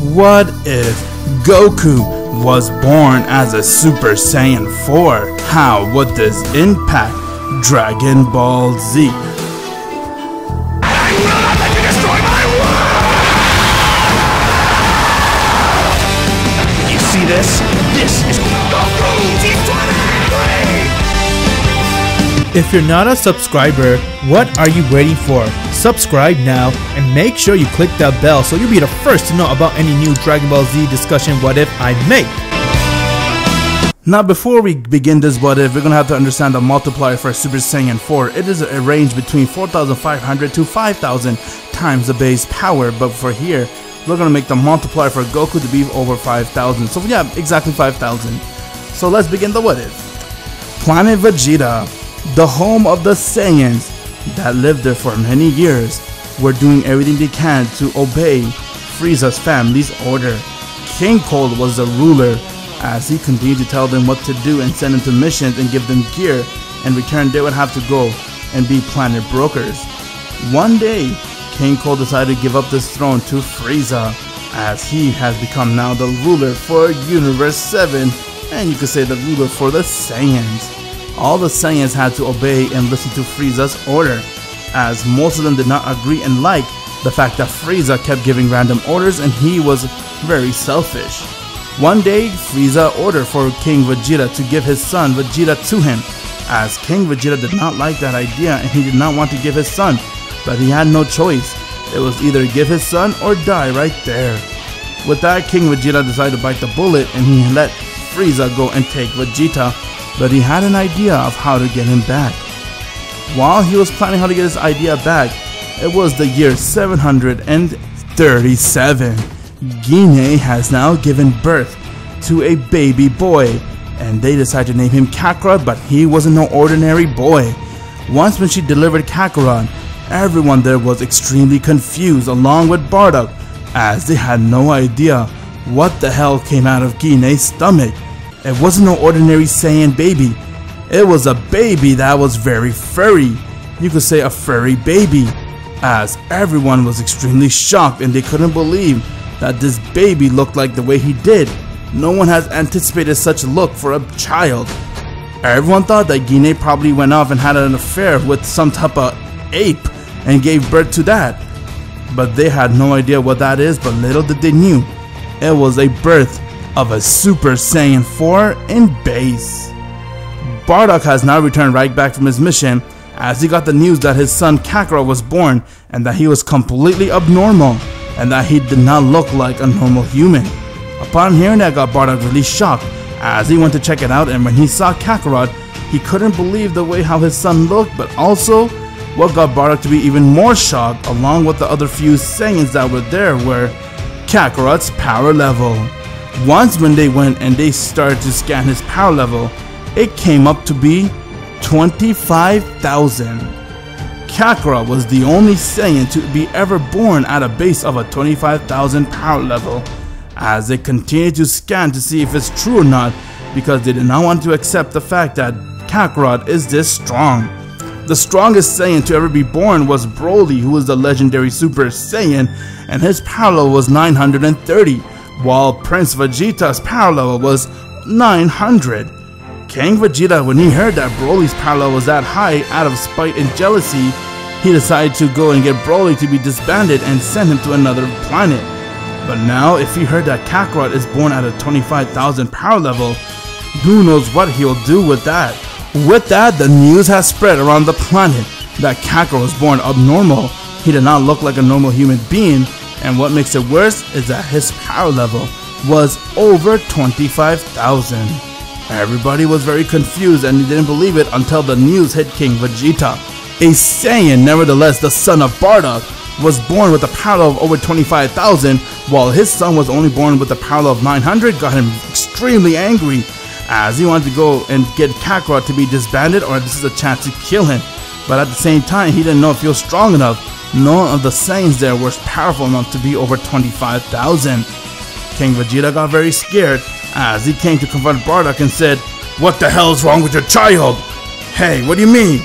What if Goku was born as a Super Saiyan 4? How would this impact Dragon Ball Z? If you're not a subscriber, what are you waiting for? Subscribe now and make sure you click that bell so you'll be the first to know about any new Dragon Ball Z discussion what if I make. Now before we begin this what if, we're gonna have to understand the multiplier for Super Saiyan 4. It is a range between 4500 to 5000 times the base power, but for here, we're gonna make the multiplier for Goku to be over 5000. So yeah, exactly 5000. So let's begin the what if. Planet Vegeta, the home of the Saiyans that lived there for many years, were doing everything they can to obey Frieza's family's order. King Cold was the ruler as he continued to tell them what to do and send them to missions and give them gear. In return, they would have to go and be planet brokers. One day, King Cold decided to give up this throne to Frieza, as he has become now the ruler for Universe 7, and you could say the ruler for the Saiyans. All the Saiyans had to obey and listen to Frieza's order, as most of them did not agree and like the fact that Frieza kept giving random orders and he was very selfish. One day, Frieza ordered for King Vegeta to give his son Vegeta to him, as King Vegeta did not like that idea and he did not want to give his son, but he had no choice. It was either give his son or die right there. With that, King Vegeta decided to bite the bullet and he let Frieza go and take Vegeta, but he had an idea of how to get him back. While he was planning how to get his idea back, it was the year 737. Gine has now given birth to a baby boy, and they decided to name him Kakarot, but he wasn't no ordinary boy. Once when she delivered Kakarot, everyone there was extremely confused along with Bardock, as they had no idea what the hell came out of Gine's stomach. It wasn't no ordinary Saiyan baby. It was a baby that was very furry. You could say a furry baby. As everyone was extremely shocked and they couldn't believe that this baby looked like the way he did. No one has anticipated such a look for a child. Everyone thought that Gine probably went off and had an affair with some type of ape and gave birth to that. But they had no idea what that is, but little did they knew. It was a birth of a Super Saiyan 4 in base. Bardock has now returned right back from his mission as he got the news that his son Kakarot was born and that he was completely abnormal and that he did not look like a normal human. Upon hearing that got Bardock really shocked as he went to check it out and when he saw Kakarot, he couldn't believe the way how his son looked but also what got Bardock to be even more shocked along with the other few Saiyans that were there were Kakarot's power level. Once when they went and they started to scan his power level, it came up to be 25,000. Kakarot was the only Saiyan to be ever born at a base of a 25,000 power level, as they continued to scan to see if it's true or not, because they did not want to accept the fact that Kakarot is this strong. The strongest Saiyan to ever be born was Broly, who was the legendary Super Saiyan, and his power was 930, while Prince Vegeta's power level was 900. King Vegeta, when he heard that Broly's power level was that high, out of spite and jealousy, he decided to go and get Broly to be disbanded and send him to another planet. But now, if he heard that Kakarot is born at a 25,000 power level, who knows what he'll do with that. With that, the news has spread around the planet that Kakarot was born abnormal. He did not look like a normal human being, and what makes it worse is that his power level was over 25,000. Everybody was very confused and didn't believe it until the news hit King Vegeta. A Saiyan, nevertheless the son of Bardock, was born with a power of over 25,000, while his son was only born with a power of 900, got him extremely angry as he wanted to go and get Kakarot to be disbanded or this is a chance to kill him. But at the same time, he didn't know if he was strong enough. None of the Saiyans there was powerful enough to be over 25,000. King Vegeta got very scared as he came to confront Bardock and said, What the hell is wrong with your child? Hey, what do you mean?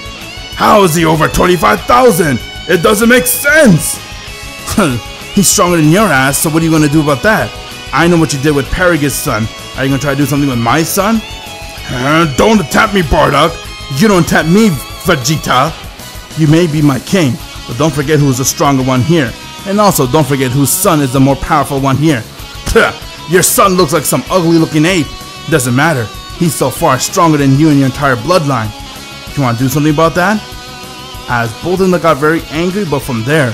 How is he over 25,000? It doesn't make sense! He's stronger than your ass, so what are you gonna do about that? I know what you did with Paragus' son. Are you gonna try to do something with my son? Uh, don't attack me, Bardock. You don't attack me, Vegeta. You may be my king, but don't forget who is the stronger one here. And also, don't forget whose son is the more powerful one here. Your son looks like some ugly looking ape. Doesn't matter. He's so far stronger than you and your entire bloodline. You want to do something about that? As them got very angry, but from there,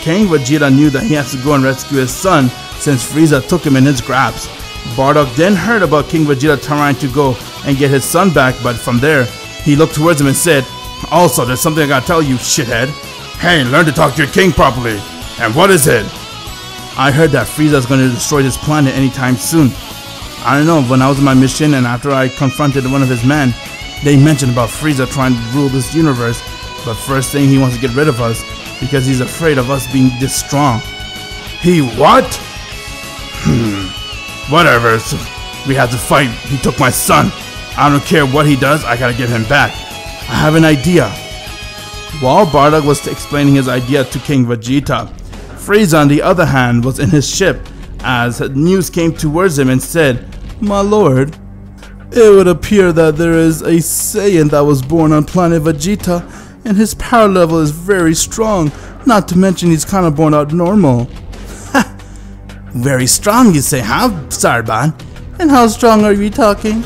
King Vegeta knew that he has to go and rescue his son since Frieza took him in his grasp. Bardock then heard about King Vegeta trying to go and get his son back, but from there, he looked towards him and said, Also, there's something I gotta tell you, shithead. Hey, learn to talk to your king properly. And what is it? I heard that Frieza's gonna destroy this planet anytime soon. I don't know, when I was on my mission and after I confronted one of his men, they mentioned about Frieza trying to rule this universe, but first thing he wants to get rid of us because he's afraid of us being this strong. He what? Hmm. Whatever. So we have to fight. He took my son. I don't care what he does, I gotta get him back. I have an idea. While Bardock was explaining his idea to King Vegeta, Frieza on the other hand was in his ship as news came towards him and said, My lord, it would appear that there is a Saiyan that was born on planet Vegeta and his power level is very strong, not to mention he's kinda born out normal. very strong you say, huh, Zarbon? And how strong are we talking?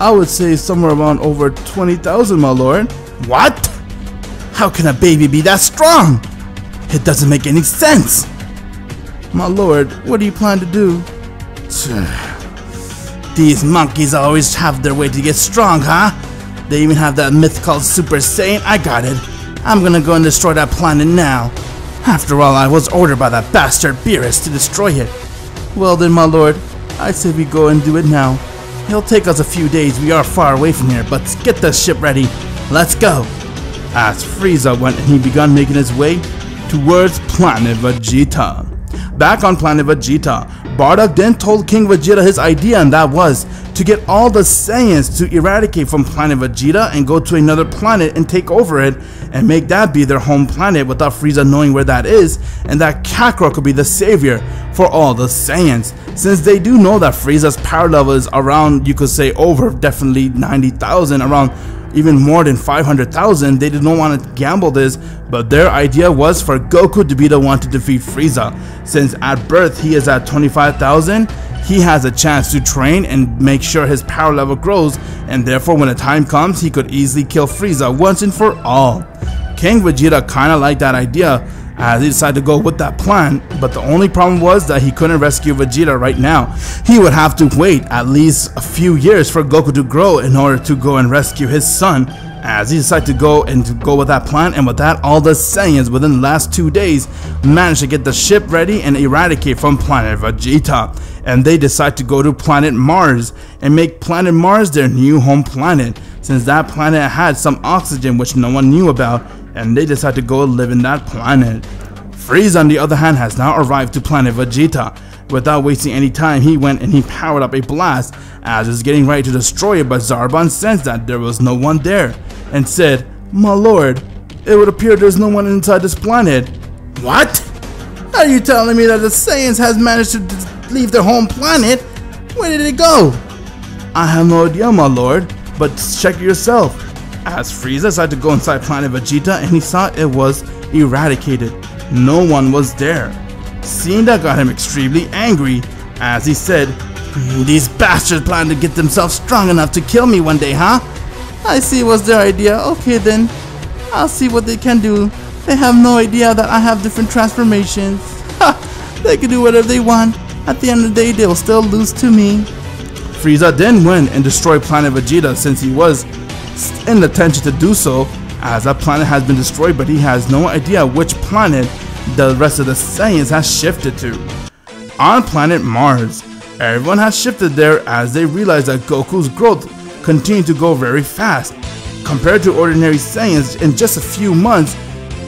I would say somewhere around over 20,000, my lord. What? How can a baby be that strong? It doesn't make any sense. My lord, what do you plan to do? These monkeys always have their way to get strong, huh? They even have that myth called Super Saiyan. I got it. I'm gonna go and destroy that planet now. After all, I was ordered by that bastard Beerus to destroy it. Well then, my lord, I say we go and do it now. It'll take us a few days, we are far away from here, but get the ship ready. Let's go. As Frieza went and he began making his way towards planet Vegeta. Back on planet Vegeta, Bardock then told King Vegeta his idea and that was to get all the Saiyans to eradicate from planet Vegeta and go to another planet and take over it and make that be their home planet without Frieza knowing where that is and that Kakarot could be the savior for all the Saiyans since they do know that Frieza's power level is around you could say over definitely 90,000 around even more than 500,000, they did not want to gamble this, but their idea was for Goku to be the one to defeat Frieza. Since at birth he is at 25,000, he has a chance to train and make sure his power level grows, and therefore when the time comes, he could easily kill Frieza once and for all. King Vegeta kinda liked that idea, as he decided to go with that plan, but the only problem was that he couldn't rescue Vegeta right now. He would have to wait at least a few years for Goku to grow in order to go and rescue his son. As he decided to go and to go with that plan, and with that, all the Saiyans within the last two days managed to get the ship ready and eradicate from planet Vegeta. And they decide to go to planet Mars and make planet Mars their new home planet, since that planet had some oxygen which no one knew about and they decide to go live in that planet. Frieza on the other hand has now arrived to planet Vegeta. Without wasting any time, he went and he powered up a blast as was getting ready to destroy it, but Zarbon sensed that there was no one there and said, My lord, it would appear there's no one inside this planet. What? Are you telling me that the Saiyans has managed to leave their home planet? Where did it go? I have no idea, my lord, but check yourself. As Frieza decided to go inside planet Vegeta and he saw it was eradicated. No one was there. Seeing that got him extremely angry as he said, These bastards plan to get themselves strong enough to kill me one day, huh? I see was their idea. Okay then. I'll see what they can do. They have no idea that I have different transformations. Ha! They can do whatever they want. At the end of the day, they'll still lose to me. Frieza then went and destroyed planet Vegeta since he was in the intention to do so as that planet has been destroyed but he has no idea which planet the rest of the Saiyans has shifted to. On planet Mars, everyone has shifted there as they realize that Goku's growth continued to go very fast. Compared to ordinary Saiyans, in just a few months,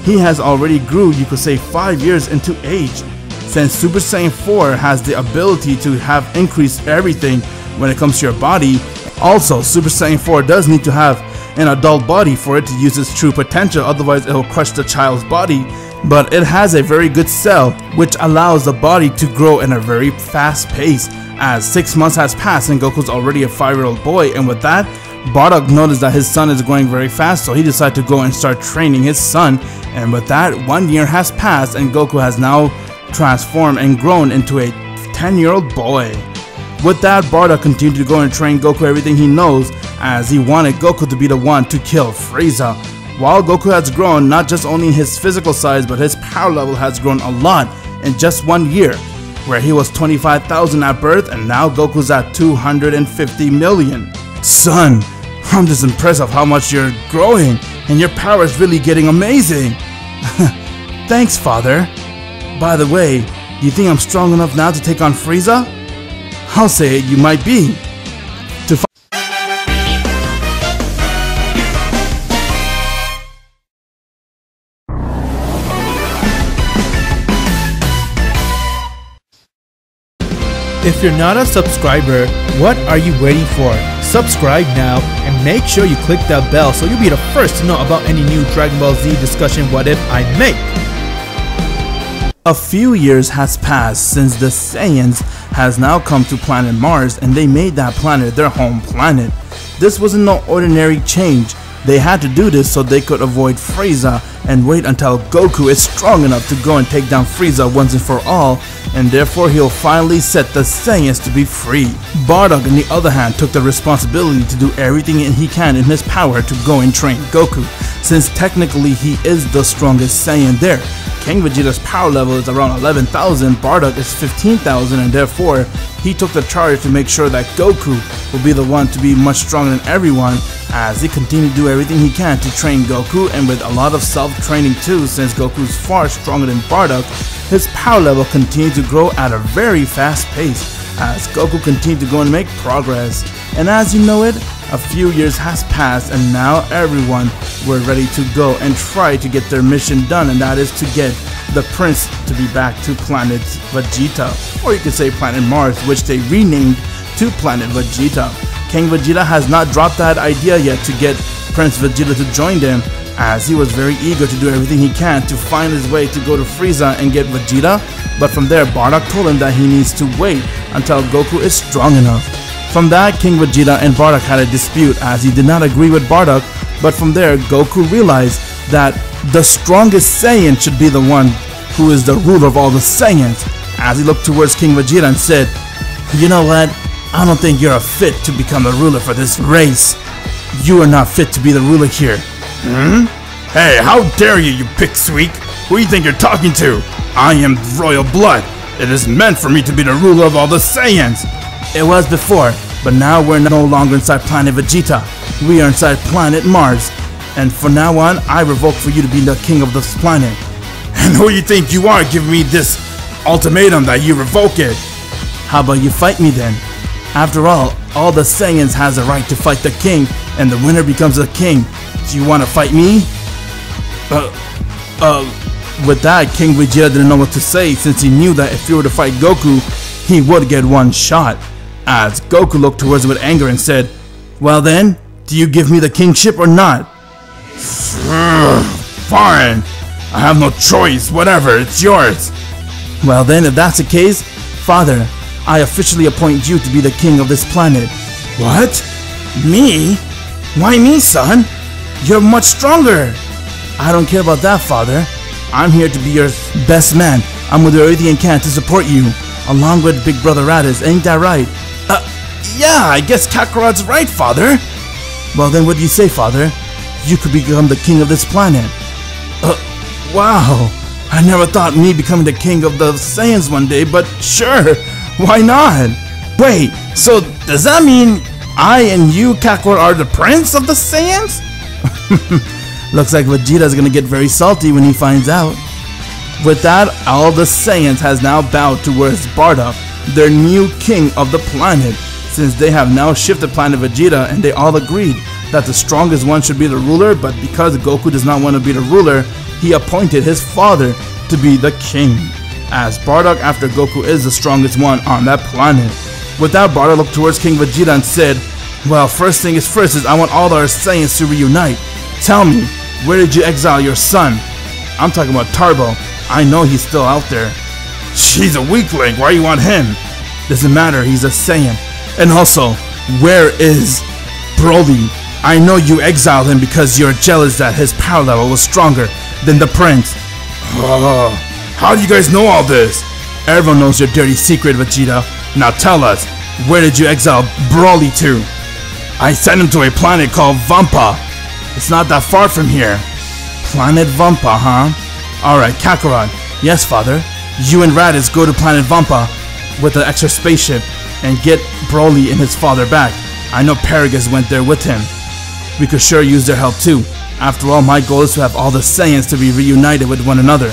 he has already grew, you could say, 5 years into age. Since Super Saiyan 4 has the ability to have increased everything when it comes to your body, also Super Saiyan 4 does need to have an adult body for it to use its true potential, otherwise it will crush the child's body. But it has a very good cell, which allows the body to grow in a very fast pace. As 6 months has passed and Goku's already a 5 year old boy, and with that, Bardock noticed that his son is growing very fast, so he decided to go and start training his son. And with that, one year has passed, and Goku has now transformed and grown into a 10 year old boy. With that, Bardock continued to go and train Goku everything he knows, as he wanted Goku to be the one to kill Frieza. While Goku has grown, not just only his physical size, but his power level has grown a lot in just one year, where he was 25,000 at birth and now Goku's at 250 million. Son, I'm just impressed of how much you're growing, and your power is really getting amazing. Thanks, father. By the way, do you think I'm strong enough now to take on Frieza? I'll say you might be. To If you're not a subscriber, what are you waiting for? Subscribe now and make sure you click that bell so you'll be the first to know about any new Dragon Ball Z discussion what if I make. A few years has passed since the Saiyans has now come to planet Mars and they made that planet their home planet. This wasn't no ordinary change. They had to do this so they could avoid Frieza and wait until Goku is strong enough to go and take down Frieza once and for all, and therefore he'll finally set the Saiyans to be free. Bardock on the other hand took the responsibility to do everything he can in his power to go and train Goku, since technically he is the strongest Saiyan there. King Vegeta's power level is around 11,000, Bardock is 15,000 and therefore he took the charge to make sure that Goku will be the one to be much stronger than everyone as he continued to do everything he can to train Goku and with a lot of self-training too since Goku is far stronger than Bardock, his power level continued to grow at a very fast pace as Goku continued to go and make progress. And as you know it, a few years has passed and now everyone were ready to go and try to get their mission done and that is to get the prince to be back to planet Vegeta or you could say planet Mars which they renamed to planet Vegeta. King Vegeta has not dropped that idea yet to get Prince Vegeta to join them as he was very eager to do everything he can to find his way to go to Frieza and get Vegeta but from there Bardock told him that he needs to wait until Goku is strong enough. From that, King Vegeta and Bardock had a dispute as he did not agree with Bardock, but from there, Goku realized that the strongest Saiyan should be the one who is the ruler of all the Saiyans, as he looked towards King Vegeta and said, You know what? I don't think you're a fit to become the ruler for this race. You are not fit to be the ruler here. Hmm? Hey, how dare you, you pipsqueak? Who do you think you're talking to? I am royal blood. It is meant for me to be the ruler of all the Saiyans. It was before, but now we're no longer inside planet Vegeta. We are inside planet Mars. And from now on, I revoke for you to be the king of this planet. And who you think you are giving me this ultimatum that you revoke it? How about you fight me then? After all, all the Saiyans has a right to fight the king, and the winner becomes the king. Do you want to fight me? Uh, uh, with that, King Vegeta didn't know what to say since he knew that if he were to fight Goku, he would get one shot. As Goku looked towards him with anger and said, Well then, do you give me the kingship or not? Fine. I have no choice. Whatever, it's yours. Well then, if that's the case, Father, I officially appoint you to be the king of this planet. What? Me? Why me, son? You're much stronger. I don't care about that, Father. I'm here to be your best man. I'm do everything I can to support you, along with Big Brother Raditz. Ain't that right? Uh, yeah, I guess Kakarot's right, Father. Well, then what do you say, Father? You could become the king of this planet. Uh, wow. I never thought me becoming the king of the Saiyans one day, but sure, why not? Wait, so does that mean I and you, Kakarot, are the prince of the Saiyans? Looks like Vegeta's gonna get very salty when he finds out. With that, all the Saiyans has now bowed towards Bardock, their new king of the planet, since they have now shifted planet Vegeta and they all agreed that the strongest one should be the ruler, but because Goku does not want to be the ruler, he appointed his father to be the king. As Bardock after Goku is the strongest one on that planet. With that, Bardock looked towards King Vegeta and said, Well, first thing is first is I want all our Saiyans to reunite. Tell me, where did you exile your son? I'm talking about Tarble. I know he's still out there. She's a weakling. Why you want him? Doesn't matter. He's a Saiyan. And also, where is Broly? I know you exiled him because you're jealous that his power level was stronger than the prince. Oh, how do you guys know all this? Everyone knows your dirty secret, Vegeta. Now tell us, where did you exile Broly to? I sent him to a planet called Vampa. It's not that far from here. Planet Vampa, huh? Alright, Kakarot. Yes, father. You and Raditz go to Planet Vampa with an extra spaceship and get Broly and his father back. I know Paragus went there with him. We could sure use their help too. After all, my goal is to have all the Saiyans to be reunited with one another.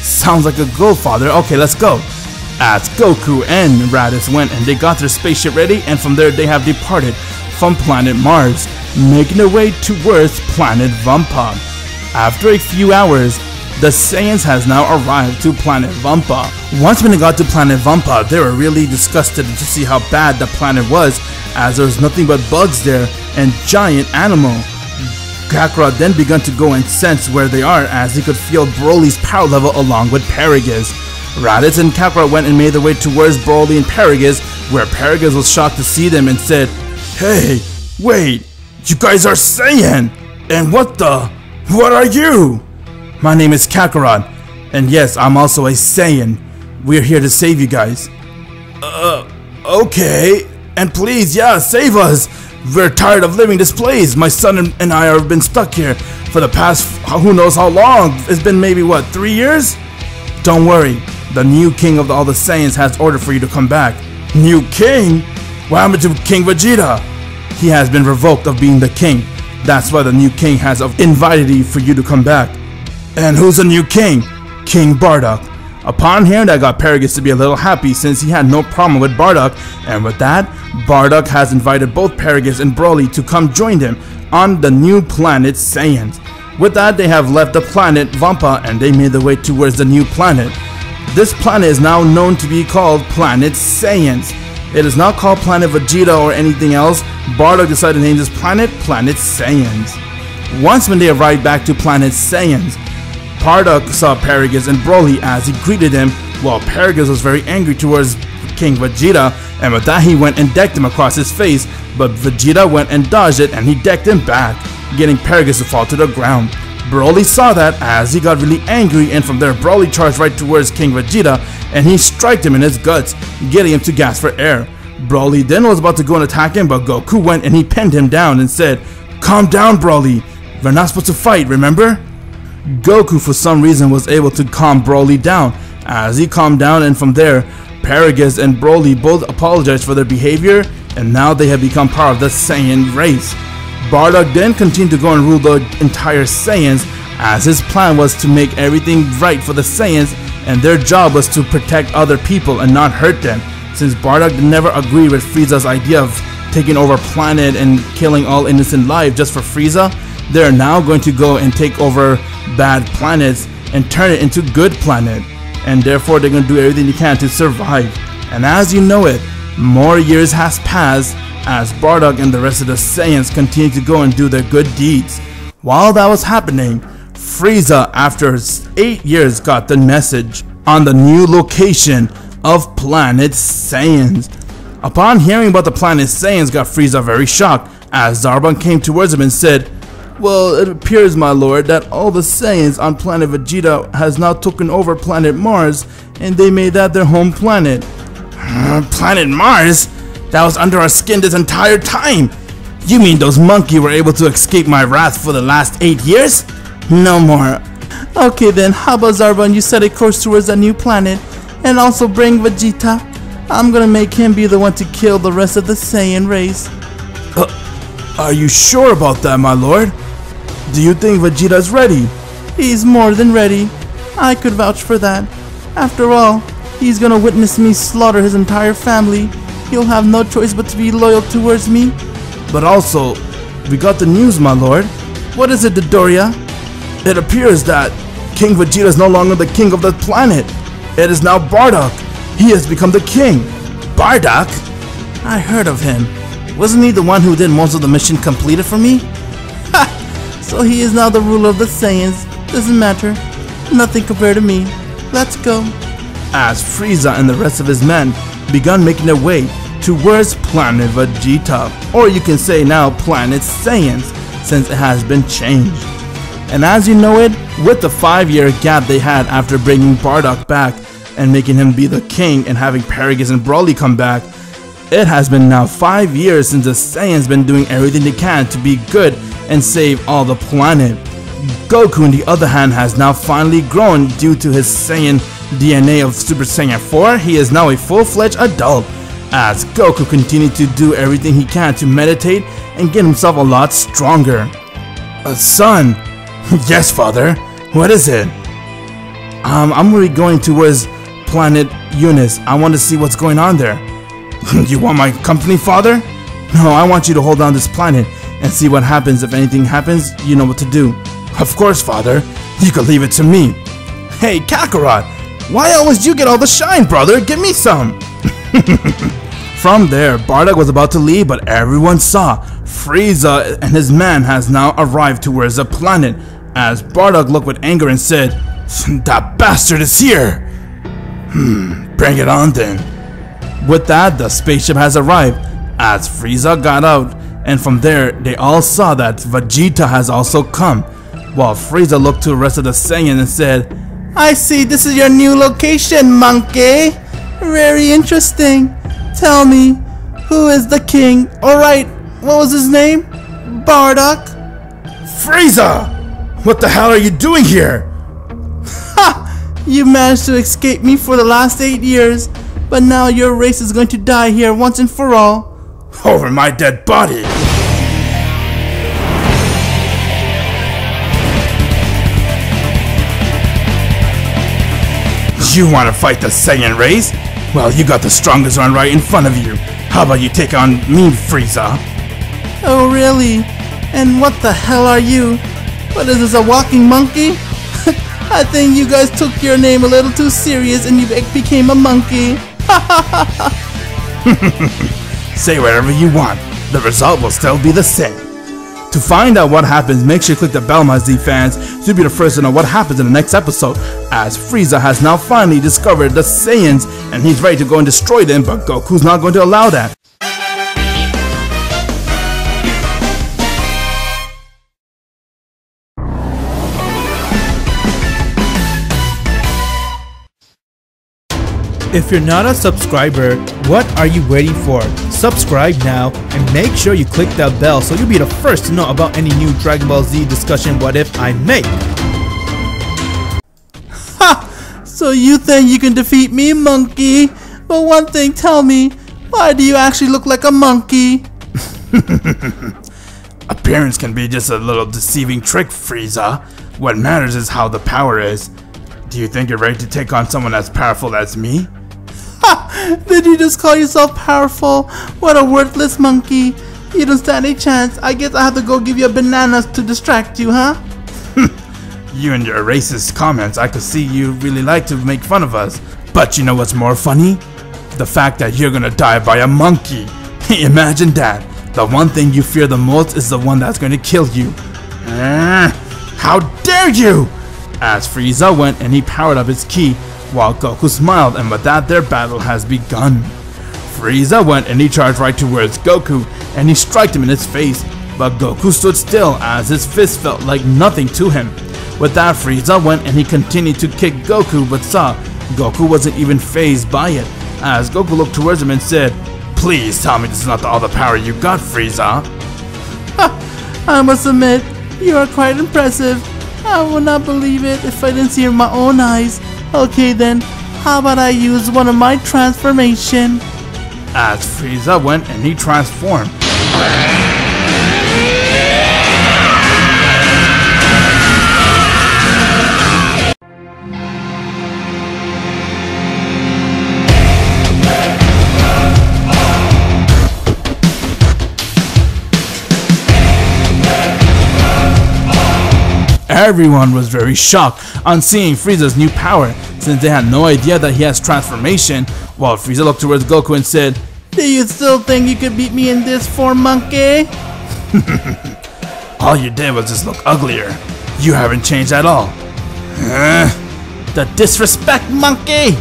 Sounds like a goal, father. Okay, let's go. As Goku and Raditz went and they got their spaceship ready, and from there they have departed from planet Mars, making their way towards planet Vampa. After a few hours, the Saiyans has now arrived to planet Vampa. Once when they got to planet Vampa, they were really disgusted to see how bad the planet was, as there was nothing but bugs there and giant animal. Kakarot then began to go and sense where they are as he could feel Broly's power level along with Paragus. Raditz and Kakarot went and made their way towards Broly and Paragus, where Paragus was shocked to see them and said, Hey, wait, you guys are Saiyan! And what the? What are you? My name is Kakarot, and yes, I'm also a Saiyan. We're here to save you guys. Uh, okay. And please, yeah, save us. We're tired of living this place. My son and, I have been stuck here for the past who knows how long. It's been maybe what, three years? Don't worry. The new king of all the Saiyans has ordered for you to come back. New king? What happened to King Vegeta? He has been revoked of being the king. That's why the new king has invited you for you to come back. And who's the new king? King Bardock. Upon hearing that got Paragus to be a little happy since he had no problem with Bardock, and with that, Bardock has invited both Paragus and Broly to come join him on the new planet Saiyans. With that, they have left the planet Vampa and they made their way towards the new planet. This planet is now known to be called Planet Saiyans. It is not called Planet Vegeta or anything else. Bardock decided to name this planet Planet Saiyans. Once when they arrived back to Planet Saiyans, Bardock saw Paragus and Broly as he greeted him, while Paragus was very angry towards King Vegeta, and with that he went and decked him across his face, but Vegeta went and dodged it and he decked him back, getting Paragus to fall to the ground. Broly saw that as he got really angry and from there Broly charged right towards King Vegeta and he struck him in his guts, getting him to gasp for air. Broly then was about to go and attack him but Goku went and he pinned him down and said, Calm down Broly, we're not supposed to fight, remember? Goku for some reason was able to calm Broly down. As he calmed down and from there, Paragus and Broly both apologized for their behavior and now they have become part of the Saiyan race. Bardock then continued to go and rule the entire Saiyans as his plan was to make everything right for the Saiyans and their job was to protect other people and not hurt them. Since Bardock never agreed with Frieza's idea of taking over planet and killing all innocent life just for Frieza, they're now going to go and take over bad planets and turn it into good planet. And therefore they're going to do everything they can to survive. And as you know it, more years has passed as Bardock and the rest of the Saiyans continue to go and do their good deeds. While that was happening, Frieza, after 8 years, got the message on the new location of Planet Saiyans. Upon hearing about the Planet Saiyans, got Frieza very shocked as Zarbon came towards him and said, well, it appears, my lord, that all the Saiyans on planet Vegeta has now taken over planet Mars, and they made that their home planet. planet Mars? That was under our skin this entire time! You mean those monkey were able to escape my wrath for the last 8 years? No more. Okay then, how about Zarbon you set a course towards that new planet, and also bring Vegeta? I'm gonna make him be the one to kill the rest of the Saiyan race. Uh, are you sure about that, my lord? Do you think Vegeta's ready? He's more than ready. I could vouch for that. After all, he's gonna witness me slaughter his entire family. He'll have no choice but to be loyal towards me. But also, we got the news, my lord. What is it, Dodoria? It appears that King Vegeta is no longer the king of the planet. It is now Bardock. He has become the king. Bardock? I heard of him. Wasn't he the one who did most of the mission completed for me? Ha! So he is now the ruler of the Saiyans. Doesn't matter. Nothing compared to me. Let's go. As Frieza and the rest of his men begun making their way towards planet Vegeta, or you can say now planet Saiyans, since it has been changed. And as you know it, with the 5 year gap they had after bringing Bardock back and making him be the king and having Paragus and Broly come back, it has been now 5 years since the Saiyans been doing everything they can to be good and save all the planet. Goku on the other hand has now finally grown due to his Saiyan DNA of Super Saiyan 4, he is now a full-fledged adult as Goku continued to do everything he can to meditate and get himself a lot stronger. A son, yes father, what is it? Um, I'm really going towards planet Eunice. I want to see what's going on there. you want my company, father? No, I want you to hold on this planet and see what happens. If anything happens, you know what to do. Of course, father. You can leave it to me. Hey, Kakarot, why always you get all the shine, brother? Give me some. From there, Bardock was about to leave, but everyone saw Frieza and his man has now arrived towards the planet. As Bardock looked with anger and said, That bastard is here! Hmm, bring it on then. With that, the spaceship has arrived. As Frieza got out, and from there, they all saw that Vegeta has also come. While Frieza looked to the rest of the Saiyan and said, I see this is your new location, monkey. Very interesting. Tell me, who is the king? Alright, what was his name? Bardock? Frieza! What the hell are you doing here? Ha! You managed to escape me for the last eight years, but now your race is going to die here once and for all. Over my dead body! You want to fight the Saiyan race? Well, you got the strongest one right in front of you. How about you take on me, Frieza? Oh, really? And what the hell are you? What is this, a walking monkey? I think you guys took your name a little too serious and you became a monkey. Say whatever you want, the result will still be the same. To find out what happens, make sure you click the bell, my Z fans, to be the first to know what happens in the next episode, as Frieza has now finally discovered the Saiyans, and he's ready to go and destroy them, but Goku's not going to allow that. If you're not a subscriber, what are you waiting for? Subscribe now and make sure you click that bell so you'll be the first to know about any new Dragon Ball Z discussion what if I make. Ha! So you think you can defeat me, monkey? But one thing, tell me, why do you actually look like a monkey? Appearance can be just a little deceiving trick, Frieza. What matters is how the power is. Do you think you're ready to take on someone as powerful as me? Ha! Did you just call yourself powerful? What a worthless monkey. You don't stand a chance. I guess I have to go give you bananas to distract you, huh? You and your racist comments, I could see you really like to make fun of us. But you know what's more funny? The fact that you're gonna die by a monkey. Imagine that. The one thing you fear the most is the one that's going to kill you. Ah, how dare you! As Frieza went and he powered up his ki, while Goku smiled and with that their battle has begun. Frieza went and he charged right towards Goku and he struck him in his face, but Goku stood still as his fist felt like nothing to him. With that Frieza went and he continued to kick Goku but saw Goku wasn't even phased by it, as Goku looked towards him and said, Please tell me this is not all the power you got, Frieza. I must admit, you are quite impressive. I would not believe it if I didn't see it with my own eyes. Okay then, how about I use one of my transformation? As Frieza went and he transformed. Everyone was very shocked on seeing Frieza's new power, since they had no idea that he has transformation, while Frieza looked towards Goku and said, Do you still think you could beat me in this form, monkey? All you did was just look uglier. You haven't changed at all. Huh? The disrespect, monkey!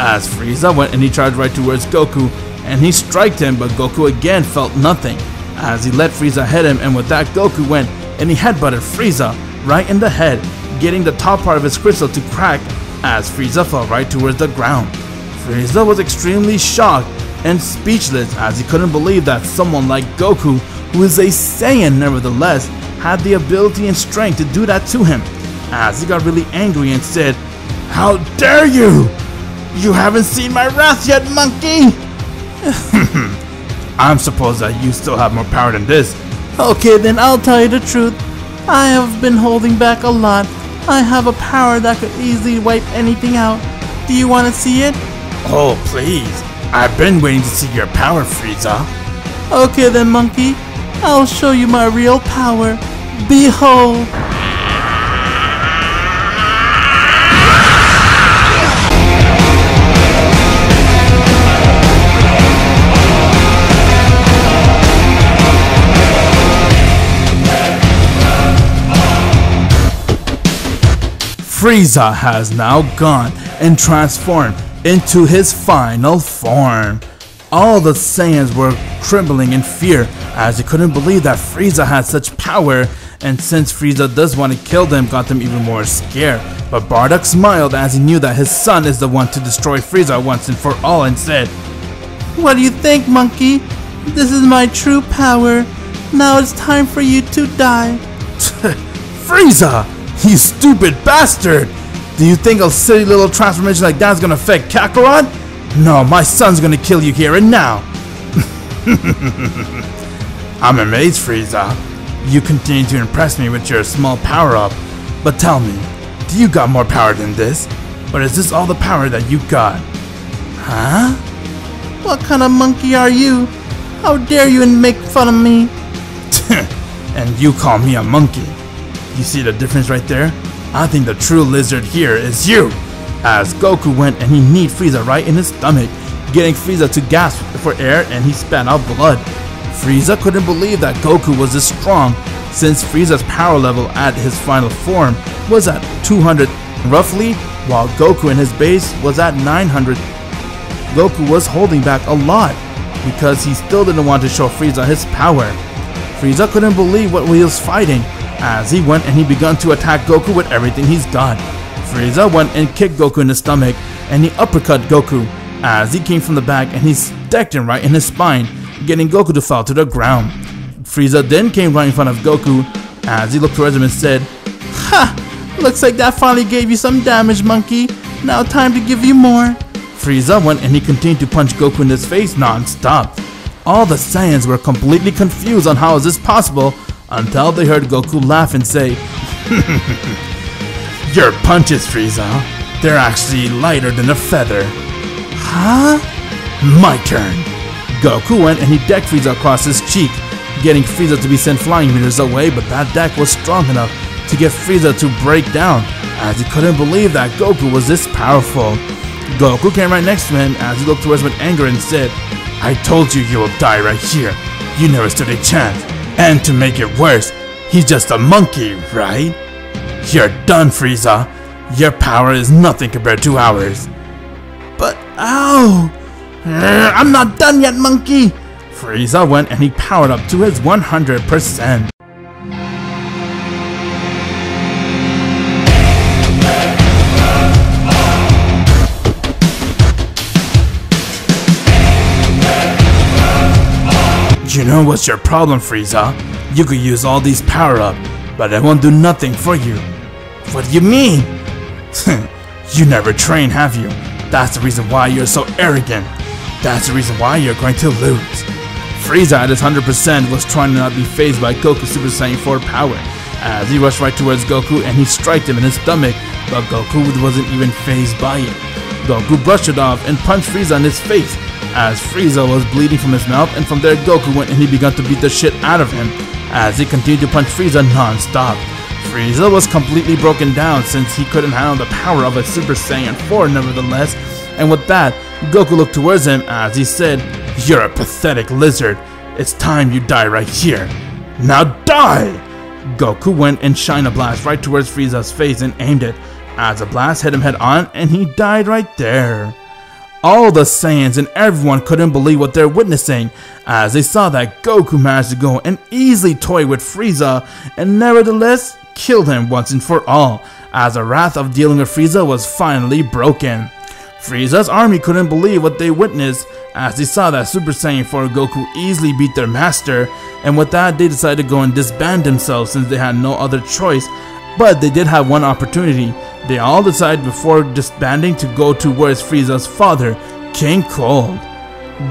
As Frieza went and he charged right towards Goku, and he struck him, but Goku again felt nothing. As he let Frieza hit him, and with that, Goku went and he headbutted Frieza right in the head, getting the top part of his crystal to crack as Frieza fell right towards the ground. Frieza was extremely shocked and speechless as he couldn't believe that someone like Goku, who is a Saiyan nevertheless, had the ability and strength to do that to him. As he got really angry and said, How dare you! You haven't seen my wrath yet, monkey! I'm supposed that you still have more power than this. Okay, then I'll tell you the truth. I have been holding back a lot. I have a power that could easily wipe anything out. Do you want to see it? Oh, please. I've been waiting to see your power, Frieza. Okay then, monkey. I'll show you my real power. Behold! Frieza has now gone and transformed into his final form. All the Saiyans were trembling in fear as they couldn't believe that Frieza had such power and since Frieza does want to kill them got them even more scared. But Bardock smiled as he knew that his son is the one to destroy Frieza once and for all and said, What do you think, monkey? This is my true power. Now it's time for you to die. Frieza! You stupid bastard! Do you think a silly little transformation like that's gonna affect Kakarot? No, my son's gonna kill you here and now! I'm amazed, Frieza. You continue to impress me with your small power-up. But tell me, do you got more power than this? Or is this all the power that you got? Huh? What kind of monkey are you? How dare you and make fun of me? and you call me a monkey. You see the difference right there? I think the true lizard here is you! As Goku went and he kneed Frieza right in his stomach, getting Frieza to gasp for air and he spat out blood. Frieza couldn't believe that Goku was this strong, since Frieza's power level at his final form was at 200 roughly, while Goku in his base was at 900. Goku was holding back a lot, because he still didn't want to show Frieza his power. Frieza couldn't believe what he was fighting, as he went and he began to attack Goku with everything he's got. Frieza went and kicked Goku in the stomach and he uppercut Goku as he came from the back and he stacked him right in his spine, getting Goku to fall to the ground. Frieza then came right in front of Goku as he looked towards him and said, Ha! Looks like that finally gave you some damage, monkey. Now time to give you more. Frieza went and he continued to punch Goku in his face non-stop. All the Saiyans were completely confused on how is this possible until they heard Goku laugh and say, Your punches, Frieza, they're actually lighter than a feather. Huh? My turn. Goku went and he decked Frieza across his cheek, getting Frieza to be sent flying meters away, but that deck was strong enough to get Frieza to break down, as he couldn't believe that Goku was this powerful. Goku came right next to him as he looked towards him with anger and said, I told you you will die right here. You never stood a chance. And to make it worse, he's just a monkey, right? You're done, Frieza. Your power is nothing compared to ours. But ow! I'm not done yet, monkey! Frieza went and he powered up to his 100%. You know what's your problem, Frieza? You could use all these power-up, but it won't do nothing for you. What do you mean? you never train, have you? That's the reason why you're so arrogant. That's the reason why you're going to lose. Frieza at his 100% was trying to not be phased by Goku's Super Saiyan 4 power, as he rushed right towards Goku and he struck him in his stomach, but Goku wasn't even phased by it. Goku brushed it off and punched Frieza in his face, as Frieza was bleeding from his mouth and from there Goku went and he began to beat the shit out of him, as he continued to punch Frieza non-stop. Frieza was completely broken down since he couldn't handle the power of a Super Saiyan 4 nevertheless, and with that, Goku looked towards him as he said, You're a pathetic lizard. It's time you die right here. Now die! Goku went and shined a blast right towards Frieza's face and aimed it. As the blast hit him head on, and he died right there. All the Saiyans and everyone couldn't believe what they're witnessing as they saw that Goku managed to go and easily toy with Frieza and nevertheless killed him once and for all as the wrath of dealing with Frieza was finally broken. Frieza's army couldn't believe what they witnessed as they saw that Super Saiyan 4 Goku easily beat their master and with that they decided to go and disband themselves since they had no other choice but they did have one opportunity. They all decide before disbanding to go to towards Frieza's father, King Cold.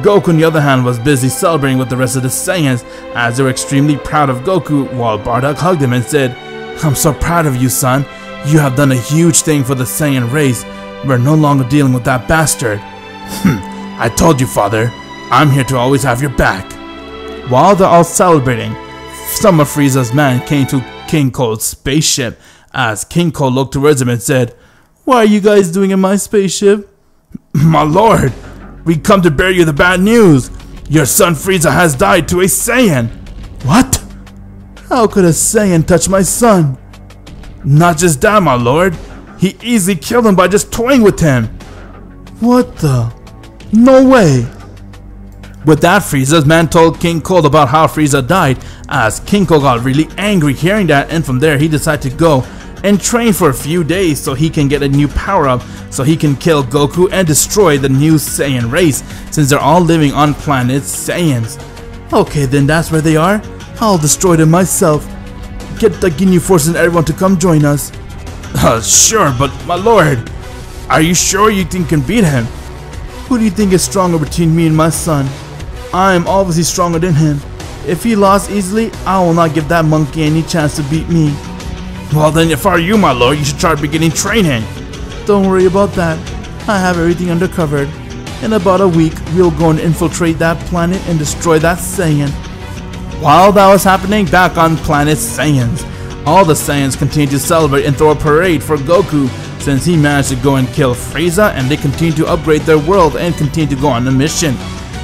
Goku on the other hand was busy celebrating with the rest of the Saiyans as they were extremely proud of Goku while Bardock hugged him and said, I'm so proud of you son, you have done a huge thing for the Saiyan race, we're no longer dealing with that bastard. Hmm, I told you father, I'm here to always have your back. While they're all celebrating, some of Frieza's men came to King Cold's spaceship as King Cold looked towards him and said, What are you guys doing in my spaceship? My lord, we come to bear you the bad news. Your son Frieza has died to a Saiyan. What? How could a Saiyan touch my son? Not just that, my lord. He easily killed him by just toying with him. What the? No way. With that, Frieza's man told King Cold about how Frieza died, as King Cold got really angry hearing that, and from there he decided to go and train for a few days so he can get a new power-up so he can kill Goku and destroy the new Saiyan race since they're all living on planet Saiyans. Okay then that's where they are. I'll destroy them myself. Get the Ginyu Force and everyone to come join us. Uh, sure, but my lord, are you sure you think can beat him? Who do you think is stronger between me and my son? I am obviously stronger than him. If he lost easily, I will not give that monkey any chance to beat me. Well then, if I were you, my lord, you should start beginning training. Don't worry about that. I have everything under covered. In about a week, we'll go and infiltrate that planet and destroy that Saiyan. While that was happening back on planet Saiyans, all the Saiyans continued to celebrate and throw a parade for Goku since he managed to go and kill Frieza and they continued to upgrade their world and continue to go on a mission.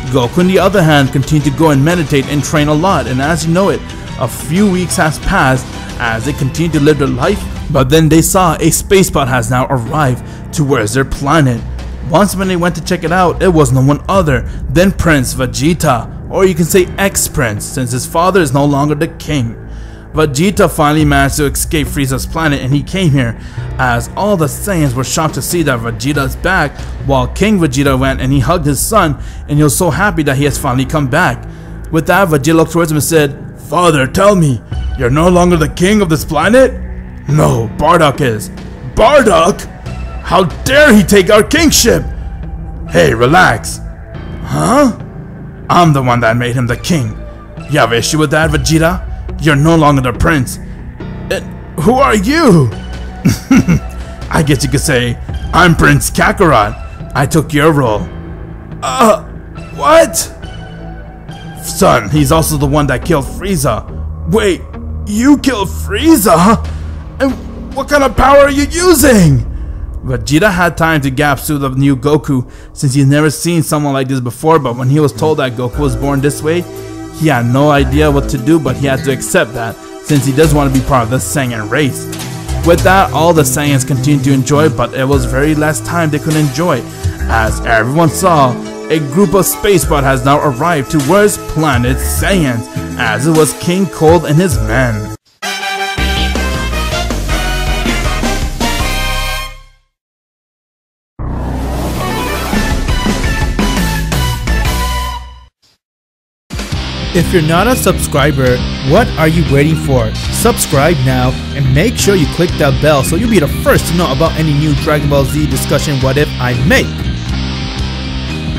Goku on the other hand continued to go and meditate and train a lot and as you know it, a few weeks has passed as they continue to live their life but then they saw a space pod has now arrived towards their planet. Once when they went to check it out, it was no one other than Prince Vegeta, or you can say ex-prince since his father is no longer the king. Vegeta finally managed to escape Frieza's planet and he came here, as all the Saiyans were shocked to see that Vegeta's back, while King Vegeta went and he hugged his son, and he was so happy that he has finally come back. With that, Vegeta looked towards him and said, Father, tell me, you're no longer the king of this planet? No, Bardock is. Bardock? How dare he take our kingship? Hey, relax. Huh? I'm the one that made him the king. You have issue with that, Vegeta? You're no longer the prince. And who are you? I guess you could say, I'm Prince Kakarot. I took your role. Uh, what? Son, he's also the one that killed Frieza. Wait, you killed Frieza? And what kind of power are you using? Vegeta had time to gasp to the new Goku since he's never seen someone like this before but when he was told that Goku was born this way, he had no idea what to do but he had to accept that since he does want to be part of the Saiyan race. With that, all the Saiyans continued to enjoy but it was very last time they could enjoy as everyone saw a group of spacebot has now arrived to towards planet Saiyans as it was King Cold and his men. If you're not a subscriber, what are you waiting for? Subscribe now and make sure you click that bell so you'll be the first to know about any new Dragon Ball Z discussion what if I make.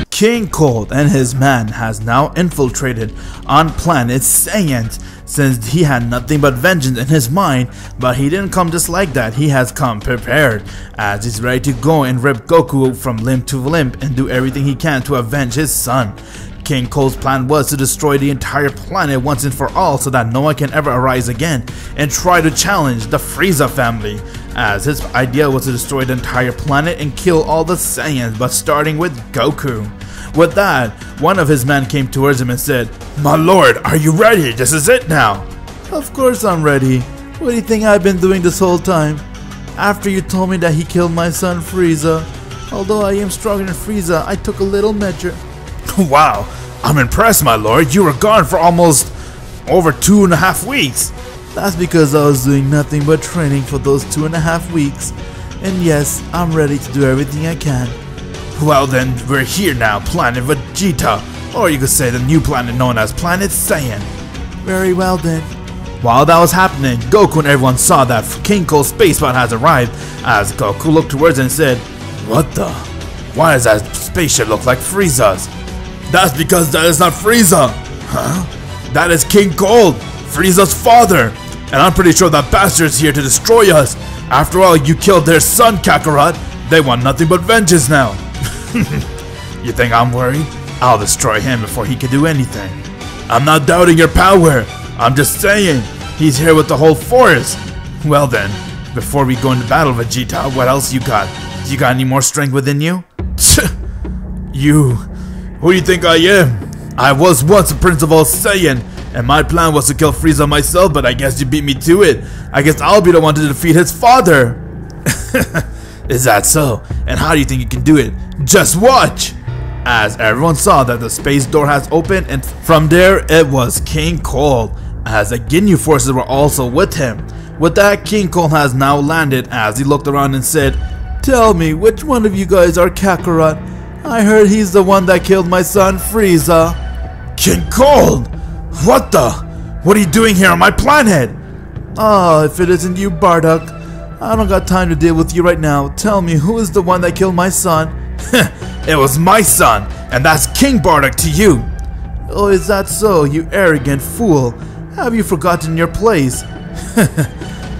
King Cold and his man has now infiltrated on planet Saiyans since he had nothing but vengeance in his mind but he didn't come just like that he has come prepared as he's ready to go and rip Goku from limb to limb and do everything he can to avenge his son. King Cold's plan was to destroy the entire planet once and for all so that no one can ever arise again and try to challenge the Frieza family, as his idea was to destroy the entire planet and kill all the Saiyans but starting with Goku. With that, one of his men came towards him and said, My lord, are you ready? This is it now. Of course I'm ready. What do you think I've been doing this whole time? After you told me that he killed my son Frieza, although I am stronger than Frieza, I took a little measure. wow, I'm impressed, my lord. You were gone for almost over two and a half weeks. That's because I was doing nothing but training for those two and a half weeks. And yes, I'm ready to do everything I can. Well then, we're here now, Planet Vegeta, or you could say the new planet known as Planet Saiyan. Very well then. While that was happening, Goku and everyone saw that King Cold's spaceboat has arrived, as Goku looked towards it and said, What the? Why does that spaceship look like Frieza's? That's because that is not Frieza! Huh? That is King Cold, Frieza's father! And I'm pretty sure that bastard is here to destroy us! After all, you killed their son, Kakarot! They want nothing but vengeance now! you think I'm worried? I'll destroy him before he can do anything. I'm not doubting your power. I'm just saying, he's here with the whole force. Well then, before we go into battle, Vegeta, what else you got? You got any more strength within you? you, who do you think I am? I was once a Prince of All Saiyan, and my plan was to kill Frieza myself, but I guess you beat me to it. I guess I'll be the one to defeat his father. Is that so? And how do you think you can do it? Just watch! As everyone saw that the space door has opened and from there it was King Cold as the Ginyu forces were also with him. With that King Cold has now landed as he looked around and said, Tell me, which one of you guys are Kakarot? I heard he's the one that killed my son Frieza. King Cold! What the? What are you doing here on my planet? Ah, oh, if it isn't you, Bardock. I don't got time to deal with you right now. Tell me, who is the one that killed my son? it was my son, and that's King Bardock to you. Oh, is that so, you arrogant fool? Have you forgotten your place?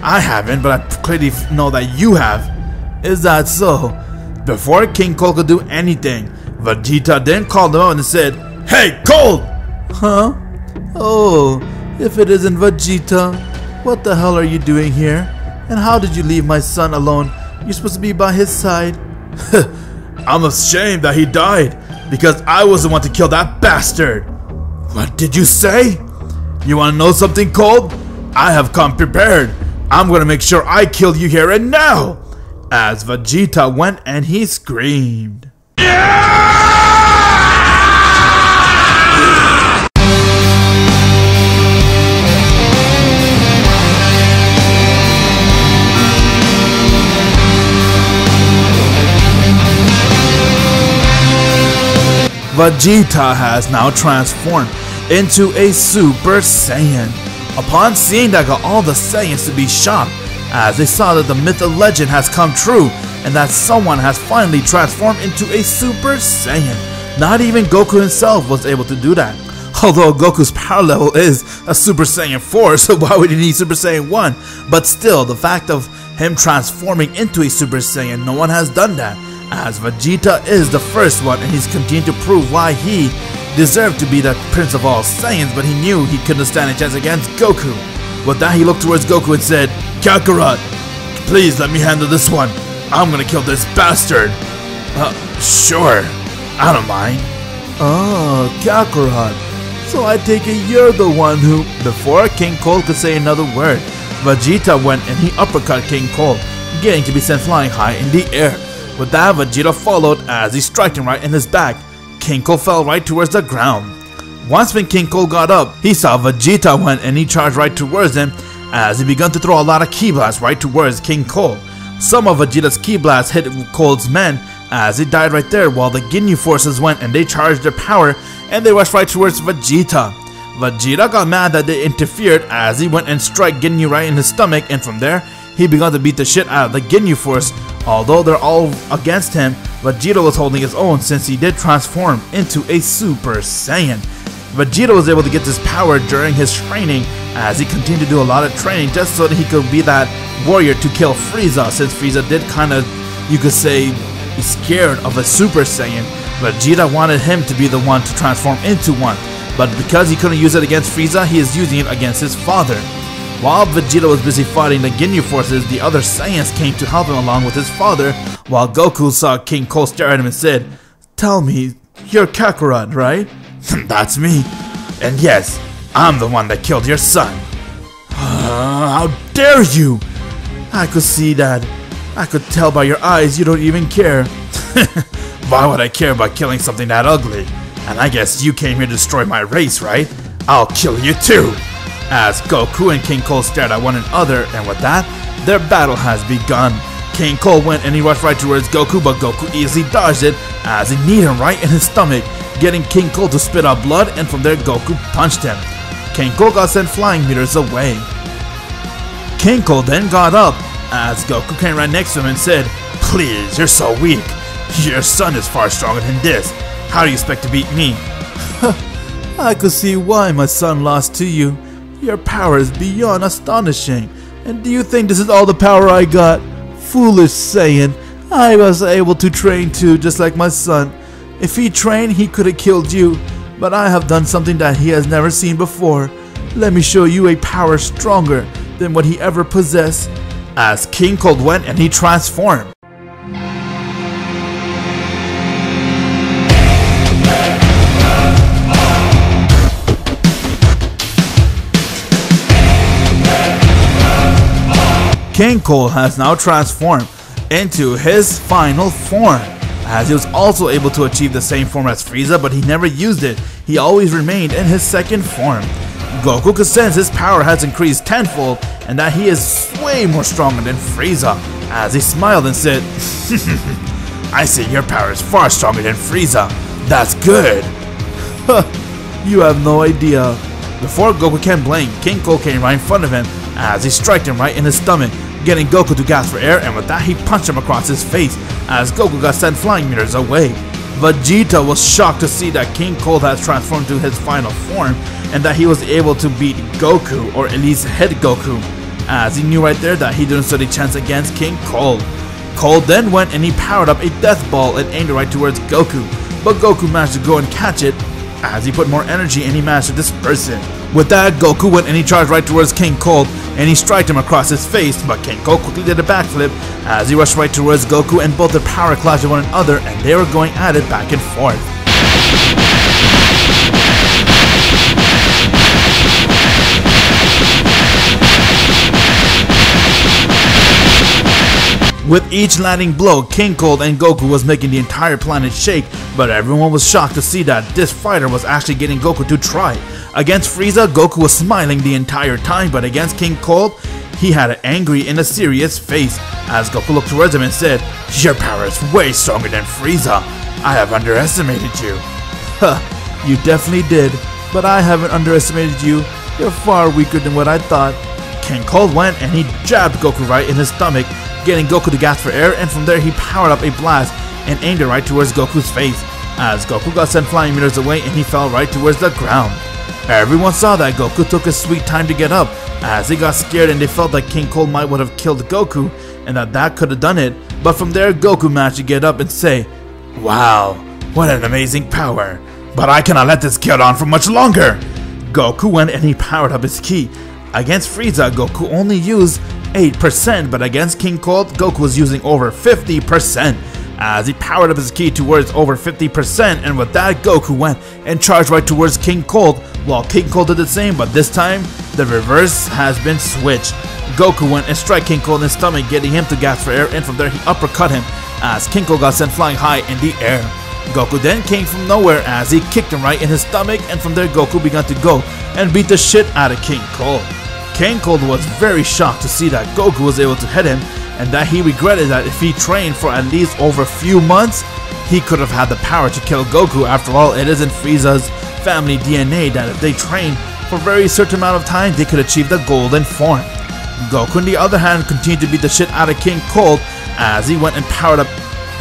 I haven't, but I clearly know that you have. Is that so? Before King Cold could do anything, Vegeta then called him out and said, Hey, Cold! Huh? Oh, if it isn't Vegeta, what the hell are you doing here? And how did you leave my son alone? You're supposed to be by his side. I'm ashamed that he died because I was the one to kill that bastard. What did you say? You want to know something, Cold? I have come prepared. I'm gonna make sure I kill you here and now. As Vegeta went and he screamed. Vegeta has now transformed into a Super Saiyan. Upon seeing that got all the Saiyans to be shocked, as they saw that the myth and legend has come true, and that someone has finally transformed into a Super Saiyan. Not even Goku himself was able to do that. Although Goku's power level is a Super Saiyan 4, so why would he need Super Saiyan 1? But still, the fact of him transforming into a Super Saiyan, no one has done that as Vegeta is the first one and he's continued to prove why he deserved to be the Prince of all Saiyans, but he knew he couldn't stand a chance against Goku. With that, he looked towards Goku and said, Kakarot, please let me handle this one. I'm gonna kill this bastard. Uh, sure. I don't mind. Oh, Kakarot. So I take it you're the one who... Before King Cold could say another word, Vegeta went and he uppercut King Cold, getting to be sent flying high in the air. With that, Vegeta followed as he struck him right in his back. King Cold fell right towards the ground. Once when King Cold got up, he saw Vegeta went and he charged right towards him as he began to throw a lot of ki blasts right towards King Cold. Some of Vegeta's ki blasts hit Cold's men as he died right there while the Ginyu forces went and they charged their power and they rushed right towards Vegeta. Vegeta got mad that they interfered as he went and struck Ginyu right in his stomach and from there he began to beat the shit out of the Ginyu Force. Although they're all against him, Vegeta was holding his own since he did transform into a Super Saiyan. Vegeta was able to get this power during his training as he continued to do a lot of training just so that he could be that warrior to kill Frieza since Frieza did kind of, you could say, be scared of a Super Saiyan. Vegeta wanted him to be the one to transform into one, but because he couldn't use it against Frieza, he is using it against his father. While Vegeta was busy fighting the Ginyu forces, the other Saiyans came to help him along with his father, while Goku saw King Cold stare at him and said, Tell me, You're Kakarot, right? That's me. And yes, I'm the one that killed your son. Uh, how dare you! I could see that. I could tell by your eyes you don't even care. Why would I care about killing something that ugly? And I guess you came here to destroy my race, right? I'll kill you too! As Goku and King Cold stared at one another, and with that, their battle has begun. King Cold went and he rushed right towards Goku, but Goku easily dodged it as he kneed him right in his stomach, getting King Cold to spit out blood, and from there Goku punched him. King Cold got sent flying meters away. King Cold then got up as Goku came right next to him and said, Please, you're so weak. Your son is far stronger than this. How do you expect to beat me? I could see why my son lost to you. Your power is beyond astonishing. And do you think this is all the power I got? Foolish Saiyan. I was able to train too, just like my son. If he trained, he could have killed you. But I have done something that he has never seen before. Let me show you a power stronger than what he ever possessed. As King Cold went and he transformed. King Cold has now transformed into his final form, as he was also able to achieve the same form as Frieza, but he never used it. He always remained in his second form. Goku could sense his power has increased tenfold, and that he is way more stronger than Frieza, as he smiled and said, I see your power is far stronger than Frieza. That's good. you have no idea. Before Goku can blink, King Cold came right in front of him as he struck him right in his stomach, getting Goku to gasp for air, and with that he punched him across his face as Goku got sent flying meters away. Vegeta was shocked to see that King Cold has transformed to his final form and that he was able to beat Goku, or at least hit Goku, as he knew right there that he didn't stand a chance against King Cold. Cold then went and he powered up a death ball and aimed it right towards Goku, but Goku managed to go and catch it as he put more energy and he managed to disperse it. With that, Goku went and he charged right towards King Cold and he struck him across his face, but Cold quickly did a backflip as he rushed right towards Goku and both their power clashed one another and they were going at it back and forth. With each landing blow, King Cold and Goku was making the entire planet shake, but everyone was shocked to see that this fighter was actually getting Goku to try. Against Frieza, Goku was smiling the entire time, but against King Cold, he had an angry and a serious face as Goku looked towards him and said, Your power is way stronger than Frieza. I have underestimated you. Huh, you definitely did, but I haven't underestimated you. You're far weaker than what I thought. King Cold went and he jabbed Goku right in his stomach, getting Goku to gasp for air, and from there he powered up a blast and aimed it right towards Goku's face, as Goku got sent flying meters away and he fell right towards the ground. Everyone saw that Goku took a sweet time to get up, as he got scared and they felt that King Cold might would have killed Goku, and that that could have done it, but from there Goku managed to get up and say, Wow, what an amazing power, but I cannot let this get on for much longer! Goku went and he powered up his ki. Against Frieza, Goku only used 8%, but against King Cold, Goku was using over 50%. Uh, as he powered up his ki towards over 50%, and with that, Goku went and charged right towards King Cold, while King Cold did the same, but this time, the reverse has been switched. Goku went and struck King Cold in his stomach, getting him to gasp for air, and from there he uppercut him, as King Cold got sent flying high in the air. Goku then came from nowhere as he kicked him right in his stomach, and from there Goku began to go and beat the shit out of King Cold. King Cold was very shocked to see that Goku was able to hit him, and that he regretted that if he trained for at least over a few months, he could have had the power to kill Goku. After all, it isn't Frieza's family DNA that if they train for a very certain amount of time, they could achieve the golden form. Goku, on the other hand, continued to beat the shit out of King Cold as he went and powered up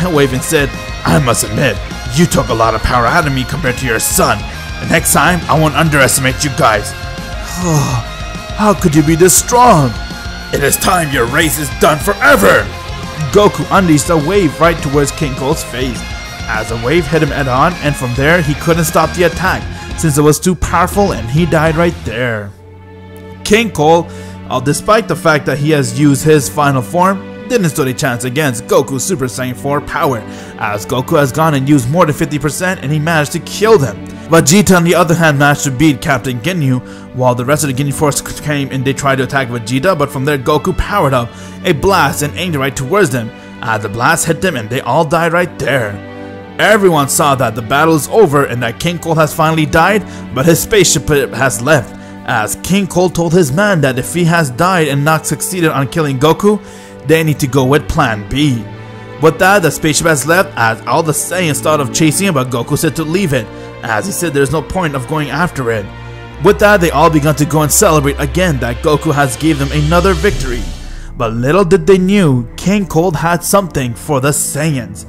and wave and said, I must admit, you took a lot of power out of me compared to your son. And next time, I won't underestimate you guys. How could you be this strong? It is time your race is done forever! Goku unleashed a wave right towards King Cold's face. As the wave hit him head on, and from there he couldn't stop the attack since it was too powerful and he died right there. King Cold, uh, despite the fact that he has used his final form, didn't stand a chance against Goku's Super Saiyan 4 power, as Goku has gone and used more than 50% and he managed to kill them. Vegeta on the other hand managed to beat Captain Ginyu, while the rest of the Ginyu Force came and they tried to attack Vegeta, but from there Goku powered up a blast and aimed right towards them, as the blast hit them and they all died right there. Everyone saw that the battle is over and that King Cold has finally died, but his spaceship has left, as King Cold told his man that if he has died and not succeeded on killing Goku, they need to go with Plan B. With that, the spaceship has left as all the Saiyans thought of chasing it, but Goku said to leave it, as he said there's no point of going after it. With that, they all began to go and celebrate again that Goku has gave them another victory. But little did they knew, King Cold had something for the Saiyans.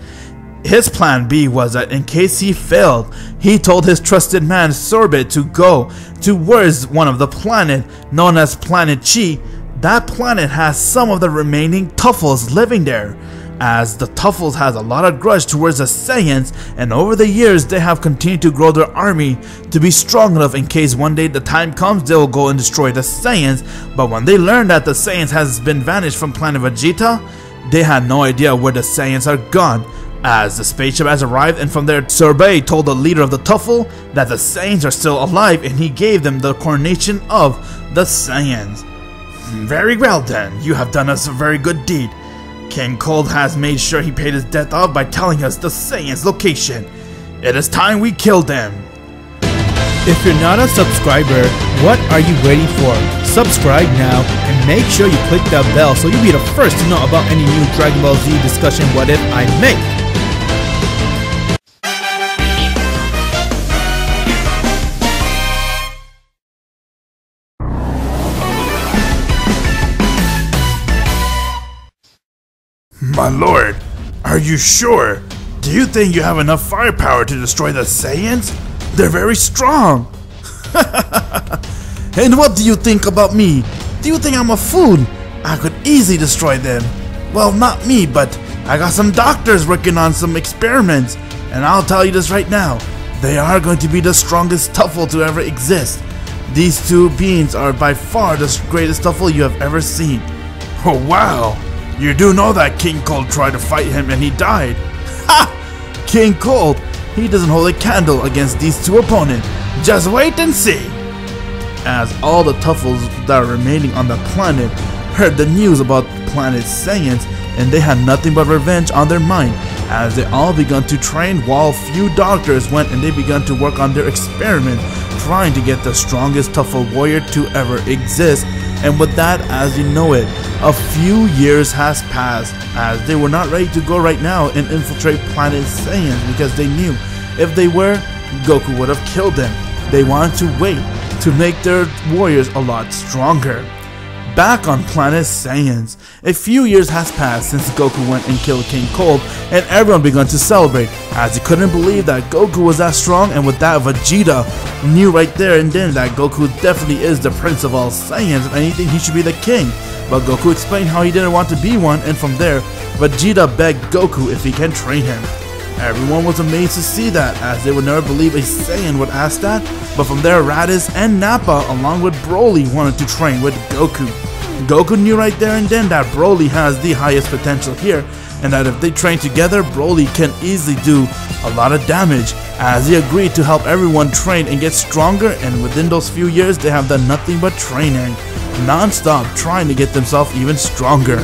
His plan B was that in case he failed, he told his trusted man Sorbet to go towards one of the planet known as Planet Chi. That planet has some of the remaining Tuffles living there, as the Tuffles has a lot of grudge towards the Saiyans and over the years they have continued to grow their army to be strong enough in case one day the time comes they will go and destroy the Saiyans but when they learn that the Saiyans has been vanished from planet Vegeta they had no idea where the Saiyans are gone as the spaceship has arrived and from there Sorbet told the leader of the Tuffle that the Saiyans are still alive and he gave them the coronation of the Saiyans. Hmm, very well then, you have done us a very good deed. King Cold has made sure he paid his debt off by telling us the Saiyans' location. It is time we kill them. If you're not a subscriber, what are you waiting for? Subscribe now and make sure you click that bell so you'll be the first to know about any new Dragon Ball Z discussion what if I make. My lord, are you sure? Do you think you have enough firepower to destroy the Saiyans? They're very strong. and what do you think about me? Do you think I'm a fool? I could easily destroy them. Well, not me, but I got some doctors working on some experiments. And I'll tell you this right now. They are going to be the strongest Tuffle to ever exist. These two beings are by far the greatest Tuffle you have ever seen. Oh wow! You do know that King Cold tried to fight him and he died. Ha! King Cold, he doesn't hold a candle against these two opponents. Just wait and see. As all the Tuffles that are remaining on the planet heard the news about planet Saiyans and they had nothing but revenge on their mind as they all began to train while few doctors went and they began to work on their experiment trying to get the strongest Tuffle warrior to ever exist and with that as you know it a few years has passed as they were not ready to go right now and infiltrate planet Saiyans because they knew if they were Goku would have killed them they wanted to wait to make their warriors a lot stronger back on planet Saiyans. A few years has passed since Goku went and killed King Cold, and everyone began to celebrate, as he couldn't believe that Goku was that strong, and with that Vegeta knew right there and then that Goku definitely is the prince of all Saiyans, and anything he should be the king. But Goku explained how he didn't want to be one, and from there, Vegeta begged Goku if he can train him. Everyone was amazed to see that, as they would never believe a Saiyan would ask that, but from there Raditz and Nappa along with Broly wanted to train with Goku. Goku knew right there and then that Broly has the highest potential here, and that if they train together, Broly can easily do a lot of damage, as he agreed to help everyone train and get stronger, and within those few years they have done nothing but training, non-stop trying to get themselves even stronger.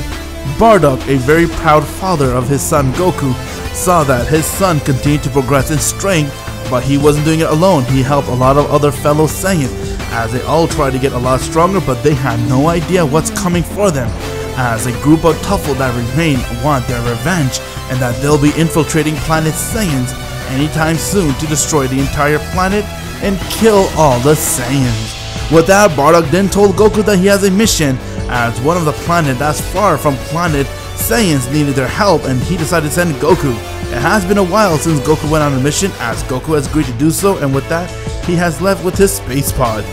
Bardock, a very proud father of his son Goku, saw that his son continued to progress in strength, but he wasn't doing it alone. He helped a lot of other fellow Saiyans as they all try to get a lot stronger, but they had no idea what's coming for them. As a group of Tuffle that remain want their revenge, and that they'll be infiltrating planet Saiyans anytime soon to destroy the entire planet and kill all the Saiyans. With that, Bardock then told Goku that he has a mission, as one of the planet that's far from planet Saiyans needed their help and he decided to send Goku. It has been a while since Goku went on a mission as Goku has agreed to do so and with that, he has left with his space pod.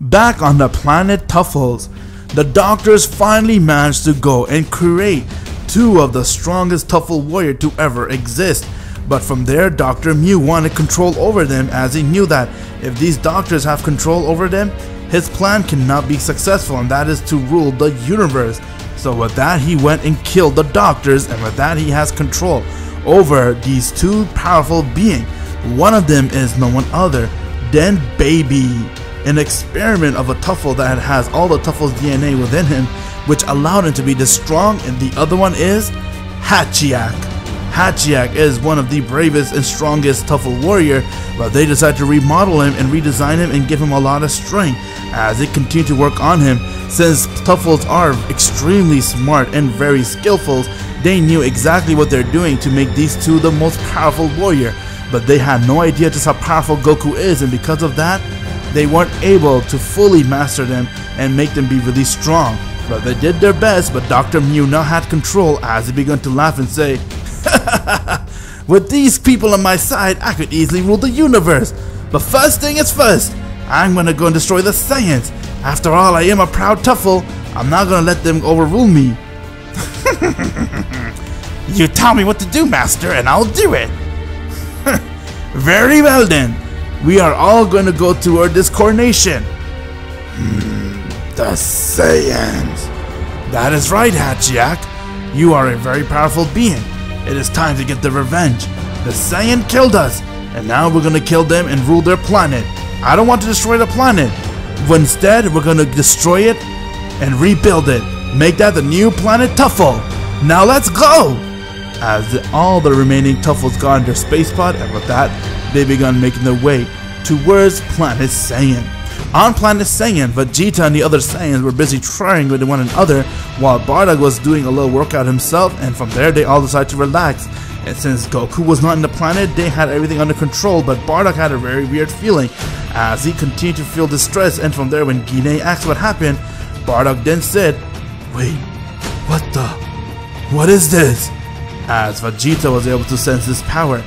Back on the planet Tuffles, the doctors finally managed to go and create two of the strongest Tuffle warrior to ever exist. But from there, Dr. Myuu wanted control over them as he knew that if these doctors have control over them, his plan cannot be successful and that is to rule the universe. So with that, he went and killed the doctors, and with that, he has control over these two powerful beings. One of them is no one other than Baby, an experiment of a Tuffle that has all the Tuffle's DNA within him, which allowed him to be this strong, and the other one is Hatchiyack. Hatchiyack is one of the bravest and strongest Tuffle warrior, but they decide to remodel him and redesign him and give him a lot of strength as they continue to work on him. Since Tuffles are extremely smart and very skillful, they knew exactly what they're doing to make these two the most powerful warrior, but they had no idea just how powerful Goku is, and because of that, they weren't able to fully master them and make them be really strong. But they did their best, but Dr. Myuu now had control as he began to laugh and say, With these people on my side, I could easily rule the universe. But first thing is first, I'm gonna go and destroy the Saiyans. After all, I am a proud Tuffle. I'm not gonna let them overrule me. you tell me what to do, Master, and I'll do it. Very well then. We are all going to go toward this coronation. Hmm, the Saiyans. That is right, Hatchiyack. You are a very powerful being. It is time to get the revenge. The Saiyan killed us, and now we're gonna kill them and rule their planet. I don't want to destroy the planet. But instead, we're gonna destroy it and rebuild it. Make that the new planet Tuffle. Now let's go! As all the remaining Tuffles got into space pod, and with that, they began making their way towards planet Saiyan. On planet Saiyan, Vegeta and the other Saiyans were busy trying with one another, while Bardock was doing a little workout himself, and from there they all decided to relax. And since Goku was not in the planet, they had everything under control, but Bardock had a very weird feeling as he continued to feel distress, and from there when Gine asked what happened, Bardock then said, Wait, what the? What is this? As Vegeta was able to sense this power,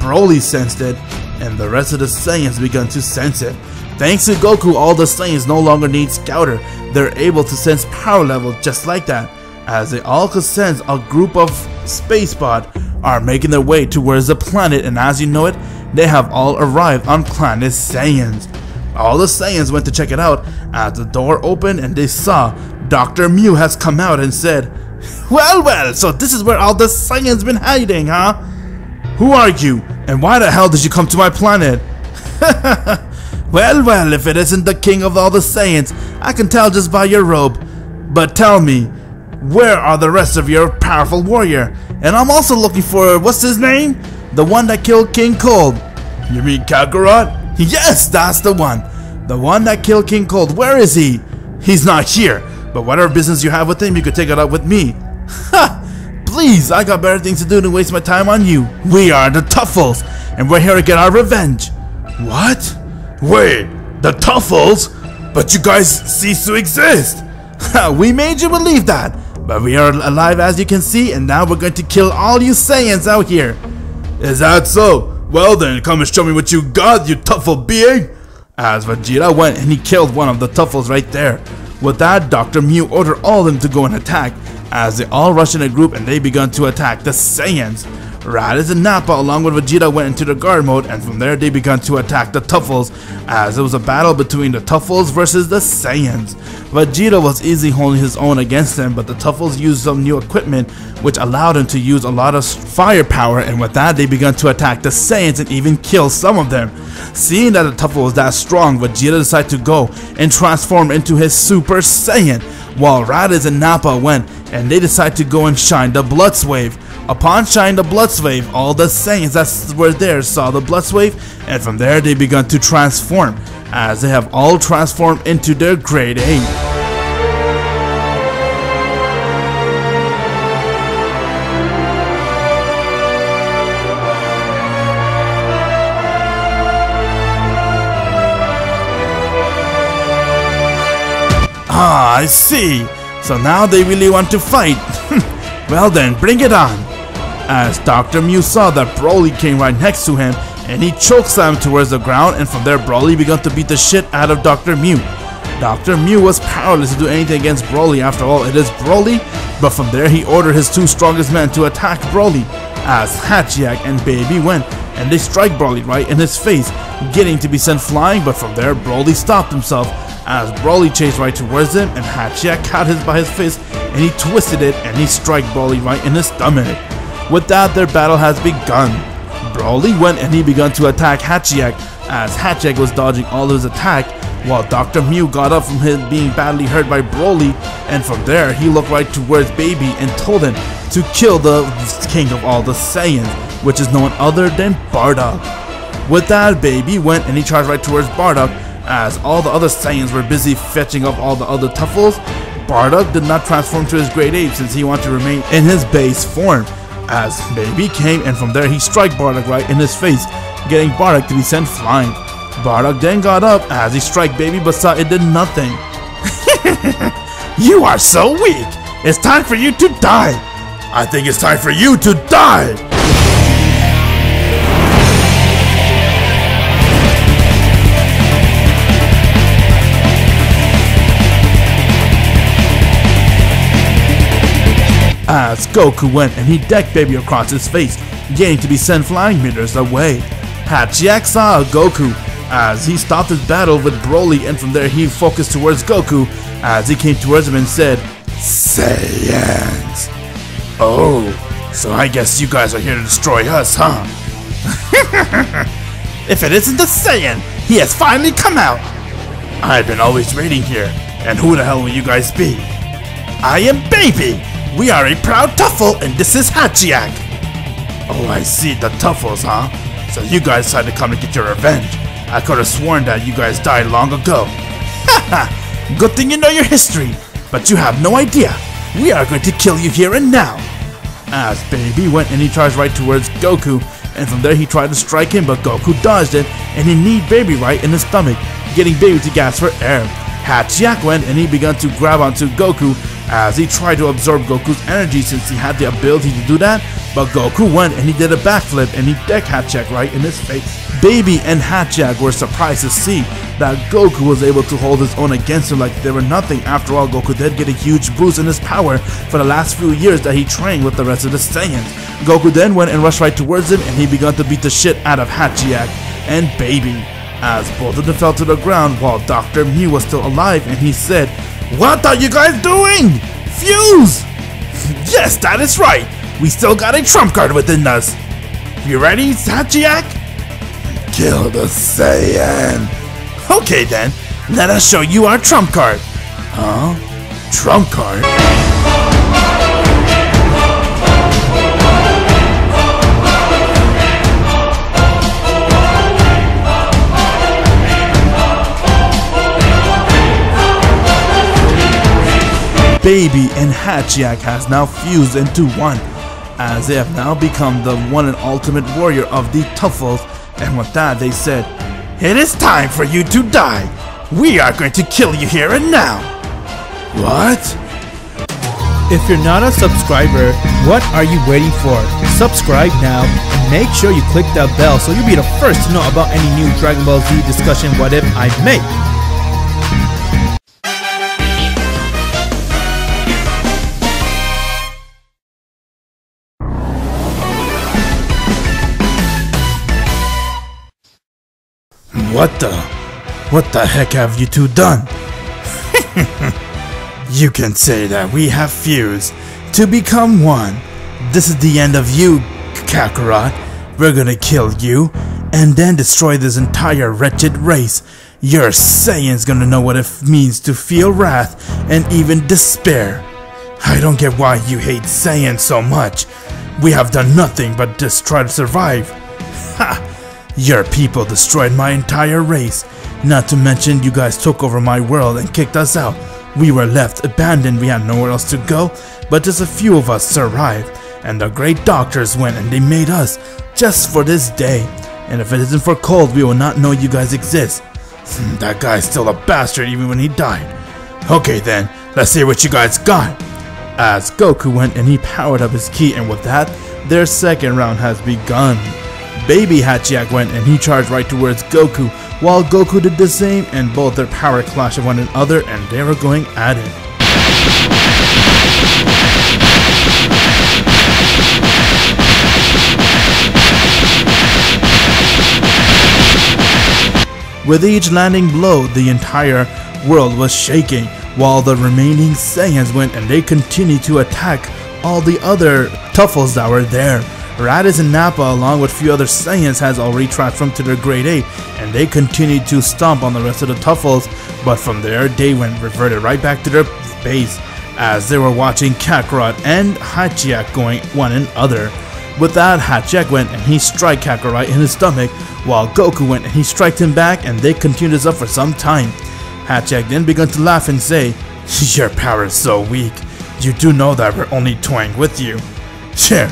Broly sensed it, and the rest of the Saiyans began to sense it. Thanks to Goku, all the Saiyans no longer need Scouter. They're able to sense power level just like that, as they all could sense a group of Spacebot are making their way towards the planet, and as you know it, they have all arrived on planet Saiyans. All the Saiyans went to check it out as the door opened and they saw Dr. Myuu has come out and said, Well, well, so this is where all the Saiyans been hiding, huh? Who are you? And why the hell did you come to my planet? well, well, if it isn't the king of all the Saiyans, I can tell just by your robe. But tell me, where are the rest of your powerful warrior? And I'm also looking for, what's his name? The one that killed King Cold. You mean Kakarot? Yes, that's the one. The one that killed King Cold. Where is he? He's not here. But whatever business you have with him, you could take it up with me. Ha! Please, I got better things to do than waste my time on you. We are the Tuffles, and we're here to get our revenge. What? Wait, the Tuffles? But you guys cease to exist. Ha, we made you believe that. But we are alive as you can see, and now we're going to kill all you Saiyans out here. Is that so? Well then, come and show me what you got, you Tuffle being. As Vegeta went and he killed one of the Tuffles right there. With that, Dr. Myuu ordered all of them to go and attack, as they all rushed in a group and they began to attack the Saiyans. Raditz and Nappa along with Vegeta went into the guard mode and from there they began to attack the Tuffles as it was a battle between the Tuffles versus the Saiyans. Vegeta was easily holding his own against them but the Tuffles used some new equipment which allowed him to use a lot of firepower and with that they began to attack the Saiyans and even kill some of them. Seeing that the Tuffle was that strong, Vegeta decided to go and transform into his Super Saiyan while Raditz and Nappa went and they decided to go and shine the Blutz Wave. Upon shining the Blutz Wave, all the Saints that were there saw the Blutz Wave, and from there they began to transform, as they have all transformed into their Great Ape. Ah, I see. So now they really want to fight. well then, bring it on. As Dr. Myuu saw that Broly came right next to him, and he chokeslammed towards the ground, and from there Broly began to beat the shit out of Dr. Myuu. Dr. Myuu was powerless to do anything against Broly, after all, it is Broly, but from there he ordered his two strongest men to attack Broly, as Hatchiyack and Baby went, and they strike Broly right in his face, getting to be sent flying, but from there Broly stopped himself, as Broly chased right towards him and Hatchiyack caught his by his fist and he twisted it and he struck Broly right in his stomach. With that, their battle has begun. Broly went and he began to attack Hatchiyack as Hatchiyack was dodging all his attack while Dr. Myuu got up from him being badly hurt by Broly and from there he looked right towards Baby and told him to kill the king of all the Saiyans which is none other than Bardock. With that, Baby went and he charged right towards Bardock as all the other Saiyans were busy fetching up all the other Tuffles. Bardock did not transform to his Great Ape since he wanted to remain in his base form as Baby came and from there he struck Bardock right in his face, getting Bardock to be sent flying. Bardock then got up as he struck Baby but saw it did nothing. you are so weak! It's time for you to die! I think it's time for you to die! As Goku went and he decked Baby across his face, getting to be sent flying meters away. Hatchiyack saw Goku as he stopped his battle with Broly and from there he focused towards Goku as he came towards him and said, Saiyans. Oh, so I guess you guys are here to destroy us, huh? if it isn't the Saiyan, he has finally come out. I've been always waiting here, and who the hell will you guys be? I am Baby! We are a proud Tuffle, and this is Hatchiyack! Oh, I see, the Tuffles, huh? So you guys decided to come to get your revenge. I could have sworn that you guys died long ago. Haha! Good thing you know your history, but you have no idea. We are going to kill you here and now. As Baby went and he charged right towards Goku, and from there he tried to strike him, but Goku dodged it, and he kneed Baby right in the stomach, getting Baby to gasp for air. Hatchiyack went and he began to grab onto Goku as he tried to absorb Goku's energy since he had the ability to do that, but Goku went and he did a backflip and he decked Hatchiyack right in his face. Baby and Hatchiyack were surprised to see that Goku was able to hold his own against him like they were nothing. After all, Goku did get a huge boost in his power for the last few years that he trained with the rest of the Saiyans. Goku then went and rushed right towards him and he began to beat the shit out of Hatchiyack and Baby as both of them fell to the ground while Dr. Myuu was still alive and he said, What are you guys doing? Fuse! yes, that is right! We still got a trump card within us! You ready, Hatchiyack? Kill the Saiyan! Okay then, let us show you our trump card! Huh? Trump card? Baby and Hatchiyack has now fused into one, as they have now become the one and ultimate warrior of the Tuffles, and with that they said, It is time for you to die! We are going to kill you here and now! What? If you're not a subscriber, what are you waiting for? Subscribe now and make sure you click that bell so you'll be the first to know about any new Dragon Ball Z discussion what if I make. What the? What the heck have you two done? you can say that we have fused to become one. This is the end of you, Kakarot. We're gonna kill you and then destroy this entire wretched race. Your Saiyan's gonna know what it means to feel wrath and even despair. I don't get why you hate Saiyan so much. We have done nothing but just try to survive. Ha! Your people destroyed my entire race. Not to mention you guys took over my world and kicked us out. We were left abandoned, we had nowhere else to go, but just a few of us survived. And the great doctors went and they made us, just for this day. And if it isn't for cold, we will not know you guys exist. Hmm, that guy's still a bastard even when he died. Okay then, let's see what you guys got. As Goku went and he powered up his ki and with that, their second round has begun. Baby Hatchiyack went and he charged right towards Goku, while Goku did the same and both their power clashed one another and they were going at it. With each landing blow, the entire world was shaking, while the remaining Saiyans went and they continued to attack all the other Tuffles that were there. Raditz and Nappa along with a few other Saiyans has already transformed to their Great Ape and they continued to stomp on the rest of the Tuffles but from there they went reverted right back to their base as they were watching Kakarot and Hatchiyack going one and other. With that, Hatchiyack went and he struck Kakarot in his stomach while Goku went and he struck him back and they continued this up for some time. Hatchiyack then began to laugh and say, Your power is so weak. You do know that we're only toying with you. Sure,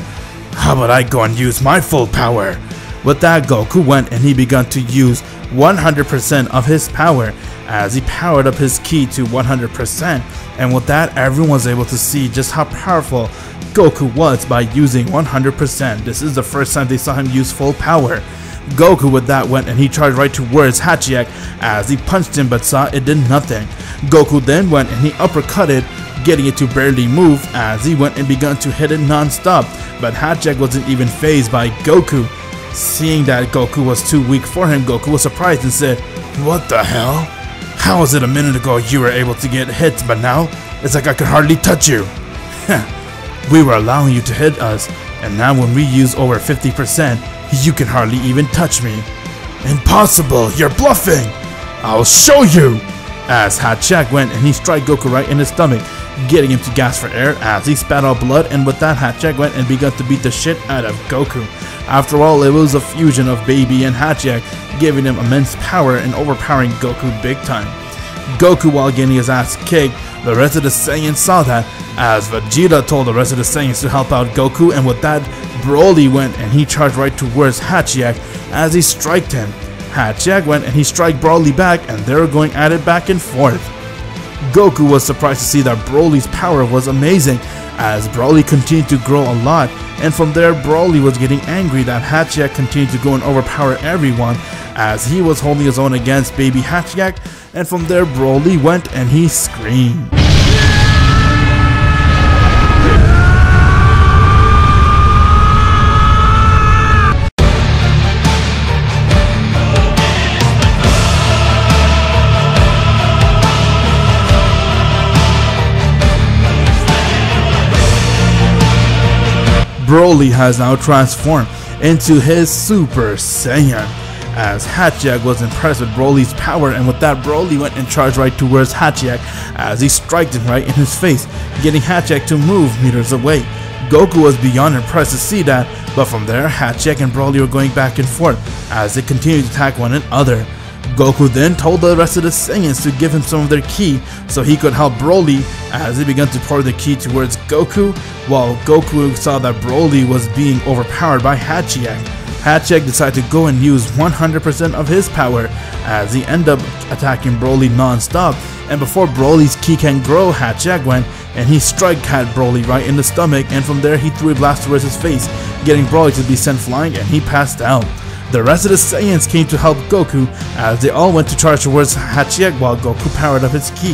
how about I go and use my full power? With that, Goku went and he began to use 100% of his power as he powered up his ki to 100% and with that everyone was able to see just how powerful Goku was by using 100%. This is the first time they saw him use full power. Goku with that went and he charged right towards Hatchiyack as he punched him but saw it did nothing. Goku then went and he uppercutted getting it to barely move as he went and began to hit it non-stop but Hatchiyack wasn't even phased by Goku. Seeing that Goku was too weak for him, Goku was surprised and said, What the hell? How was it a minute ago you were able to get hit, but now it's like I could hardly touch you? we were allowing you to hit us, and now when we use over 50%, you can hardly even touch me. Impossible, you're bluffing! I'll show you! As Hatchiyack went and he struck Goku right in his stomach, getting him to gasp for air as he spat out blood and with that Hatchiyack went and began to beat the shit out of Goku. After all, it was a fusion of Baby and Hatchiyack, giving him immense power and overpowering Goku big time. Goku while getting his ass kicked, the rest of the Saiyans saw that, as Vegeta told the rest of the Saiyans to help out Goku and with that, Broly went and he charged right towards Hatchiyack as he striked him. Hatchiyack went and he strike Broly back and they were going at it back and forth. Goku was surprised to see that Broly's power was amazing as Broly continued to grow a lot and from there Broly was getting angry that Hatchiyack continued to go and overpower everyone as he was holding his own against baby Hatchiyack and from there Broly went and he screamed. Broly has now transformed into his Super Saiyan. As Hatchiyack was impressed with Broly's power and with that Broly went and charged right towards Hatchiyack as he struck him right in his face, getting Hatchiyack to move meters away. Goku was beyond impressed to see that, but from there Hatchiyack and Broly were going back and forth as they continued to attack one another. Goku then told the rest of the Saiyans to give him some of their ki so he could help Broly as he began to pour the ki towards Goku while Goku saw that Broly was being overpowered by Hatchiyack. Hatchiyack decided to go and use 100% of his power as he ended up attacking Broly non-stop and before Broly's ki can grow, Hatchiyack went and he struck Cat Broly right in the stomach and from there he threw a blast towards his face, getting Broly to be sent flying and he passed out. The rest of the Saiyans came to help Goku as they all went to charge towards Hatchiyack while Goku powered up his ki.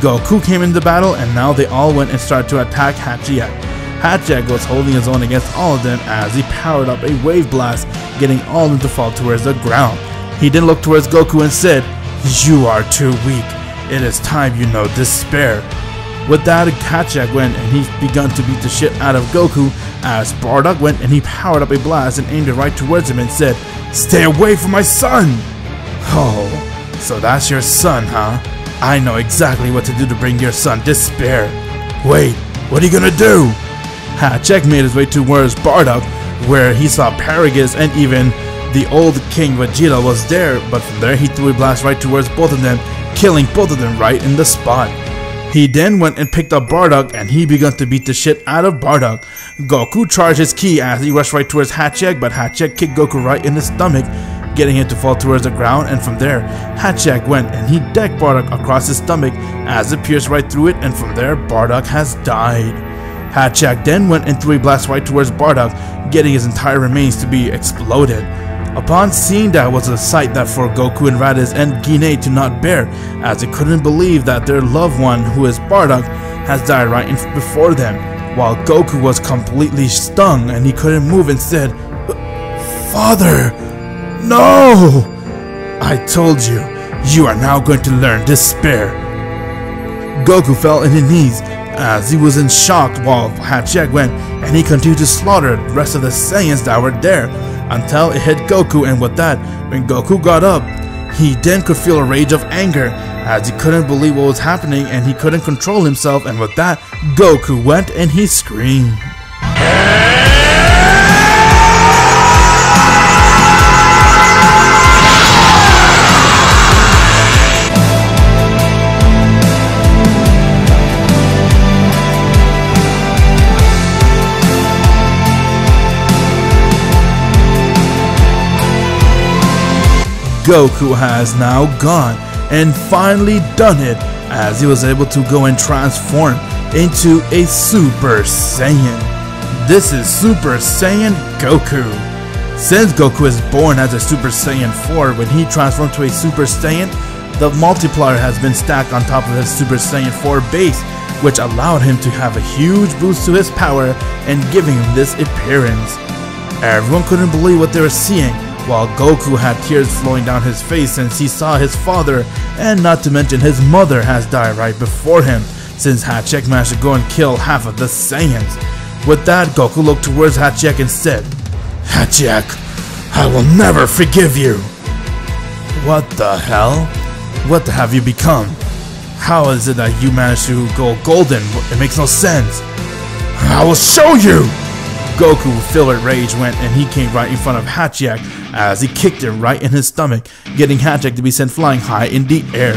Goku came into battle and now they all went and started to attack Hatchiyack. Hatchiyack was holding his own against all of them as he powered up a wave blast, getting all of them to fall towards the ground. He then looked towards Goku and said, You are too weak. It is time you know despair. With that, Hatchiyack went and he begun to beat the shit out of Goku as Bardock went and he powered up a blast and aimed it right towards him and said, Stay away from my son! Oh, so that's your son, huh? I know exactly what to do to bring your son despair. Wait, what are you gonna do? Hatchiyack made his way towards Bardock, where he saw Paragus and even the old King Vegeta was there, but from there he threw a blast right towards both of them, killing both of them right in the spot. He then went and picked up Bardock and he began to beat the shit out of Bardock. Goku charged his ki as he rushed right towards Hatchiyack, but Hatchiyack kicked Goku right in the stomach, getting him to fall towards the ground and from there, Hatchiyack went and he decked Bardock across his stomach as it pierced right through it and from there, Bardock has died. Hatchiyack then went and threw a blast right towards Bardock, getting his entire remains to be exploded. Upon seeing that was a sight that for Goku and Raditz and Gine to not bear, as they couldn't believe that their loved one, who is Bardock, has died right in before them, while Goku was completely stung and he couldn't move and said, Father, no! I told you, You are now going to learn despair. Goku fell in his knees as he was in shock while Hatchiyack went and he continued to slaughter the rest of the Saiyans that were there until it hit Goku and with that, when Goku got up, he then could feel a rage of anger as he couldn't believe what was happening and he couldn't control himself and with that, Goku went and he screamed. Goku has now gone and finally done it as he was able to go and transform into a Super Saiyan. This is Super Saiyan Goku. Since Goku is born as a Super Saiyan 4, when he transformed to a Super Saiyan, the multiplier has been stacked on top of his Super Saiyan 4 base, which allowed him to have a huge boost to his power and giving him this appearance. Everyone couldn't believe what they were seeing, while Goku had tears flowing down his face since he saw his father, and not to mention his mother has died right before him, since Hatchiyack managed to go and kill half of the Saiyans. With that, Goku looked towards Hatchiyack and said, Hatchiyack, I will never forgive you. What the hell? What have you become? How is it that you managed to go golden? It makes no sense. I will show you! Goku, filled with rage, went and he came right in front of Hatchiyack as he kicked him right in his stomach, getting Hatchiyack to be sent flying high in the air.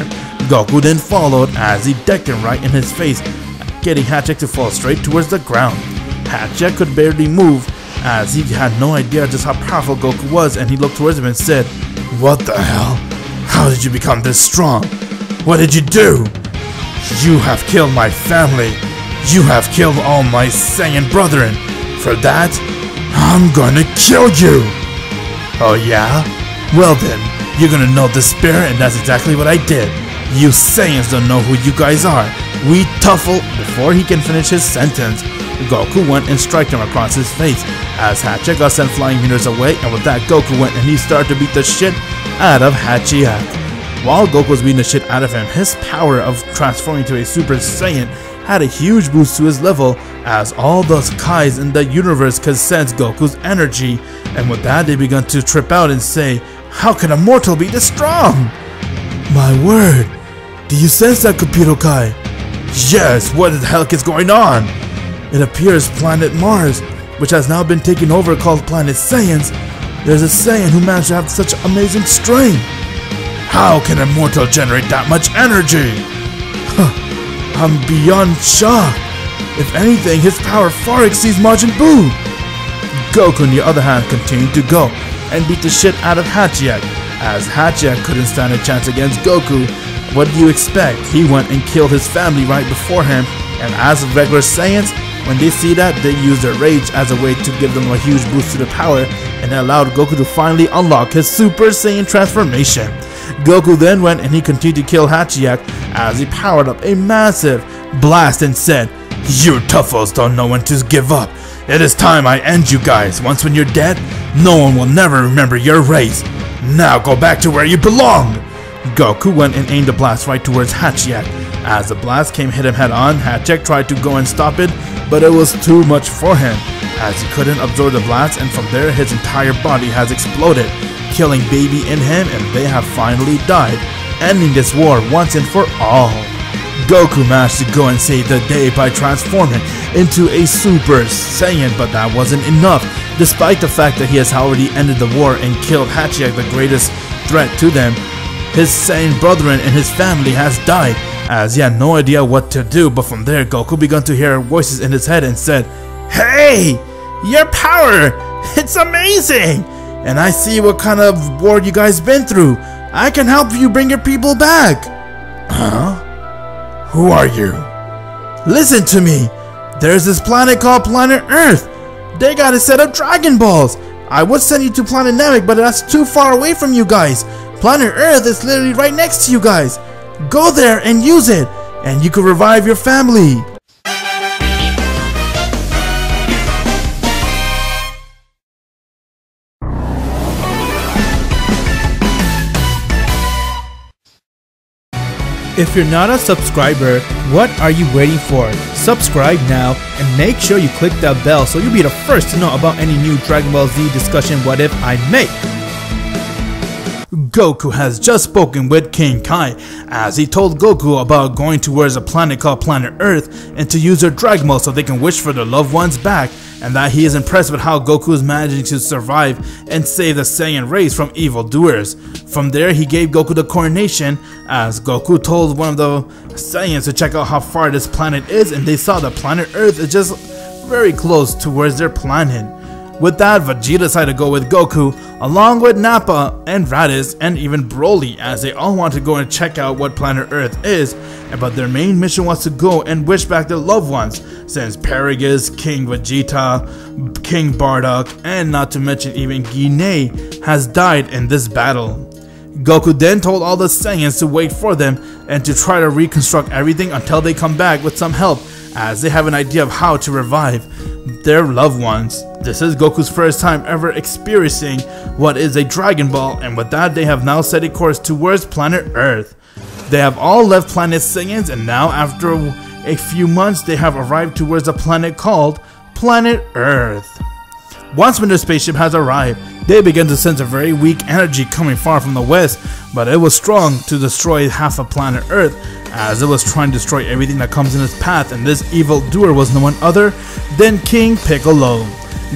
Goku then followed as he decked him right in his face, getting Hatchiyack to fall straight towards the ground. Hatchiyack could barely move as he had no idea just how powerful Goku was and he looked towards him and said, What the hell? How did you become this strong? What did you do? You have killed my family. You have killed all my Saiyan brethren. For that, I'm gonna kill you! Oh yeah? Well then, you're gonna know despair and that's exactly what I did. You Saiyans don't know who you guys are. We Tuffle before he can finish his sentence. Goku went and struck him across his face as Hatchiyack got sent flying meters away and with that Goku went and he started to beat the shit out of Hatchiyack. While Goku was beating the shit out of him, his power of transforming to a Super Saiyan had a huge boost to his level as all those Kais in the universe could sense Goku's energy and with that they began to trip out and say, How can a mortal be this strong? My word, do you sense that Kibito Kai? Yes, what the heck is going on? It appears planet Mars, which has now been taken over called Planet Saiyans, there's a Saiyan who managed to have such amazing strength. How can a mortal generate that much energy? I'm beyond shocked. If anything, his power far exceeds Majin Buu. Goku, on the other hand, continued to go and beat the shit out of Hatchiyack. As Hatchiyack couldn't stand a chance against Goku, what do you expect? He went and killed his family right before him, and as regular Saiyans, when they see that, they use their rage as a way to give them a huge boost to the power, and allowed Goku to finally unlock his Super Saiyan transformation. Goku then went and he continued to kill Hatchiyack as he powered up a massive blast and said, You toughos don't know when to give up. It is time I end you guys. Once when you're dead, no one will never remember your race. Now go back to where you belong. Goku went and aimed the blast right towards Hatchiyack. As the blast came hit him head on, Hatchiyack tried to go and stop it, but it was too much for him, as he couldn't absorb the blast and from there his entire body has exploded, killing Baby and him and they have finally died, ending this war once and for all. Goku managed to go and save the day by transforming into a Super Saiyan, but that wasn't enough, despite the fact that he has already ended the war and killed Hatchiyack, the greatest threat to them. His Saiyan brethren and his family has died, as he had no idea what to do, but from there Goku began to hear voices in his head and said, Hey! Your power! It's amazing! And I see what kind of war you guys been through. I can help you bring your people back. Huh? Who are you? Listen to me. There's this planet called Planet Earth. They got a set of Dragon Balls. I would send you to Planet Namek, but that's too far away from you guys. Planet Earth is literally right next to you guys. Go there and use it, and you can revive your family. If you're not a subscriber, what are you waiting for? Subscribe now and make sure you click that bell so you'll be the first to know about any new Dragon Ball Z discussion what if I make. Goku has just spoken with King Kai as he told Goku about going towards a planet called Planet Earth and to use their Ball so they can wish for their loved ones back and that he is impressed with how Goku is managing to survive and save the Saiyan race from evildoers. From there, he gave Goku the coronation as Goku told one of the Saiyans to check out how far this planet is and they saw that planet Earth is just very close towards their planet. With that, Vegeta decided to go with Goku, along with Nappa and Raditz and even Broly, as they all want to go and check out what planet Earth is, but their main mission was to go and wish back their loved ones, since Paragus, King Vegeta, King Bardock, and not to mention even Gine has died in this battle. Goku then told all the Saiyans to wait for them and to try to reconstruct everything until they come back with some help as they have an idea of how to revive their loved ones. This is Goku's first time ever experiencing what is a Dragon Ball and with that they have now set a course towards planet Earth. They have all left planet Saiyans and now after a few months they have arrived towards a planet called Planet Earth. Once when their spaceship has arrived, they begin to sense a very weak energy coming far from the west, but it was strong to destroy half of planet Earth, as it was trying to destroy everything that comes in its path, and this evil doer was no one other than King Piccolo.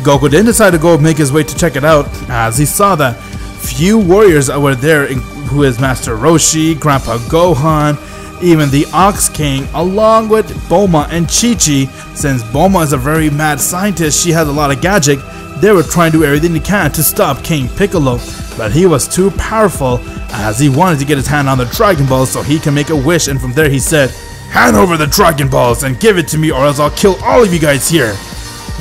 Goku then decided to go make his way to check it out, as he saw that few warriors were there, who is Master Roshi, Grandpa Gohan, even the Ox King, along with Bulma and Chi Chi. Since Bulma is a very mad scientist, she has a lot of gadget. They were trying to do everything they can to stop King Piccolo, but he was too powerful as he wanted to get his hand on the Dragon Balls so he can make a wish. And from there, he said, Hand over the Dragon Balls and give it to me, or else I'll kill all of you guys here.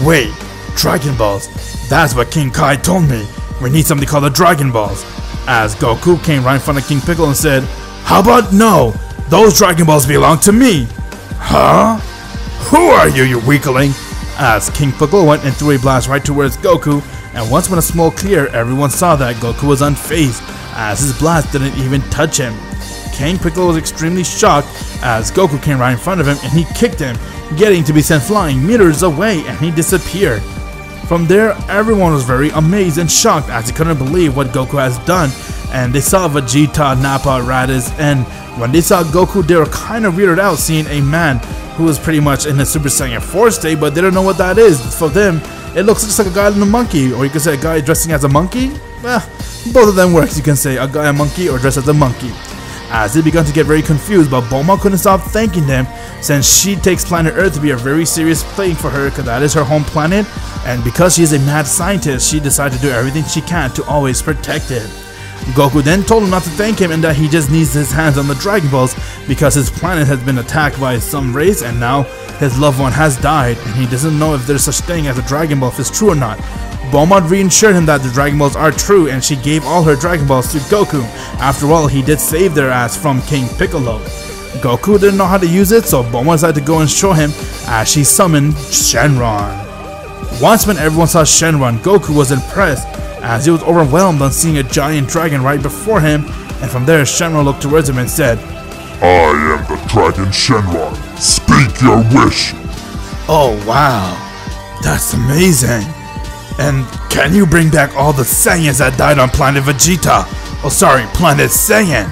Wait, Dragon Balls? That's what King Kai told me. We need something called the Dragon Balls. As Goku came right in front of King Piccolo and said, How about no? Those Dragon Balls belong to me. Huh? Who are you, you weakling? As King Piccolo went and threw a blast right towards Goku, and once when a smoke cleared, everyone saw that Goku was unfazed, as his blast didn't even touch him. King Piccolo was extremely shocked as Goku came right in front of him and he kicked him, getting to be sent flying meters away and he disappeared. From there, everyone was very amazed and shocked as they couldn't believe what Goku has done, and they saw Vegeta, Nappa, Raditz, and when they saw Goku, they were kind of weirded out seeing a man who was pretty much in the Super Saiyan 4 state, but they don't know what that is. For them, it looks just like a guy in a monkey, or you could say a guy dressing as a monkey. Well, both of them works. You can say a guy a monkey or dressed as a monkey. As they began to get very confused, but Bulma couldn't stop thanking them since she takes planet Earth to be a very serious thing for her because that is her home planet, and because she is a mad scientist, she decided to do everything she can to always protect it. Goku then told him not to thank him and that he just needs his hands on the Dragon Balls because his planet has been attacked by some race and now his loved one has died and he doesn't know if there's such thing as a Dragon Ball if it's true or not. Bulma reassured him that the Dragon Balls are true and she gave all her Dragon Balls to Goku. After all, he did save their ass from King Piccolo. Goku didn't know how to use it, so Bulma decided to go and show him as she summoned Shenron. Once when everyone saw Shenron, Goku was impressed as he was overwhelmed on seeing a giant dragon right before him, and from there Shenron looked towards him and said, I am the Dragon Shenron. Speak your wish. Oh wow, that's amazing. And can you bring back all the Saiyans that died on planet Vegeta? Oh sorry, planet Saiyan.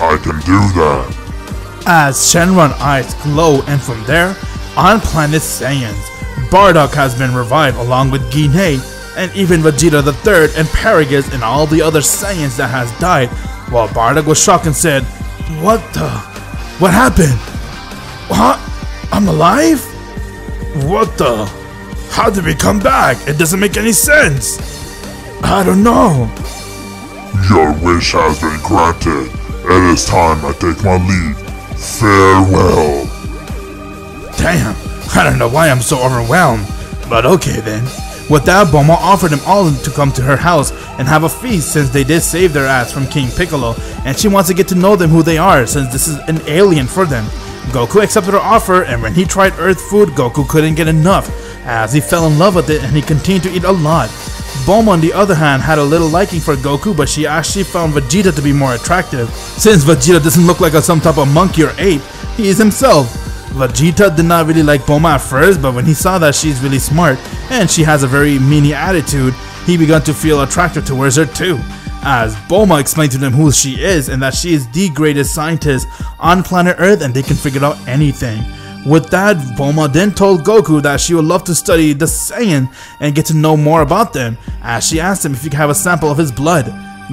I can do that. As Shenron eyes glow and from there, on planet Saiyans, Bardock has been revived along with Gine and even Vegeta the Third and Paragus and all the other Saiyans that has died, while Bardock was shocked and said, What the? What happened? What? I'm alive? What the? How did we come back? It doesn't make any sense. I don't know. Your wish has been granted. It is time I take my leave. Farewell. Damn, I don't know why I'm so overwhelmed. But okay then. With that, Bulma offered them all to come to her house and have a feast since they did save their ass from King Piccolo, and she wants to get to know them who they are since this is an alien for them. Goku accepted her offer, and when he tried Earth food, Goku couldn't get enough, as he fell in love with it and he continued to eat a lot. Bulma, on the other hand, had a little liking for Goku, but she actually found Vegeta to be more attractive. Since Vegeta doesn't look like some type of monkey or ape, he is himself. Vegeta did not really like Bulma at first, but when he saw that she's really smart and she has a very meanie attitude, he began to feel attracted towards her too. As Bulma explained to them who she is and that she is the greatest scientist on planet Earth and they can figure out anything. With that, Bulma then told Goku that she would love to study the Saiyan and get to know more about them, as she asked him if he could have a sample of his blood.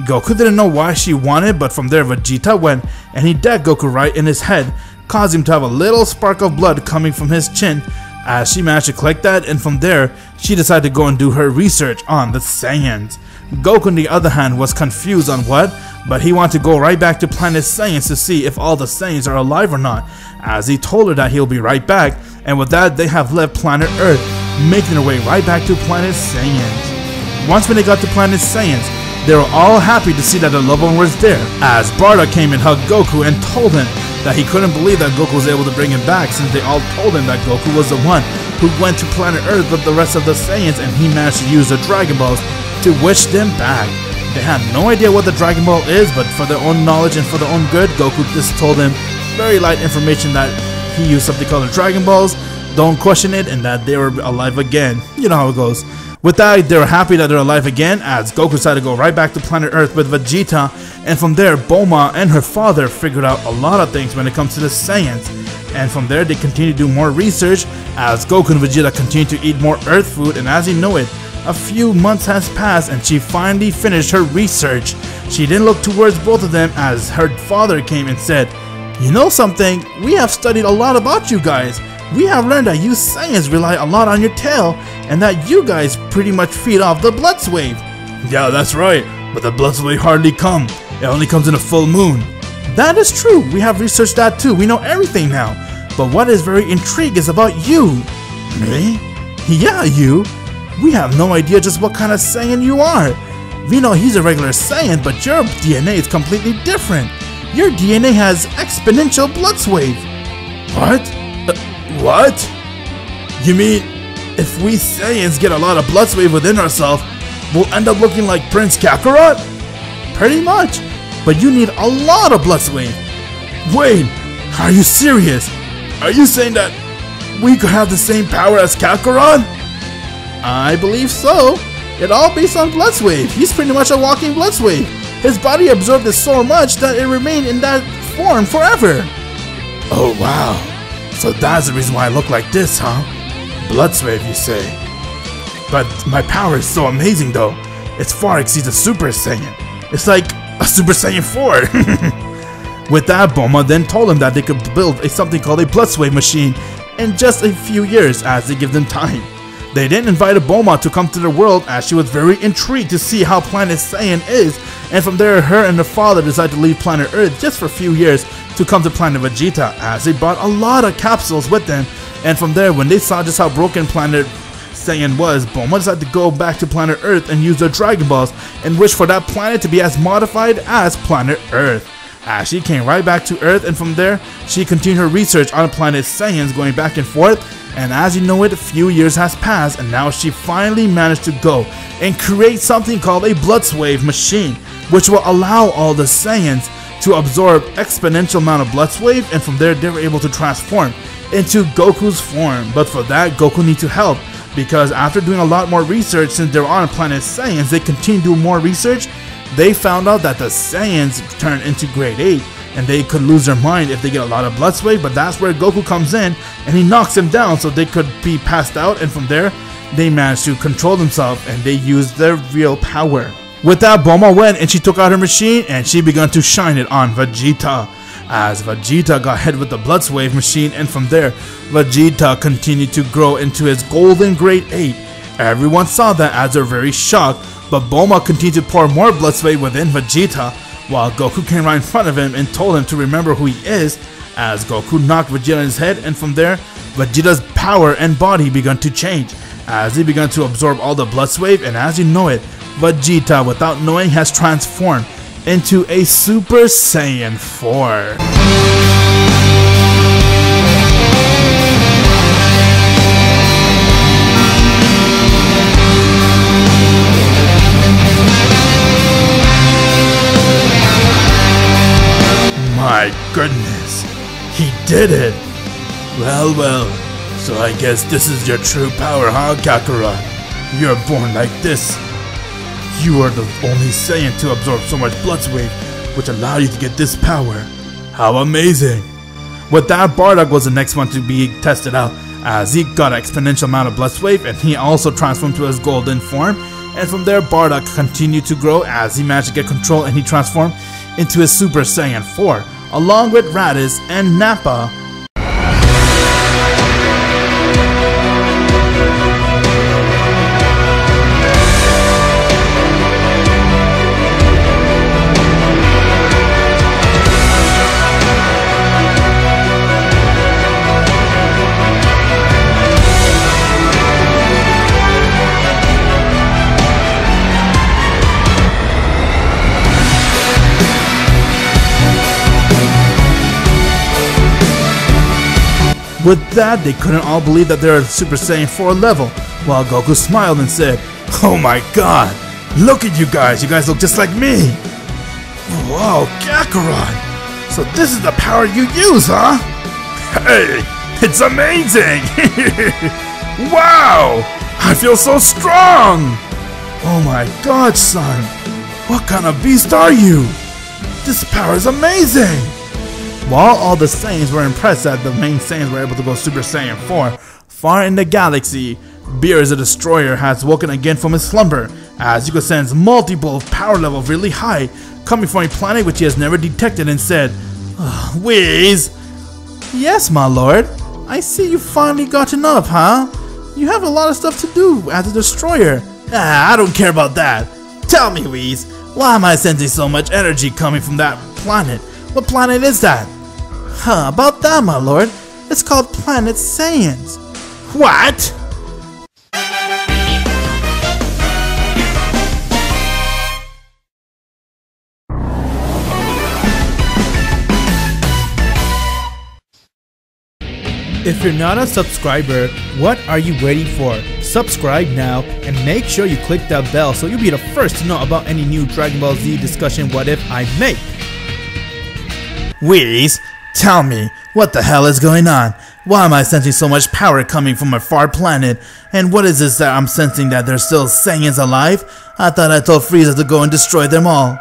Goku didn't know why she wanted, but from there Vegeta went and he decked Goku right in his head, causing him to have a little spark of blood coming from his chin as she managed to collect that and from there she decided to go and do her research on the Saiyans. Goku on the other hand was confused on what, but he wanted to go right back to planet Saiyans to see if all the Saiyans are alive or not, as he told her that he'll be right back, and with that they have left planet Earth, making their way right back to planet Saiyans. Once when they got to planet Saiyans, they were all happy to see that their loved one was there, as Bardock came and hugged Goku and told him that he couldn't believe that Goku was able to bring him back since they all told him that Goku was the one who went to planet Earth with the rest of the Saiyans and he managed to use the Dragon Balls to wish them back. They had no idea what the Dragon Ball is, but for their own knowledge and for their own good, Goku just told them very light information that he used something called the Dragon Balls, don't question it, and that they were alive again. You know how it goes. With that, they're happy that they're alive again, as Goku decided to go right back to planet Earth with Vegeta, and from there, Bulma and her father figured out a lot of things when it comes to the Saiyans. And from there, they continue to do more research, as Goku and Vegeta continue to eat more Earth food, and as you know it, a few months has passed and she finally finished her research. She didn't look towards both of them as her father came and said, You know something? We have studied a lot about you guys. We have learned that you Saiyans rely a lot on your tail and that you guys pretty much feed off the Blutz Wave. Yeah, that's right, but the Blutz Wave hardly come. It only comes in a full moon. That is true. We have researched that too. We know everything now. But what is very intriguing is about you. Me? Yeah, you. We have no idea just what kind of Saiyan you are. We know he's a regular Saiyan, but your DNA is completely different. Your DNA has exponential Blutz Wave. What? Uh, what? You mean if we Saiyans get a lot of Blutz Wave within ourselves, we'll end up looking like Prince Kakarot? Pretty much. But you need a lot of Blutz Wave. Wait, are you serious? Are you saying that we could have the same power as Kakarot? I believe so. It all based on Blutz Wave. He's pretty much a walking Blutz Wave. His body absorbed it so much that it remained in that form forever. Oh wow. So that's the reason why I look like this, huh? Blutz Wave, you say? But my power is so amazing though. It far exceeds a Super Saiyan. It's like a Super Saiyan 4. With that, Bulma then told him that they could build a something called a Blutz Wave machine in just a few years as they give them time. They then invited Bulma to come to their world as she was very intrigued to see how planet Saiyan is, and from there her and her father decided to leave planet Earth just for a few years to come to planet Vegeta as they brought a lot of capsules with them, and from there when they saw just how broken planet Saiyan was, Bulma decided to go back to planet Earth and use their Dragon Balls and wish for that planet to be as modified as planet Earth. As she came right back to Earth and from there, she continued her research on planet Saiyans going back and forth and as you know it, a few years has passed and now she finally managed to go and create something called a Blutz Wave machine, which will allow all the Saiyans to absorb exponential amount of Blutz Wave and from there they were able to transform into Goku's form. But for that, Goku needs to help because after doing a lot more research since they're on a planet Saiyans, they continue to do more research. They found out that the Saiyans turn into Great Ape and they could lose their mind if they get a lot of Blutz Wave, but that's where Goku comes in and he knocks them down so they could be passed out and from there they managed to control themselves and they used their real power. With that, Bulma went and she took out her machine and she began to shine it on Vegeta. As Vegeta got hit with the blood machine and from there, Vegeta continued to grow into his golden Great Ape. Everyone saw that as they're very shocked, but Bulma continued to pour more Blutz Wave within Vegeta while Goku came right in front of him and told him to remember who he is, as Goku knocked Vegeta in his head, and from there, Vegeta's power and body began to change, as he began to absorb all the Blutz Wave, and as you know it, Vegeta, without knowing, has transformed into a Super Saiyan 4. My goodness. He did it. Well, well. So I guess this is your true power, huh, Kakarot? You're born like this. You are the only Saiyan to absorb so much blood which allowed you to get this power. How amazing! With that, Bardock was the next one to be tested out, as he got an exponential amount of Blutz Wave, and he also transformed to his golden form. And from there, Bardock continued to grow as he managed to get control, and he transformed into his Super Saiyan 4, along with Raditz and Nappa, With that, they couldn't all believe that they're at Super Saiyan 4 level, while Goku smiled and said, Oh my god, look at you guys, you guys look just like me! Whoa, Kakarot! So this is the power you use, huh? Hey, it's amazing! wow! I feel so strong! Oh my god, son! What kind of beast are you? This power is amazing! While all the Saiyans were impressed that the main Saiyans were able to go Super Saiyan 4, far in the galaxy, Beerus the Destroyer has woken again from his slumber, as you can sense multiple power levels really high coming from a planet which he has never detected and said, "Ugh, Whis! Yes, my lord. I see you finally gotten up, huh? You have a lot of stuff to do as a destroyer. Ah, I don't care about that. Tell me, Whis, why am I sensing so much energy coming from that planet? What planet is that? Huh, about that, my lord. It's called Planet Saiyans. What? If you're not a subscriber, what are you waiting for? Subscribe now and make sure you click that bell so you'll be the first to know about any new Dragon Ball Z discussion what if I make. Whis, tell me, what the hell is going on? Why am I sensing so much power coming from a far planet? And what is this that I'm sensing that there's still Saiyans alive? I thought I told Frieza to go and destroy them all.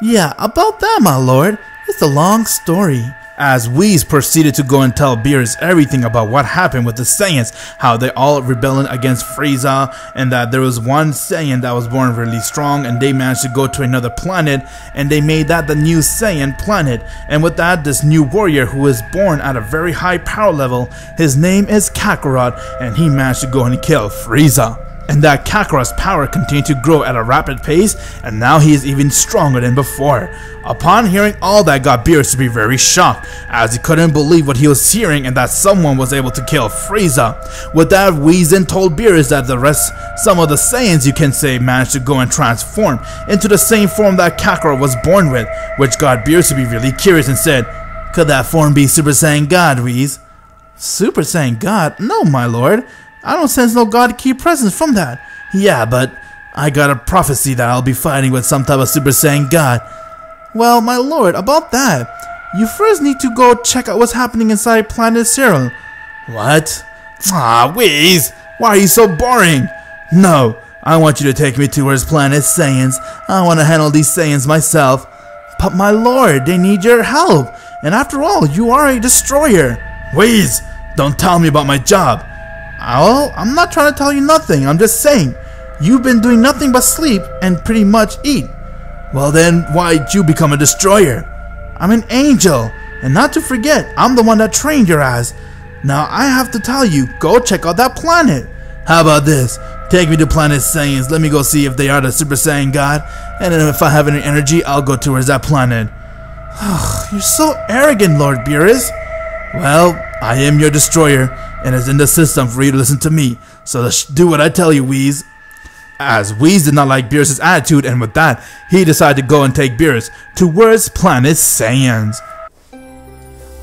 Yeah, about that, my lord. It's a long story. As Whis proceeded to go and tell Beerus everything about what happened with the Saiyans, how they all rebelling against Frieza, and that there was one Saiyan that was born really strong, and they managed to go to another planet, and they made that the new Saiyan planet. And with that, this new warrior who was born at a very high power level, his name is Kakarot, and he managed to go and kill Frieza and that Kakarot's power continued to grow at a rapid pace, and now he is even stronger than before. Upon hearing all that got Beerus to be very shocked, as he couldn't believe what he was hearing and that someone was able to kill Frieza. With that, then told Beerus that the rest, some of the Saiyans you can say, managed to go and transform into the same form that Kakarot was born with, which got Beerus to be really curious and said, Could that form be Super Saiyan God, Whis? Super Saiyan God? No, my lord. I don't sense no God ki presence from that. Yeah, but I got a prophecy that I'll be fighting with some type of Super Saiyan God. Well, my lord, about that, you first need to go check out what's happening inside Planet Cyril. What? Ah, Whis, why are you so boring? No, I want you to take me to towards Planet Saiyans. I want to handle these Saiyans myself. But my lord, they need your help. And after all, you are a destroyer. Whis, don't tell me about my job. Well, I'm not trying to tell you nothing. I'm just saying, you've been doing nothing but sleep and pretty much eat. Well then, why'd you become a destroyer? I'm an angel, and not to forget, I'm the one that trained your ass. Now I have to tell you, go check out that planet. How about this? Take me to Planet Saiyans. Let me go see if they are the Super Saiyan God, and if I have any energy, I'll go towards that planet. Ugh, you're so arrogant, Lord Beerus. Well, I am your destroyer, and it's in the system for you to listen to me. So do what I tell you, Whis. As Whis did not like Beerus' attitude, and with that, he decided to go and take Beerus towards Planet Saiyans.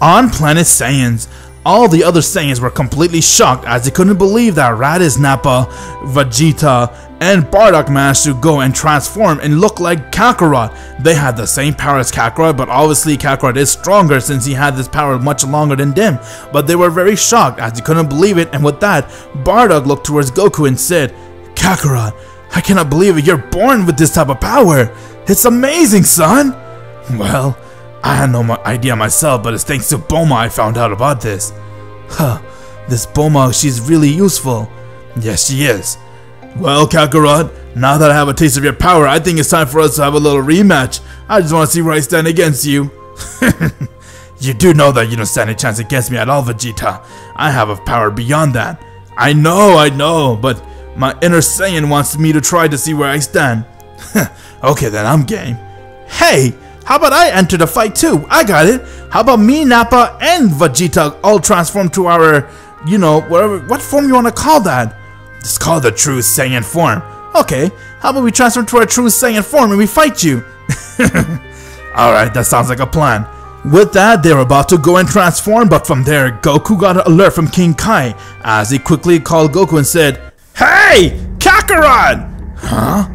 On Planet Saiyans, all the other Saiyans were completely shocked as they couldn't believe that Raditz Nappa, Vegeta, and Bardock managed to go and transform and look like Kakarot. They had the same power as Kakarot, but obviously Kakarot is stronger since he had this power much longer than them. But they were very shocked as he couldn't believe it, and with that, Bardock looked towards Goku and said, Kakarot, I cannot believe it, you're born with this type of power. It's amazing, son. Well, I had no idea myself, but it's thanks to Bulma I found out about this. Huh, this Bulma, she's really useful. Yes, she is. Well, Kakarot, now that I have a taste of your power, I think it's time for us to have a little rematch. I just want to see where I stand against you. you do know that you don't stand a chance against me at all, Vegeta. I have a power beyond that. I know, I know, but my inner Saiyan wants me to try to see where I stand. okay, then I'm game. Hey, how about I enter the fight too? I got it. How about me, Nappa, and Vegeta all transform to our, you know, whatever, what form you want to call that? It's called the True Saiyan form. Okay, how about we transform to our True Saiyan form and we fight you? Alright, that sounds like a plan. With that, they were about to go and transform, but from there, Goku got an alert from King Kai as he quickly called Goku and said, Hey! Kakarot! Huh?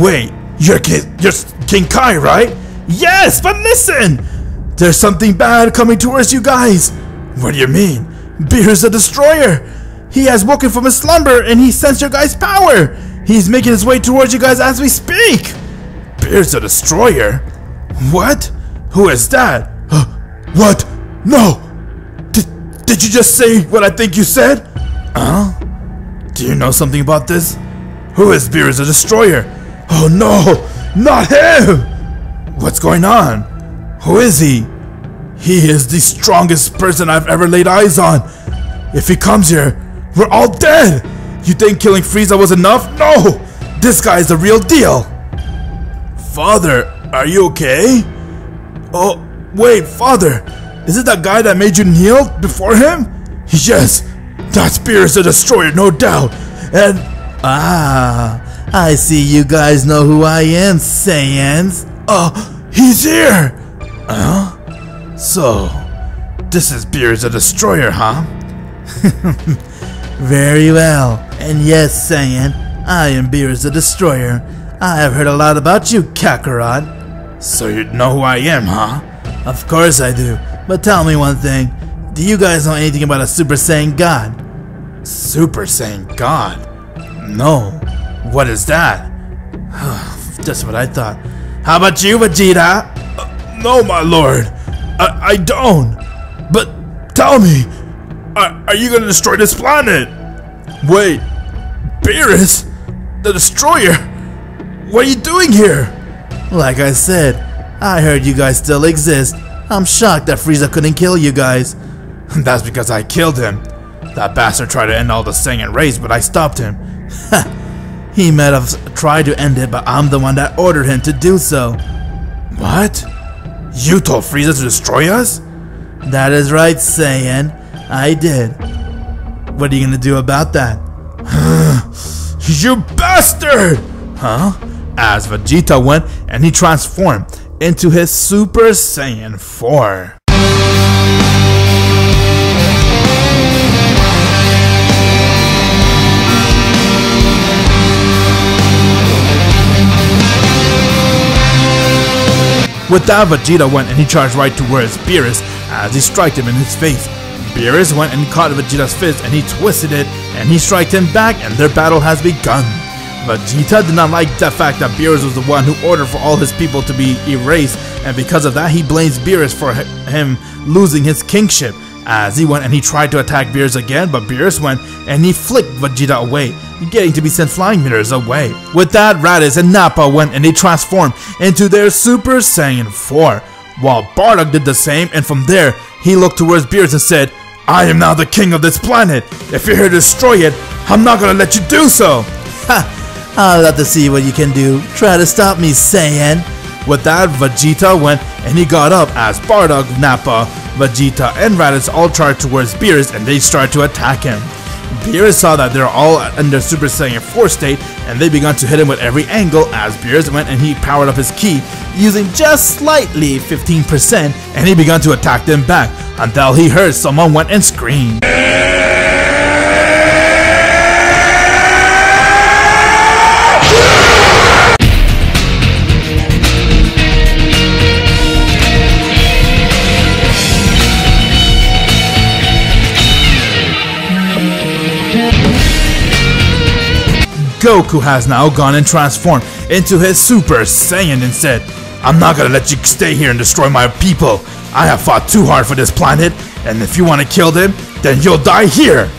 Wait, you're, you're King Kai, right? Yes, but listen! There's something bad coming towards you guys. What do you mean? Beerus the Destroyer! He has woken from his slumber and he sensed your guys' power! He's making his way towards you guys as we speak! Beerus the Destroyer? What? Who is that? what? No! Did, did you just say what I think you said? Huh? Do you know something about this? Who is Beerus the Destroyer? Oh no! Not him! What's going on? Who is he? He is the strongest person I've ever laid eyes on. If he comes here, we're all dead! You think killing Frieza was enough? No! This guy is the real deal! Father, are you okay? Oh, wait, Father! Is it that guy that made you kneel before him? Yes! That spear is a destroyer, no doubt! And... Ah, I see you guys know who I am, Saiyans! Uh, he's here! Huh? So, this is Beerus a Destroyer, huh? Very well. And yes, Saiyan, I am Beerus the Destroyer. I have heard a lot about you, Kakarot. So you know who I am, huh? Of course I do. But tell me one thing. Do you guys know anything about a Super Saiyan God? Super Saiyan God? No. What is that? Just what I thought. How about you, Vegeta? Uh, no, my lord. I, I don't. But tell me, are, are you gonna destroy this planet? Wait, Beerus? The Destroyer? What are you doing here? Like I said, I heard you guys still exist. I'm shocked that Frieza couldn't kill you guys. That's because I killed him. That bastard tried to end all the Saiyan race, but I stopped him. he might have tried to end it, but I'm the one that ordered him to do so. What? You told Frieza to destroy us? That is right, Saiyan. I did. What are you gonna do about that? you bastard! Huh? As Vegeta went and he transformed into his Super Saiyan 4. With that, Vegeta went and he charged right towards Beerus as he struck him in his face. Beerus went and caught Vegeta's fist and he twisted it and he struck him back and their battle has begun. Vegeta did not like the fact that Beerus was the one who ordered for all his people to be erased and because of that he blames Beerus for him losing his kingship. As he went and he tried to attack Beerus again, but Beerus went and he flicked Vegeta away, getting to be sent flying meters away. With that, Raditz and Nappa went and they transformed into their Super Saiyan 4, while Bardock did the same and from there, he looked towards Beerus and said, I am now the king of this planet. If you're here to destroy it, I'm not gonna let you do so. Ha! I'll have to see what you can do. Try to stop me, Saiyan. With that, Vegeta went and he got up as Bardock, Nappa, Vegeta, and Raditz all charged towards Beerus and they started to attack him. Beerus saw that they're all under Super Saiyan 4 state and they began to hit him with every angle as Beerus went and he powered up his ki using just slightly 15% and he began to attack them back until he heard someone went and screamed. Goku has now gone and transformed into his Super Saiyan and said, I'm not gonna let you stay here and destroy my people. I have fought too hard for this planet, and if you want to kill them, then you'll die here.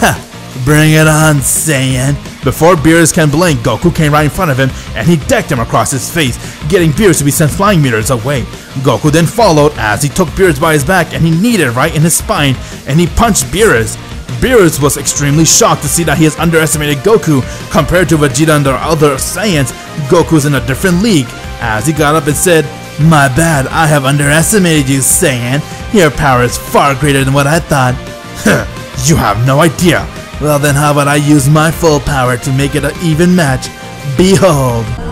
Bring it on, Saiyan. Before Beerus can blink, Goku came right in front of him and he decked him across his face, getting Beerus to be sent flying meters away. Goku then followed as he took Beerus by his back and he kneed it right in his spine and he punched Beerus. Beerus was extremely shocked to see that he has underestimated Goku compared to Vegeta and the other Saiyans. Goku's in a different league as he got up and said, My bad, I have underestimated you, Saiyan. Your power is far greater than what I thought. you have no idea. Well then how about I use my full power to make it an even match? Behold!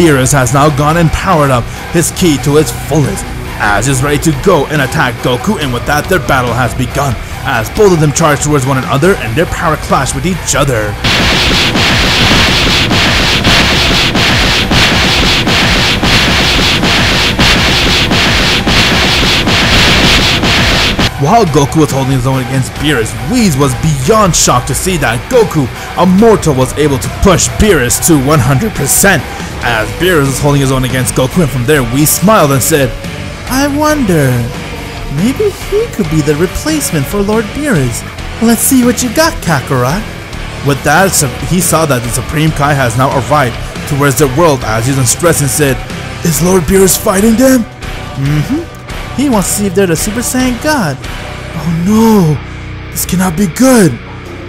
Beerus has now gone and powered up his ki to its fullest, as is ready to go and attack Goku and with that their battle has begun, as both of them charge towards one another and their power clash with each other. While Goku was holding his own against Beerus, Whis was beyond shocked to see that Goku, a mortal, was able to push Beerus to 100%. As Beerus was holding his own against Goku, and from there we smiled and said, I wonder, maybe he could be the replacement for Lord Beerus. Let's see what you got, Kakarot. With that, he saw that the Supreme Kai has now arrived towards the world as he's in stress and said, Is Lord Beerus fighting them? Mm-hmm. He wants to see if they're the Super Saiyan God. Oh no, this cannot be good.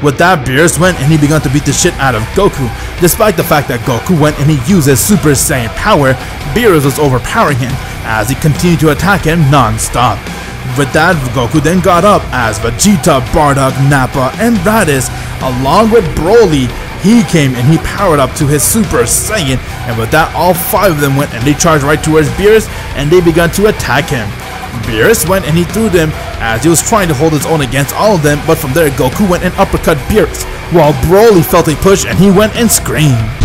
With that, Beerus went and he began to beat the shit out of Goku. Despite the fact that Goku went and he used his Super Saiyan power, Beerus was overpowering him as he continued to attack him non-stop. With that, Goku then got up as Vegeta, Bardock, Nappa, and Raditz, along with Broly, he came and he powered up to his Super Saiyan, and with that, all five of them went and they charged right towards Beerus, and they began to attack him. Beerus went and he threw them as he was trying to hold his own against all of them, but from there, Goku went and uppercut Beerus, while Broly felt a push and he went and screamed.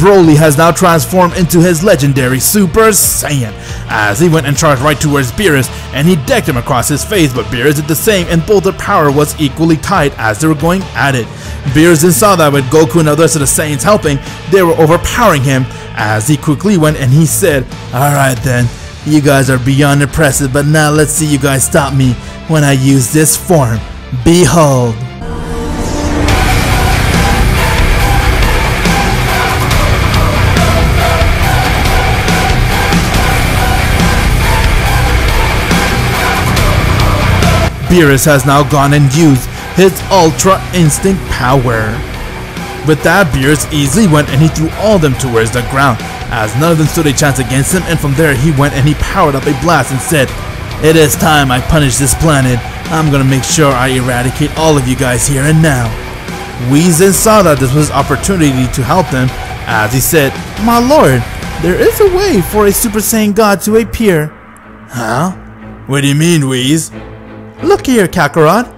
Broly has now transformed into his legendary Super Saiyan, as he went and charged right towards Beerus, and he decked him across his face, but Beerus did the same, and both their power was equally tight as they were going at it. Beerus then saw that with Goku and the rest of the Saiyans helping, they were overpowering him, as he quickly went and he said, Alright then, you guys are beyond impressive, but now let's see you guys stop me when I use this form. Behold! Beerus has now gone and used his Ultra Instinct power. With that, Beerus easily went and he threw all of them towards the ground, as none of them stood a chance against him, and from there he went and he powered up a blast and said, It is time I punish this planet. I'm gonna make sure I eradicate all of you guys here and now. Whis saw that this was opportunity to help them, as he said, My lord, there is a way for a Super Saiyan God to appear. Huh? What do you mean, Whis? Look here, Kakarot.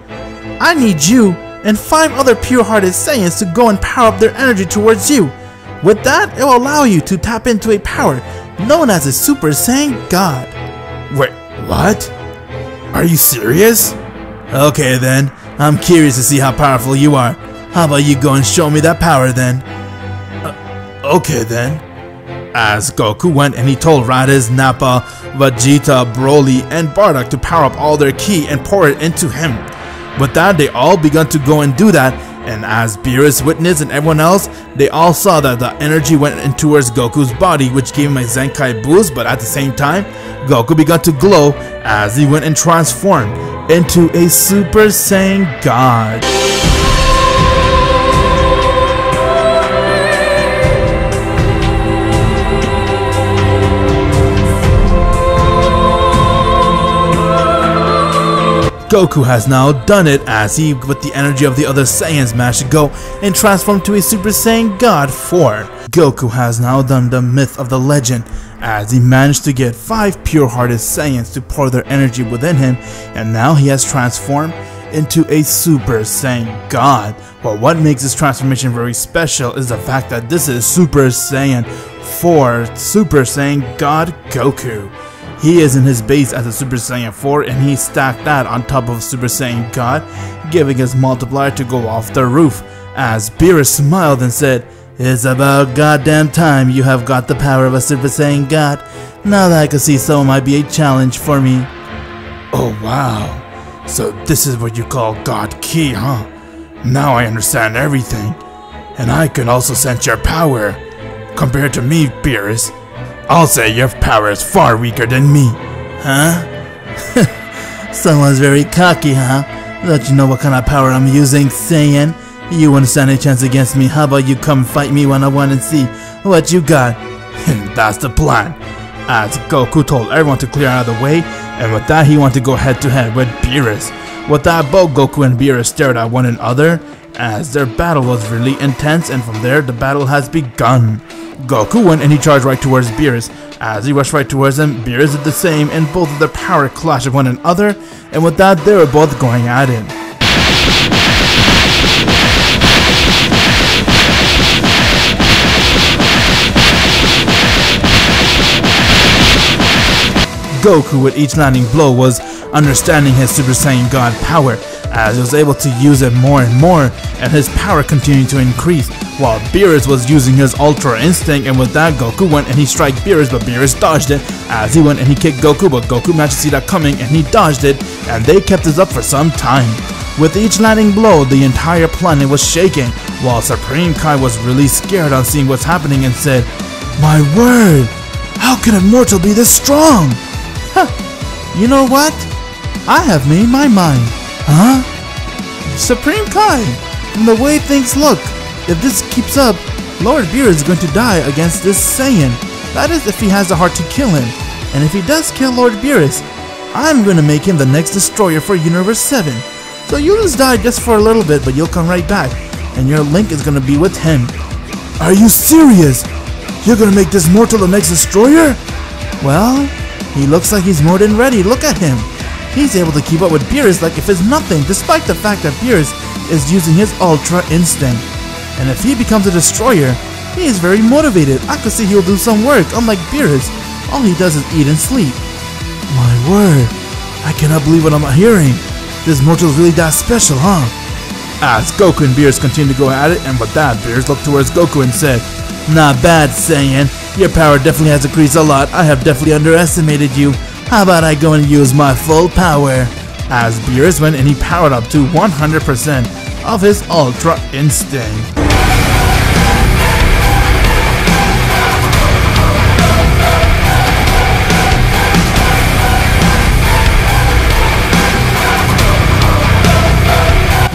I need you and five other pure-hearted Saiyans to go and power up their energy towards you. With that, it will allow you to tap into a power known as a Super Saiyan God. Wait, what? Are you serious? Okay then, I'm curious to see how powerful you are. How about you go and show me that power then? Uh, okay then. As Goku went and he told Raditz, Nappa, Vegeta, Broly, and Bardock to power up all their ki and pour it into him. With that, they all began to go and do that, and as Beerus witnessed and everyone else, they all saw that the energy went in towards Goku's body, which gave him a Zenkai boost, but at the same time, Goku began to glow as he went and transformed into a Super Saiyan God. Goku has now done it as he, with the energy of the other Saiyans, managed to go and transform to a Super Saiyan God 4. Goku has now done the myth of the legend as he managed to get 5 pure-hearted Saiyans to pour their energy within him and now he has transformed into a Super Saiyan God. But what makes this transformation very special is the fact that this is Super Saiyan 4 Super Saiyan God Goku. He is in his base as a Super Saiyan 4 and he stacked that on top of Super Saiyan God, giving his multiplier to go off the roof. As Beerus smiled and said, It's about goddamn time you have got the power of a Super Saiyan God. Now that I can see so might be a challenge for me. Oh wow. So this is what you call God Ki, huh? Now I understand everything. And I can also sense your power. Compared to me, Beerus, I'll say your power is far weaker than me. Huh? Someone's very cocky, huh? Don't you know what kind of power I'm using, Saiyan? You want to stand a chance against me? How about you come fight me one on one and see what you got? That's the plan. As Goku told everyone to clear out of the way, and with that he wanted to go head to head with Beerus. With that both Goku and Beerus stared at one another as their battle was really intense and from there the battle has begun. Goku went and he charged right towards Beerus. As he rushed right towards him, Beerus did the same and both of their power clashed one another and with that they were both going at it. Goku with each landing blow was understanding his Super Saiyan God power as he was able to use it more and more and his power continued to increase while Beerus was using his Ultra Instinct and with that Goku went and he struck Beerus but Beerus dodged it as he went and he kicked Goku but Goku managed to see that coming and he dodged it and they kept this up for some time. With each landing blow, the entire planet was shaking, while Supreme Kai was really scared on seeing what's happening and said, My word! How can a mortal be this strong? Huh. You know what? I have made my mind. Huh? Supreme Kai, from the way things look, if this keeps up, Lord Beerus is going to die against this Saiyan. That is if he has the heart to kill him. And if he does kill Lord Beerus, I'm going to make him the next destroyer for Universe 7. So you just die just for a little bit, but you'll come right back. And your link is going to be with him. Are you serious? You're going to make this mortal the next destroyer? Well, he looks like he's more than ready. Look at him. He's able to keep up with Beerus like if it's nothing, despite the fact that Beerus is using his Ultra Instinct. And if he becomes a destroyer, he is very motivated. I could see he'll do some work, unlike Beerus. All he does is eat and sleep. My word, I cannot believe what I'm hearing. This mortal is really that special, huh? As Goku and Beerus continue to go at it, and with that, Beerus looked towards Goku and said, Not bad, Saiyan. Your power definitely has increased a lot. I have definitely underestimated you. How about I go and use my full power? As Beerus went and he powered up to 100% of his Ultra Instinct.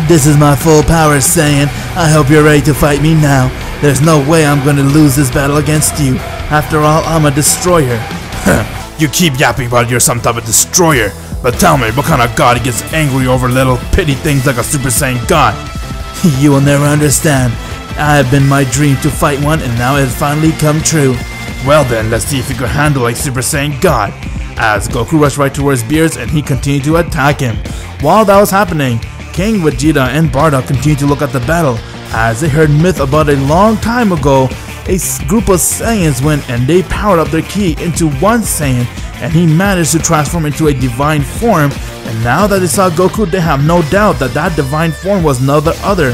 This is my full power, Saiyan. I hope you're ready to fight me now. There's no way I'm gonna lose this battle against you. After all, I'm a destroyer. you keep yapping about you're some type of destroyer, but tell me, what kind of god gets angry over little petty things like a Super Saiyan god? you will never understand. I have been my dream to fight one, and now it has finally come true. Well then, let's see if you can handle a Super Saiyan god. As Goku rushed right towards Beerus and he continued to attack him. While that was happening, King Vegeta and Bardock continued to look at the battle as they heard myth about a long time ago. A group of Saiyans went and they powered up their ki into one Saiyan and he managed to transform into a divine form and now that they saw Goku they have no doubt that that divine form was none other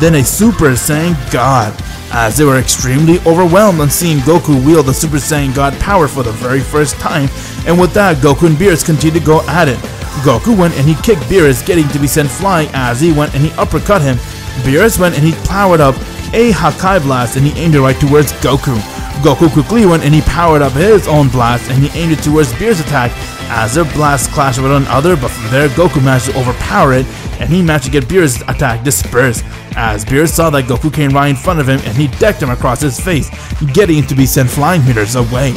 than a Super Saiyan God as they were extremely overwhelmed on seeing Goku wield the Super Saiyan God power for the very first time and with that Goku and Beerus continued to go at it. Goku went and he kicked Beerus, getting to be sent flying as he went and he uppercut him. Beerus went and he powered up a Hakai blast and he aimed it right towards Goku. Goku quickly went and he powered up his own blast and he aimed it towards Beerus' attack as their blasts clashed with one another, but from there Goku managed to overpower it and he managed to get Beerus' attack dispersed. As Beerus saw that Goku came right in front of him and he decked him across his face, getting him to be sent flying meters away.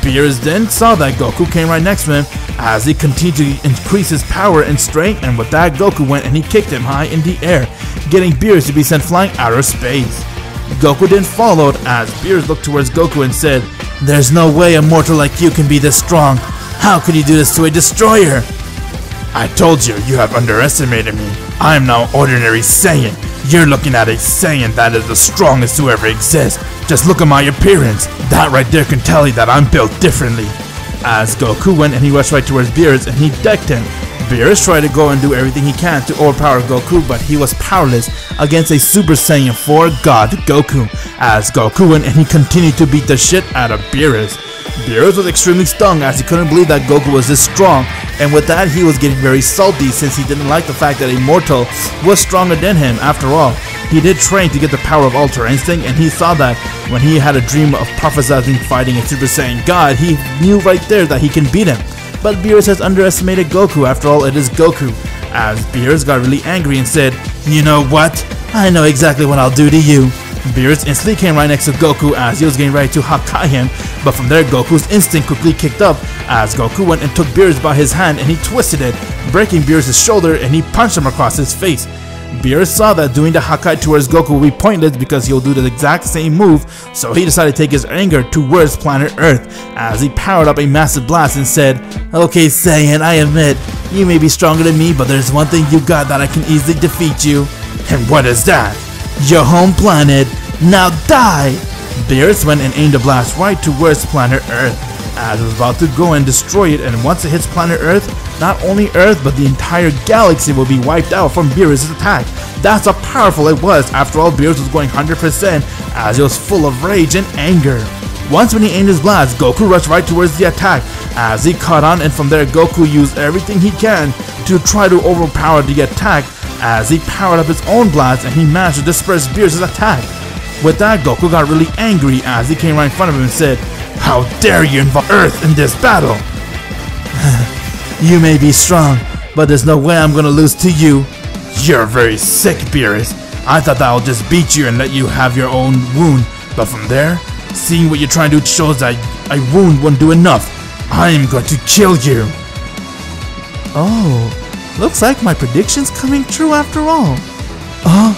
Beerus then saw that Goku came right next to him as he continued to increase his power and strength and with that Goku went and he kicked him high in the air, getting Beerus to be sent flying out of space. Goku then followed as Beerus looked towards Goku and said, There's no way a mortal like you can be this strong. How could you do this to a destroyer? I told you, you have underestimated me. I am no ordinary Saiyan. You're looking at a Saiyan that is the strongest to ever exist. Just look at my appearance. That right there can tell you that I'm built differently. As Goku went and he rushed right towards Beerus and he decked him. Beerus tried to go and do everything he can to overpower Goku, but he was powerless against a Super Saiyan 4 God Goku. As Goku went and he continued to beat the shit out of Beerus. Beerus was extremely stung as he couldn't believe that Goku was this strong, and with that he was getting very salty since he didn't like the fact that a mortal was stronger than him after all. He did train to get the power of Ultra Instinct, and he saw that when he had a dream of prophesizing fighting a Super Saiyan God, he knew right there that he can beat him. But Beerus has underestimated Goku, after all it is Goku. As Beerus got really angry and said, You know what? I know exactly what I'll do to you. Beerus instantly came right next to Goku as he was getting ready to Hakai him, but from there Goku's instinct quickly kicked up as Goku went and took Beerus by his hand and he twisted it, breaking Beerus' shoulder and he punched him across his face. Beerus saw that doing the Hakai towards Goku would be pointless because he'll do the exact same move, so he decided to take his anger towards planet Earth as he powered up a massive blast and said, Okay Saiyan, I admit, you may be stronger than me, but there's one thing you got that I can easily defeat you. And what is that? Your home planet. Now die! Beerus went and aimed a blast right towards planet Earth as it was about to go and destroy it and once it hits planet Earth, not only Earth but the entire galaxy will be wiped out from Beerus' attack. That's how powerful it was. After all, Beerus was going 100% as he was full of rage and anger. Once when he aimed his blast, Goku rushed right towards the attack as he caught on and from there Goku used everything he can to try to overpower the attack as he powered up his own blast and he managed to disperse Beerus' attack. With that, Goku got really angry as he came right in front of him and said, How dare you involve Earth in this battle? you may be strong, but there's no way I'm gonna lose to you. You're very sick, Beerus. I thought that I'll just beat you and let you have your own wound, but from there, seeing what you're trying to do shows that a wound won't do enough. I am going to kill you. Oh, looks like my prediction's coming true after all. Uh,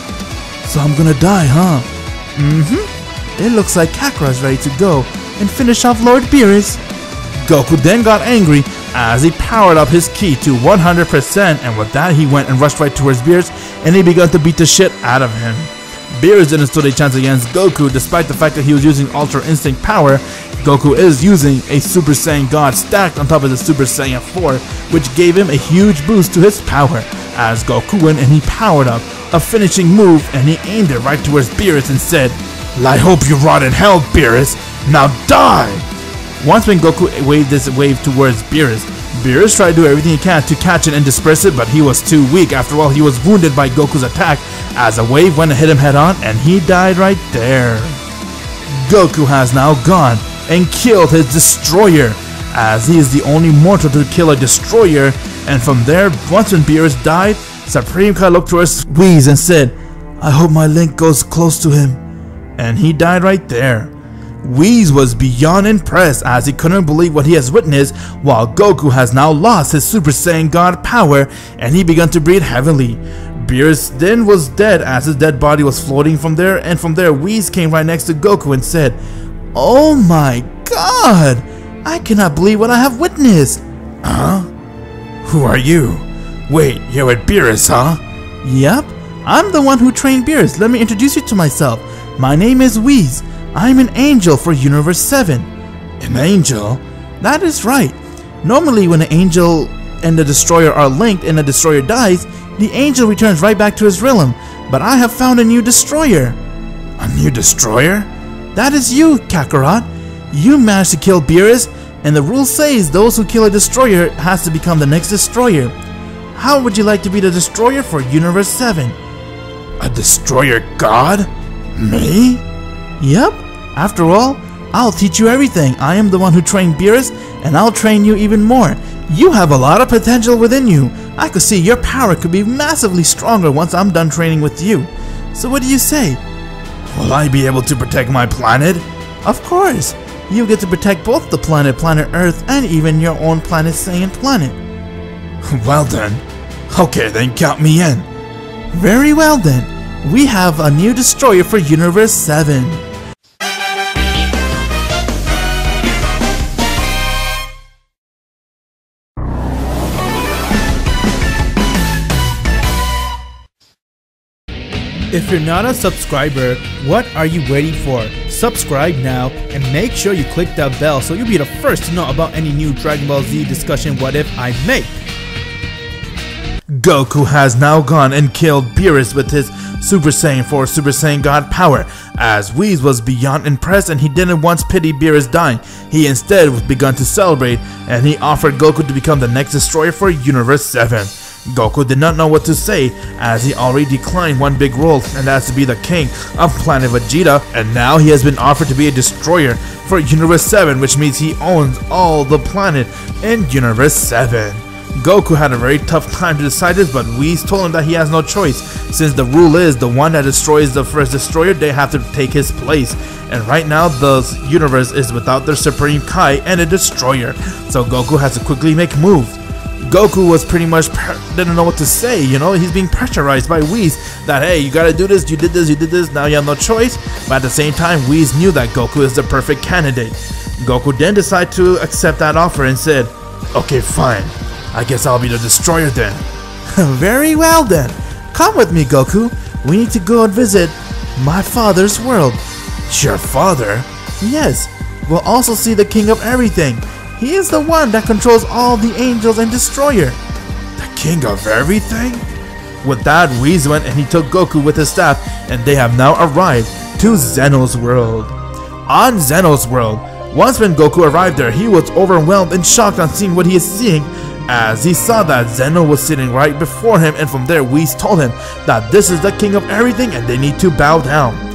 so I'm gonna die, huh? Mm-hmm. It looks like Kakarot's ready to go and finish off Lord Beerus. Goku then got angry as he powered up his ki to 100% and with that he went and rushed right towards Beerus and he began to beat the shit out of him. Beerus didn't stand a chance against Goku despite the fact that he was using Ultra Instinct power. Goku is using a Super Saiyan God stacked on top of the Super Saiyan 4 which gave him a huge boost to his power as Goku went and he powered up a finishing move and he aimed it right towards Beerus and said, I hope you rot in hell, Beerus. Now die! Once when Goku waved this wave towards Beerus, Beerus tried to do everything he can to catch it and disperse it, but he was too weak. After all, he was wounded by Goku's attack as a wave went and hit him head on, and he died right there. Goku has now gone and killed his destroyer, as he is the only mortal to kill a destroyer, and from there, once when Beerus died, Supreme Kai looked towards Whis and said, I hope my link goes close to him. And he died right there. Whis was beyond impressed as he couldn't believe what he has witnessed while Goku has now lost his Super Saiyan God power and he began to breathe heavily. Beerus then was dead as his dead body was floating from there and from there Whis came right next to Goku and said, Oh my god! I cannot believe what I have witnessed! Huh? Who are you? Wait, you're with Beerus, huh? Yep, I'm the one who trained Beerus. Let me introduce you to myself. My name is Whis. I'm an angel for Universe 7. An angel? That is right. Normally, when an angel and the destroyer are linked and the destroyer dies, the angel returns right back to his realm. But I have found a new destroyer. A new destroyer? That is you, Kakarot. You managed to kill Beerus, and the rule says those who kill a destroyer has to become the next destroyer. How would you like to be the destroyer for Universe 7? A destroyer god? Me? Yep. After all, I'll teach you everything. I am the one who trained Beerus, and I'll train you even more. You have a lot of potential within you. I could see your power could be massively stronger once I'm done training with you. So what do you say? Will I be able to protect my planet? Of course. You get to protect both the planet Planet Earth and even your own planet Saiyan planet. Well then. Okay, then count me in. Very well then. We have a new destroyer for Universe 7. If you're not a subscriber, what are you waiting for? Subscribe now and make sure you click that bell so you'll be the first to know about any new Dragon Ball Z discussion what if I make. Goku has now gone and killed Beerus with his Super Saiyan 4 Super Saiyan God power. As Whis was beyond impressed and he didn't once pity Beerus dying, he instead begun to celebrate and he offered Goku to become the next destroyer for Universe 7. Goku did not know what to say as he already declined one big role and that's to be the king of planet Vegeta and now he has been offered to be a destroyer for Universe 7 which means he owns all the planet in Universe 7. Goku had a very tough time to decide this, but Whis told him that he has no choice, since the rule is the one that destroys the first destroyer, they have to take his place. And right now, the universe is without their Supreme Kai and a destroyer, so Goku has to quickly make moves. Goku was pretty much didn't know what to say, you know, he's being pressurized by Whis that hey, you gotta do this, you did this, you did this, now you have no choice. But at the same time, Whis knew that Goku is the perfect candidate. Goku then decided to accept that offer and said, okay, fine. I guess I'll be the destroyer then. Very well then. Come with me, Goku. We need to go and visit my father's world. Your father? Yes. We'll also see the king of everything. He is the one that controls all the angels and destroyer. The king of everything? With that, Whis went and he took Goku with his staff, and they have now arrived to Zeno's world. On Zeno's world, once when Goku arrived there, he was overwhelmed and shocked on seeing what he is seeing as he saw that Zeno was sitting right before him and from there Whis told him that this is the king of everything and they need to bow down.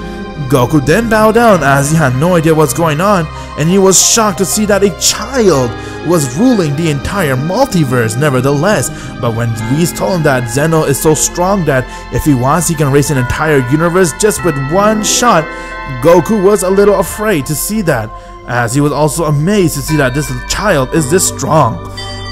Goku then bowed down as he had no idea what's going on and he was shocked to see that a child was ruling the entire multiverse nevertheless. But when Whis told him that Zeno is so strong that if he wants he can raise an entire universe just with one shot, Goku was a little afraid to see that as he was also amazed to see that this child is this strong.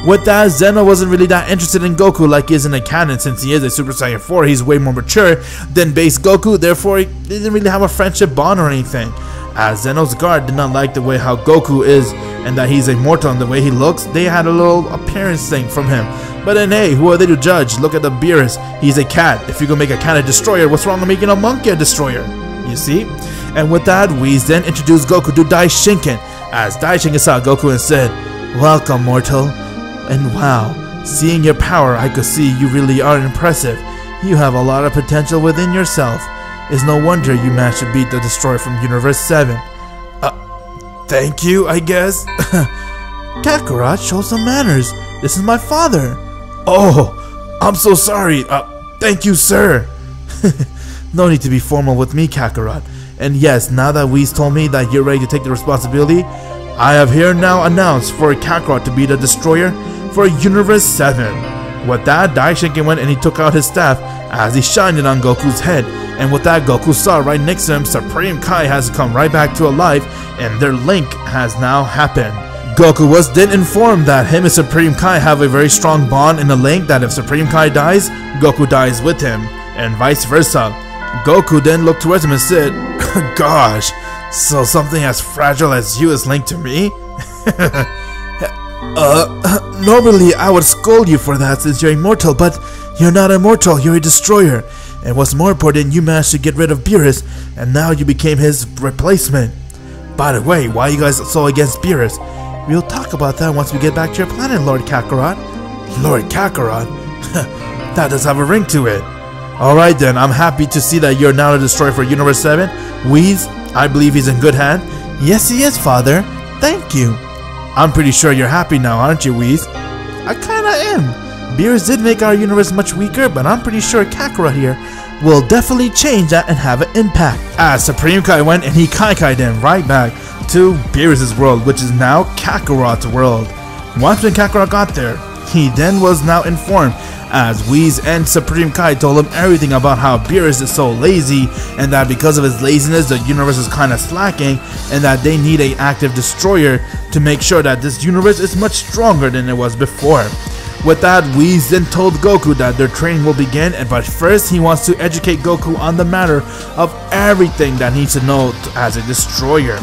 With that, Zeno wasn't really that interested in Goku like he is in the canon since he is a Super Saiyan 4, he's way more mature than base Goku, therefore he didn't really have a friendship bond or anything. Uh, as Zeno's guard did not like the way how Goku is and that he's immortal and the way he looks, they had a little appearance thing from him. But then hey, who are they to judge? Look at the Beerus, he's a cat. If you gonna make a cat a destroyer, what's wrong with making a monkey a destroyer? You see? And with that, Whis then introduced Goku to Daishinken, as Daishinken saw Goku and said, Welcome, mortal. And wow, seeing your power, I could see you really are impressive. You have a lot of potential within yourself. It's no wonder you managed to beat the Destroyer from Universe 7. Uh, thank you, I guess? Kakarot, show some manners. This is my father. Oh, I'm so sorry. Uh, thank you, sir. no need to be formal with me, Kakarot. And yes, now that Whis told me that you're ready to take the responsibility, I have here now announced for Kakarot to be the destroyer for Universe 7. With that, Daishinken went and he took out his staff as he shined it on Goku's head. And with that, Goku saw right next to him, Supreme Kai has come right back to life and their link has now happened. Goku was then informed that him and Supreme Kai have a very strong bond in the link that if Supreme Kai dies, Goku dies with him, and vice versa. Goku then looked towards him and said, Gosh, so something as fragile as you is linked to me? uh, normally I would scold you for that since you're immortal, but you're not immortal, you're a destroyer. And what's more important, you managed to get rid of Beerus, and now you became his replacement. By the way, why are you guys so against Beerus? We'll talk about that once we get back to your planet, Lord Kakarot. Lord Kakarot? that does have a ring to it. Alright then, I'm happy to see that you're now a destroyer for Universe 7. Whis, I believe he's in good hand. Yes, he is, Father. Thank you. I'm pretty sure you're happy now, aren't you, Whis? I kinda am. Beerus did make our universe much weaker, but I'm pretty sure Kakarot here will definitely change that and have an impact. As Supreme Kai went and he Kai Kai then right back to Beerus' world, which is now Kakarot's world. Once when Kakarot got there, he then was now informed as Whis and Supreme Kai told him everything about how Beerus is so lazy and that because of his laziness the universe is kinda slacking and that they need a active destroyer to make sure that this universe is much stronger than it was before. With that, Whis then told Goku that their training will begin, and but first he wants to educate Goku on the matter of everything that needs to know as a destroyer.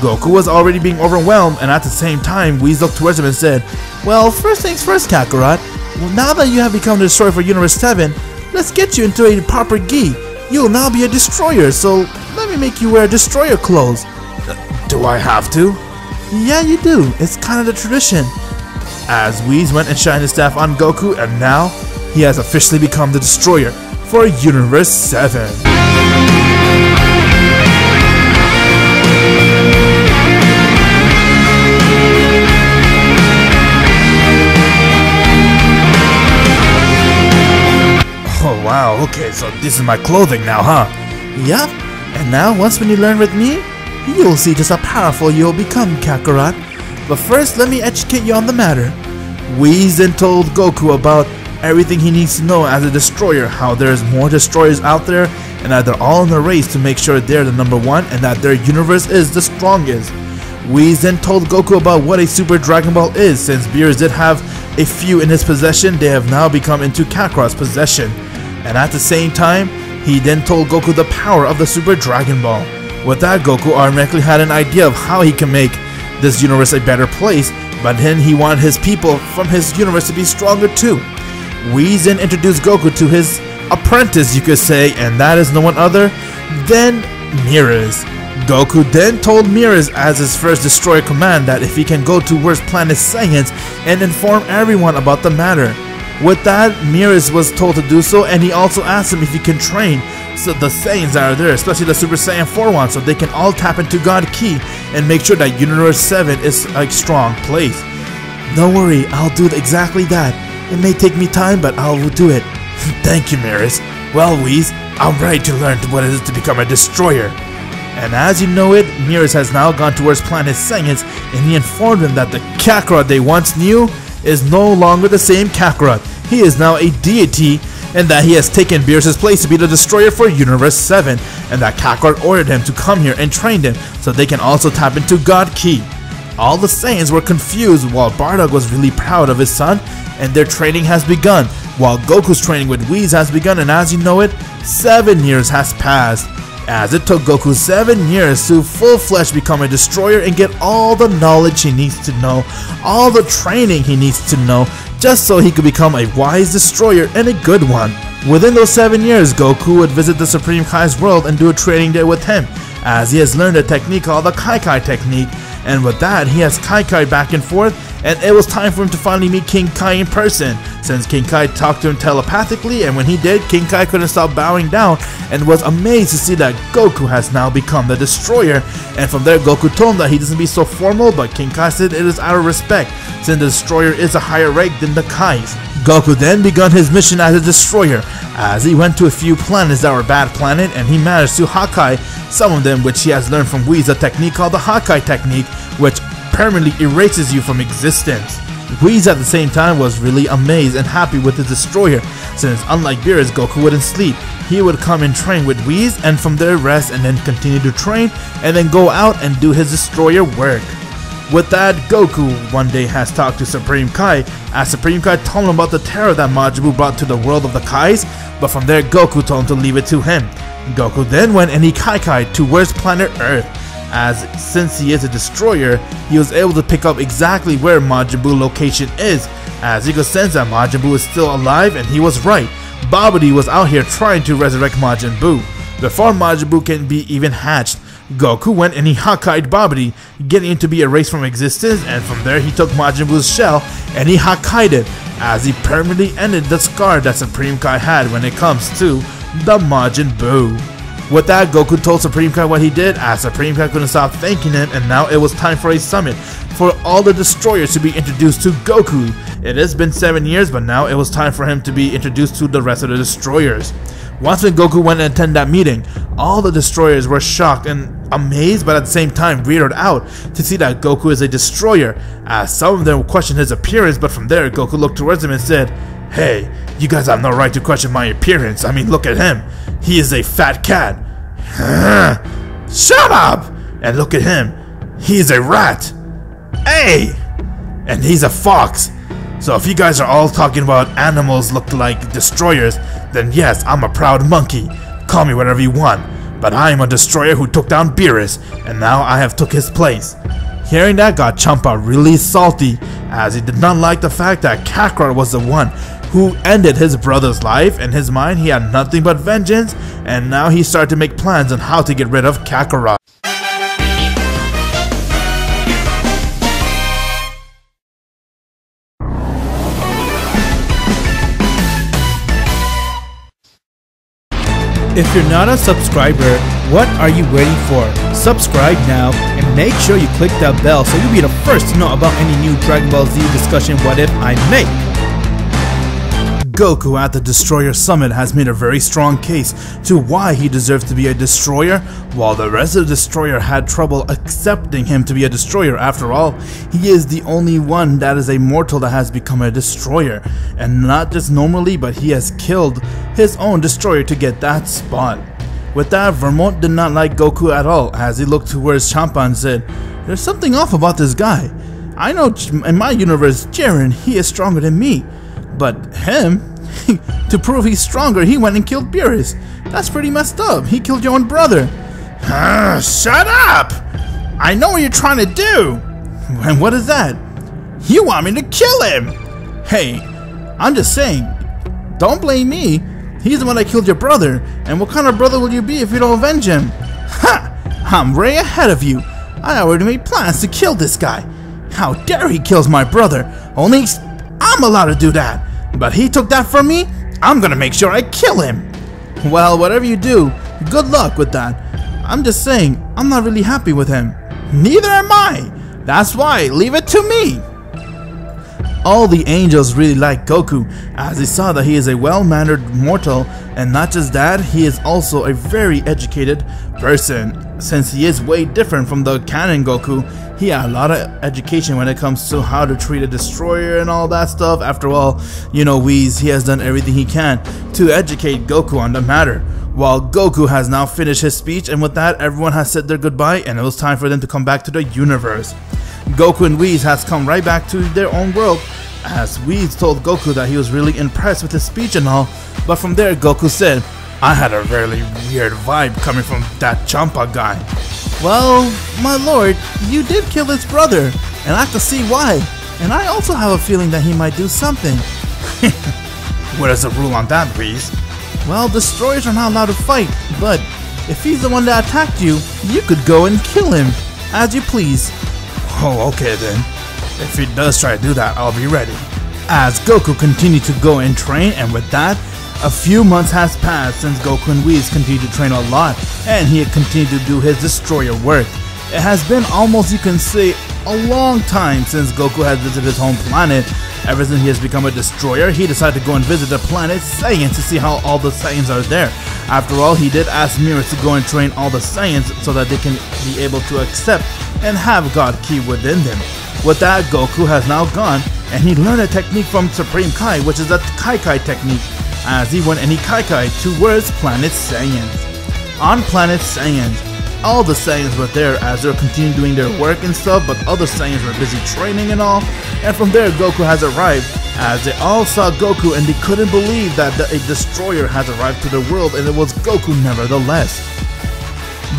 Goku was already being overwhelmed, and at the same time, Whis looked towards him and said, Well, first things first, Kakarot. Well, now that you have become the destroyer for Universe 7, let's get you into a proper gi. You'll now be a destroyer, so let me make you wear destroyer clothes. Uh, do I have to? Yeah, you do. It's kind of the tradition. As Whis went and shined his staff on Goku, and now he has officially become the destroyer for Universe 7. Wow, okay, so this is my clothing now, huh? Yup. And now, once when you learn with me, you'll see just how powerful you'll become, Kakarot. But first, let me educate you on the matter. Whis then told Goku about everything he needs to know as a destroyer, how there's more destroyers out there, and that they're all in a race to make sure they're the number one and that their universe is the strongest. Whis then told Goku about what a Super Dragon Ball is, since Beerus did have a few in his possession, they have now become into Kakarot's possession. And at the same time, he then told Goku the power of the Super Dragon Ball. With that, Goku automatically had an idea of how he can make this universe a better place, but then he wanted his people from his universe to be stronger too. Then introduced Goku to his apprentice, you could say, and that is no one other than Merus. Goku then told Merus as his first destroyer command that if he can go to Worst Planet Saiyans and inform everyone about the matter. With that, Merus was told to do so, and he also asked him if he can train so the Saiyans that are there, especially the Super Saiyan 4 one, so they can all tap into God Ki and make sure that Universe 7 is a strong place. Don't worry, I'll do exactly that. It may take me time, but I will do it. Thank you, Merus. Well, Whis, I'm ready to learn what it is to become a destroyer. And as you know it, Merus has now gone towards planet Saiyans, and he informed them that the Kakarot they once knew is no longer the same Kakarot. He is now a deity, and that he has taken Beerus' place to be the destroyer for Universe 7, and that Kakarot ordered him to come here and train them so they can also tap into God Ki. All the Saiyans were confused while Bardock was really proud of his son, and their training has begun, while Goku's training with Whis has begun, and as you know it, 7 years has passed. As it took Goku 7 years to full flesh become a destroyer and get all the knowledge he needs to know, all the training he needs to know, just so he could become a wise destroyer and a good one. Within those 7 years, Goku would visit the Supreme Kai's world and do a training day with him, as he has learned a technique called the Kai Kai technique, and with that, he has Kai Kai back and forth, and it was time for him to finally meet King Kai in person, since King Kai talked to him telepathically, and when he did, King Kai couldn't stop bowing down and was amazed to see that Goku has now become the destroyer. And from there, Goku told him that he doesn't be so formal, but King Kai said it is out of respect, since the destroyer is a higher rank than the Kais. Goku then begun his mission as a destroyer, as he went to a few planets that were bad planet, and he managed to Hakai some of them, which he has learned from Whis, a technique called the Hakai technique, which permanently erases you from existence. Whis at the same time was really amazed and happy with his destroyer, since unlike Beerus, Goku wouldn't sleep. He would come and train with Whis, and from there rest and then continue to train, and then go out and do his destroyer work. With that, Goku one day has talked to Supreme Kai, as Supreme Kai told him about the terror that Majin Buu brought to the world of the Kais, but from there Goku told him to leave it to him. Goku then went and he Kai Kai towards planet Earth, as since he is a destroyer, he was able to pick up exactly where Majin Buu location is, as could sense that Majin Buu is still alive and he was right. Babidi was out here trying to resurrect Majin Buu. Before Majin Buu can be even hatched, Goku went and he Hakai'd Babidi, getting him to be erased from existence, and from there he took Majin Buu's shell and he Hakai'd it, as he permanently ended the scar that Supreme Kai had when it comes to the Majin Buu. With that, Goku told Supreme Kai what he did, as Supreme Kai couldn't stop thanking him, and now it was time for a summit for all the destroyers to be introduced to Goku. It has been seven years, but now it was time for him to be introduced to the rest of the destroyers. Once when Goku went and attended that meeting, all the destroyers were shocked and amazed, but at the same time weirded out to see that Goku is a destroyer, as some of them questioned his appearance, but from there, Goku looked towards him and said, Hey, you guys have no right to question my appearance. I mean, look at him. He is a fat cat. Shut up! And look at him. He's a rat. Hey! And he's a fox. So if you guys are all talking about animals look like destroyers, then yes, I'm a proud monkey. Call me whatever you want. But I am a destroyer who took down Beerus, and now I have took his place. Hearing that got Champa really salty, as he did not like the fact that Kakarot was the one who ended his brother's life. In his mind, he had nothing but vengeance, and now he started to make plans on how to get rid of Kakarot. If you're not a subscriber, what are you waiting for? Subscribe now and make sure you click that bell so you'll be the first to know about any new Dragon Ball Z discussion what if I make. Goku at the Destroyer Summit has made a very strong case to why he deserves to be a destroyer, while the rest of the Destroyer had trouble accepting him to be a destroyer. After all, he is the only one that is a mortal that has become a destroyer, and not just normally, but he has killed his own destroyer to get that spot. With that, Vermoud did not like Goku at all, as he looked towards Champa and said, There's something off about this guy. I know in my universe, Jiren, he is stronger than me. But him, to prove he's stronger, he went and killed Beerus. That's pretty messed up. He killed your own brother. Ah, shut up! I know what you're trying to do. And what is that? You want me to kill him? Hey, I'm just saying, don't blame me. He's the one that killed your brother. And what kind of brother will you be if you don't avenge him? Ha! I'm way ahead of you. I already made plans to kill this guy. How dare he kills my brother? Only I'm allowed to do that. But he took that from me, I'm gonna make sure I kill him. Well, whatever you do, good luck with that. I'm just saying, I'm not really happy with him. Neither am I. That's why, leave it to me. All the angels really like Goku, as they saw that he is a well-mannered mortal, and not just that, he is also a very educated person. Since he is way different from the canon Goku, he had a lot of education when it comes to how to treat a destroyer and all that stuff. After all, you know, Whis, he has done everything he can to educate Goku on the matter. While Goku has now finished his speech, and with that, everyone has said their goodbye, and it was time for them to come back to the universe. Goku and Whis has come right back to their own world, as Whis told Goku that he was really impressed with his speech and all, but from there Goku said, I had a really weird vibe coming from that Champa guy. Well, my lord, you did kill his brother, and I can see why. And I also have a feeling that he might do something. what is the rule on that, Whis? Well, destroyers are not allowed to fight, but if he's the one that attacked you, you could go and kill him, as you please. Oh, okay then. If he does try to do that, I'll be ready. As Goku continued to go and train, and with that, a few months has passed since Goku and Whis continued to train a lot, and he had continued to do his destroyer work. It has been almost, you can say, a long time since Goku has visited his home planet. Ever since he has become a destroyer, he decided to go and visit the planet Saiyan to see how all the Saiyans are there. After all, he did ask Beerus to go and train all the Saiyans so that they can be able to accept and have God Ki within them. With that, Goku has now gone and he learned a technique from Supreme Kai, which is the Kai Kai technique, as he went and he Kai Kai towards planet Saiyans. On planet Saiyans, all the Saiyans were there as they were continuing doing their work and stuff, but other Saiyans were busy training and all. And from there, Goku has arrived as they all saw Goku and they couldn't believe that the, a destroyer has arrived to the world and it was Goku nevertheless.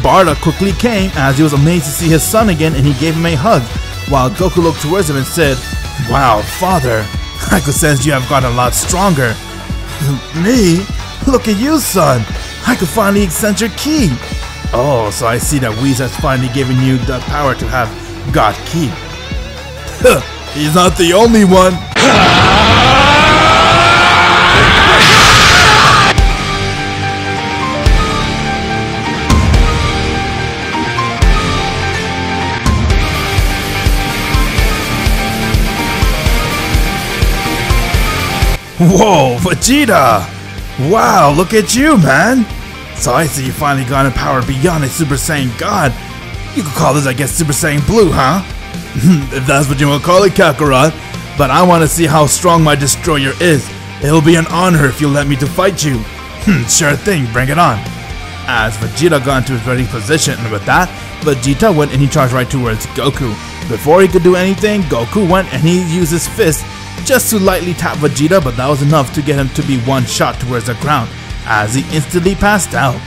Bardock quickly came as he was amazed to see his son again and he gave him a hug, while Goku looked towards him and said, Wow, father, I could sense you have gotten a lot stronger. Me? Look at you, son. I could finally extend your ki. Oh, so I see that Whis has finally given you the power to have God Ki. He's not the only one! Whoa, Vegeta! Wow, look at you, man! So I see you finally got a power beyond a Super Saiyan God. You could call this, I guess, Super Saiyan Blue, huh? if that's what you want to call it, Kakarot. But I want to see how strong my destroyer is. It'll be an honor if you let me to fight you. Sure thing, bring it on. As Vegeta got into his ready position, and with that, Vegeta went and he charged right towards Goku. Before he could do anything, Goku went and he used his fist just to lightly tap Vegeta, but that was enough to get him to be one shot towards the ground, as he instantly passed out.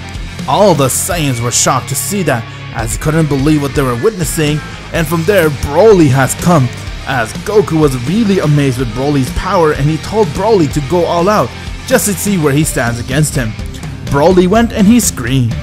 All the Saiyans were shocked to see that, as they couldn't believe what they were witnessing, and from there, Broly has come, as Goku was really amazed with Broly's power and he told Broly to go all out, just to see where he stands against him. Broly went and he screamed.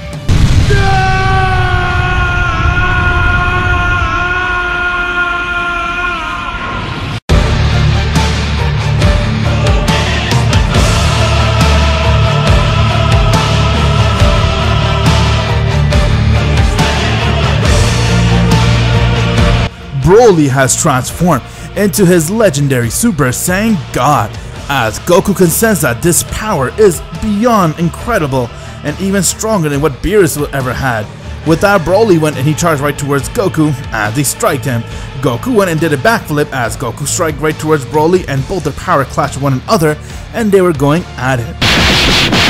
Broly has transformed into his legendary Super Saiyan God, as Goku can sense that this power is beyond incredible and even stronger than what Beerus will ever had. With that, Broly went and he charged right towards Goku as he struck him. Goku went and did a backflip as Goku struck right towards Broly and both their power clashed one another and they were going at it.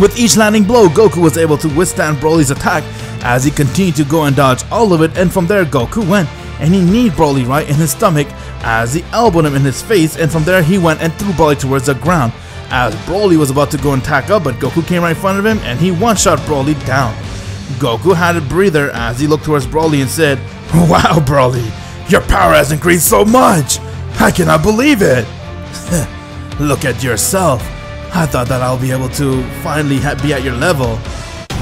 With each landing blow, Goku was able to withstand Broly's attack as he continued to go and dodge all of it and from there Goku went and he kneed Broly right in his stomach as he elbowed him in his face and from there he went and threw Broly towards the ground as Broly was about to go and tack up but Goku came right in front of him and he one-shot Broly down. Goku had a breather as he looked towards Broly and said, Wow Broly, your power has increased so much! I cannot believe it! Look at yourself. I thought that I'll be able to finally be at your level.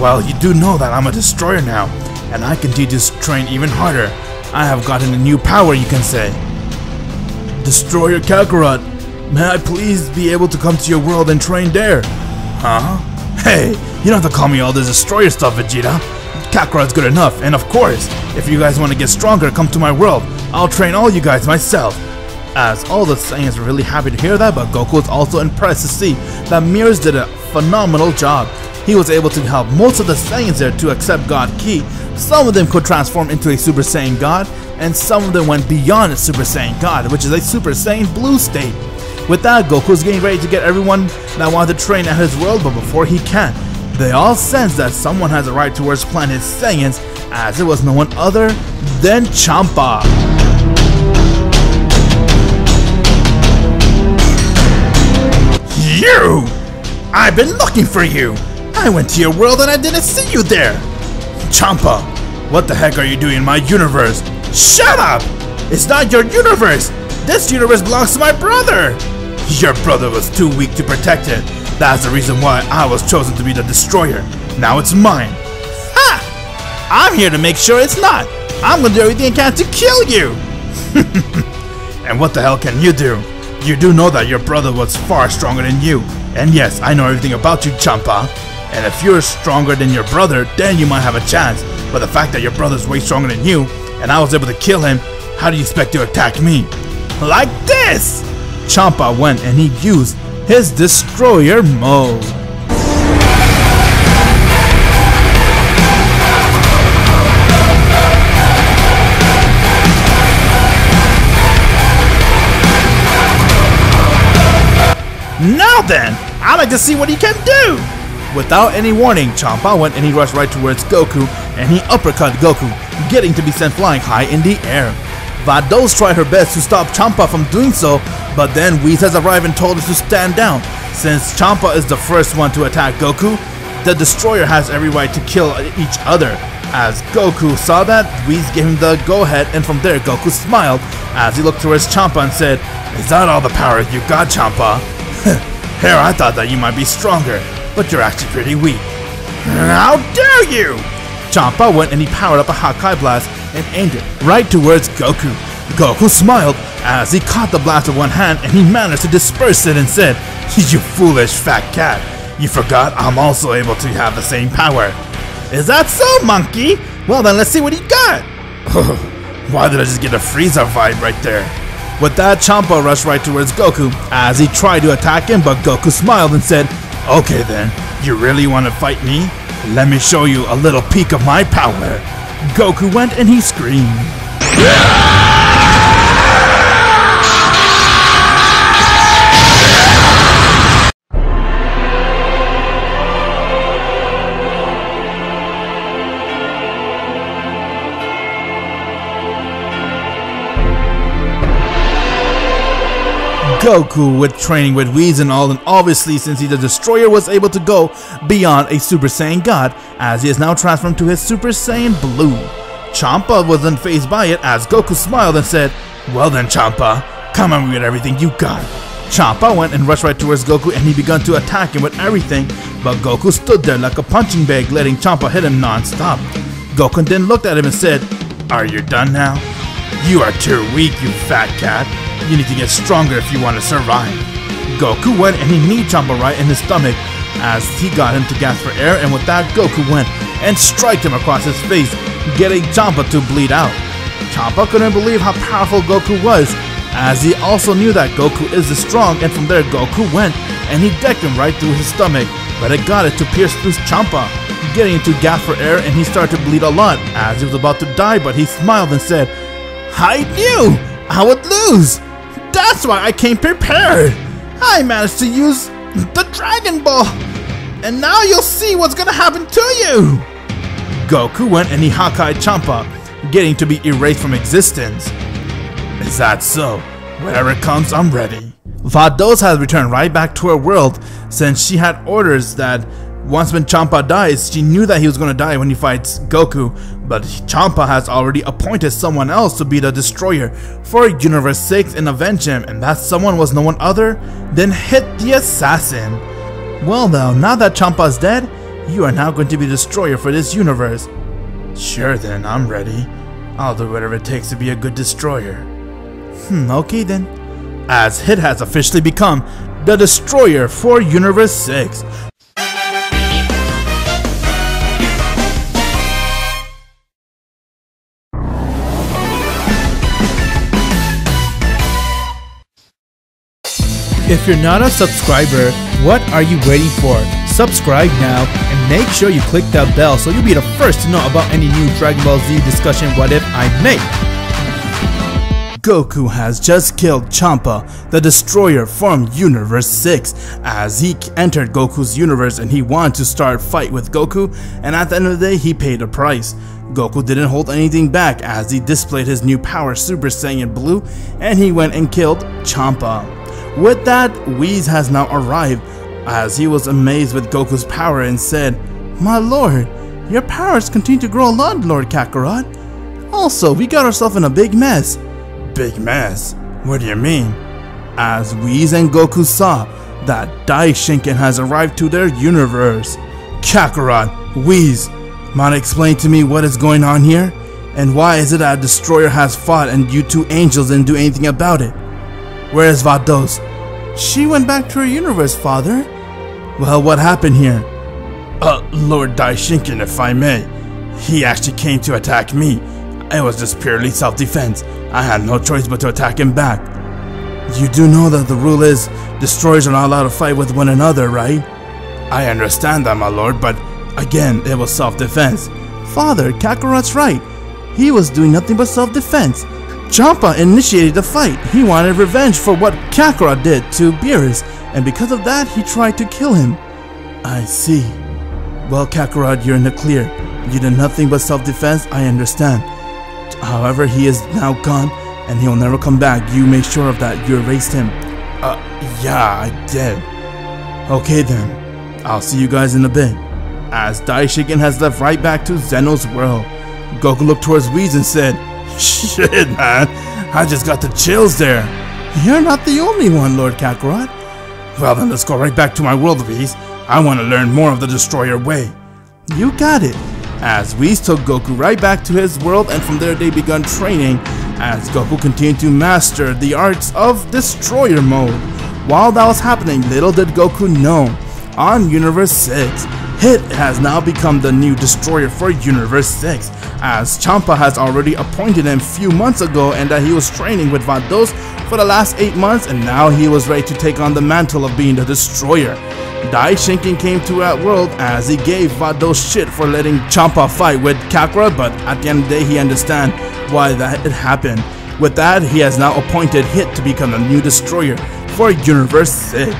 Well, you do know that I'm a destroyer now, and I continue to train even harder. I have gotten a new power, you can say. Destroyer Kakarot, may I please be able to come to your world and train there? Huh? Hey, you don't have to call me all this destroyer stuff, Vegeta. Kakarot's good enough, and of course, if you guys want to get stronger, come to my world. I'll train all you guys myself. As all the Saiyans were really happy to hear that, but Goku was also impressed to see that Merus did a phenomenal job. He was able to help most of the Saiyans there to accept God Ki. Some of them could transform into a Super Saiyan God, and some of them went beyond a Super Saiyan God, which is a Super Saiyan Blue state. With that, Goku was getting ready to get everyone that wanted to train at his world, but before he can, they all sense that someone has a right towards planet Saiyans, as it was no one other than Champa. You! I've been looking for you! I went to your world and I didn't see you there! Champa, what the heck are you doing in my universe? Shut up! It's not your universe! This universe belongs to my brother! Your brother was too weak to protect it. That's the reason why I was chosen to be the destroyer. Now it's mine. Ha! I'm here to make sure it's not. I'm gonna do everything I can to kill you! and what the hell can you do? You do know that your brother was far stronger than you. And yes, I know everything about you, Champa. And if you're stronger than your brother, then you might have a chance. But the fact that your brother's way stronger than you, and I was able to kill him, how do you expect to attack me? Like this! Champa went and he used his destroyer mode. Now then, I'd like to see what he can do! Without any warning, Champa went and he rushed right towards Goku, and he uppercut Goku, getting to be sent flying high in the air. Vados tried her best to stop Champa from doing so, but then Whis has arrived and told us to stand down. Since Champa is the first one to attack Goku, the Destroyer has every right to kill each other. As Goku saw that, Whis gave him the go-ahead, and from there Goku smiled as he looked towards Champa and said, Is that all the power you got, Champa? Here, I thought that you might be stronger, but you're actually pretty weak. How dare you! Champa went and he powered up a Hakai blast and aimed it right towards Goku. Goku smiled as he caught the blast with one hand and he managed to disperse it and said, You foolish fat cat, you forgot I'm also able to have the same power. Is that so, monkey? Well then let's see what he got. Why did I just get a Frieza vibe right there? With that, Champa rushed right towards Goku as he tried to attack him, but Goku smiled and said, Okay then, you really want to fight me? Let me show you a little peek of my power. Goku went and he screamed. Goku with training with Whis and all, and obviously since he's a destroyer was able to go beyond a Super Saiyan God, as he is now transformed to his Super Saiyan Blue. Champa was unfazed by it as Goku smiled and said, Well then Champa, come on with everything you got. Champa went and rushed right towards Goku and he began to attack him with everything, but Goku stood there like a punching bag letting Champa hit him non-stop. Goku then looked at him and said, Are you done now? You are too weak, you fat cat. You need to get stronger if you want to survive. Goku went and he kneed Champa right in his stomach as he got him to gasp for air and with that Goku went and striked him across his face, getting Champa to bleed out. Champa couldn't believe how powerful Goku was as he also knew that Goku is the strong and from there Goku went and he decked him right through his stomach but it got it to pierce through Champa, getting into gasp for air and he started to bleed a lot as he was about to die but he smiled and said, I knew I would lose! That's why I came prepared! I managed to use the Dragon Ball! And now you'll see what's gonna happen to you! Goku went and he Hakai Champa, getting to be erased from existence. Is that so? Whenever it comes, I'm ready. Vados has returned right back to her world since she had orders that once when Champa dies, she knew that he was going to die when he fights Goku, but Champa has already appointed someone else to be the destroyer for Universe 6 and avenge him, and that someone was no one other than Hit the Assassin. Well though, now that Champa is dead, you are now going to be the destroyer for this universe. Sure then, I'm ready. I'll do whatever it takes to be a good destroyer. Hmm, okay then. As Hit has officially become the destroyer for Universe 6. If you're not a subscriber, what are you waiting for? Subscribe now and make sure you click that bell so you'll be the first to know about any new Dragon Ball Z discussion what if I make. Goku has just killed Champa, the destroyer from Universe 6, as he entered Goku's universe and he wanted to start fight with Goku, and at the end of the day he paid a price. Goku didn't hold anything back as he displayed his new power Super Saiyan Blue and he went and killed Champa. With that, Whis has now arrived as he was amazed with Goku's power and said, My lord, your powers continue to grow a lot, Lord Kakarot. Also, we got ourselves in a big mess. Big mess? What do you mean? As Whis and Goku saw that Daishinkan has arrived to their universe. Kakarot, Whis, mind explain to me what is going on here? And why is it that a Destroyer has fought and you two angels didn't do anything about it? Where is Vados? She went back to her universe, father. Well, what happened here? Uh, Lord Daishinkan, if I may. He actually came to attack me. It was just purely self-defense. I had no choice but to attack him back. You do know that the rule is, destroyers are not allowed to fight with one another, right? I understand that, my lord, but again, it was self-defense. Father, Kakarot's right. He was doing nothing but self-defense. Champa initiated the fight. He wanted revenge for what Kakarot did to Beerus, and because of that, he tried to kill him. I see. Well, Kakarot, you're in the clear. You did nothing but self-defense, I understand. However, he is now gone, and he'll never come back. You make sure of that. You erased him. Uh, yeah, I did. Okay then. I'll see you guys in a bit. As Daishinkan has left right back to Zeno's world, Goku looked towards Whis and said, Shit, man. I just got the chills there. You're not the only one, Lord Kakarot. Well, then let's go right back to my world, Whis. I want to learn more of the Destroyer way. You got it. As Whis took Goku right back to his world, and from there they begun training as Goku continued to master the arts of Destroyer mode. While that was happening, little did Goku know, on Universe 6, Hit has now become the new destroyer for Universe 6, as Champa has already appointed him few months ago and that he was training with Vados for the last 8 months and now he was ready to take on the mantle of being the destroyer. Daishinkan came to that world as he gave Vados shit for letting Champa fight with Kakarot but at the end of the day he understand why that it happened. With that, he has now appointed Hit to become the new destroyer for Universe 6.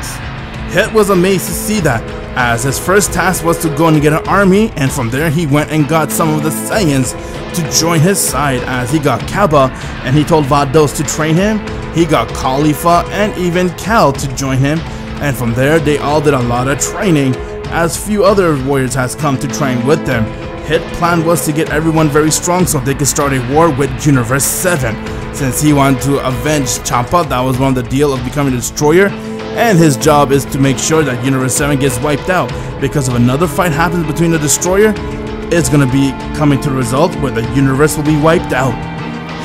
Hit was amazed to see that, as his first task was to go and get an army, and from there he went and got some of the Saiyans to join his side as he got Cabba and he told Vados to train him, he got Caulifla and even Kale to join him, and from there they all did a lot of training, as few other warriors has come to train with them. Hit plan was to get everyone very strong so they could start a war with Universe 7. Since he wanted to avenge Champa, that was one of the deal of becoming a destroyer, and his job is to make sure that Universe 7 gets wiped out. Because if another fight happens between the destroyer, it's gonna be coming to the result where the universe will be wiped out.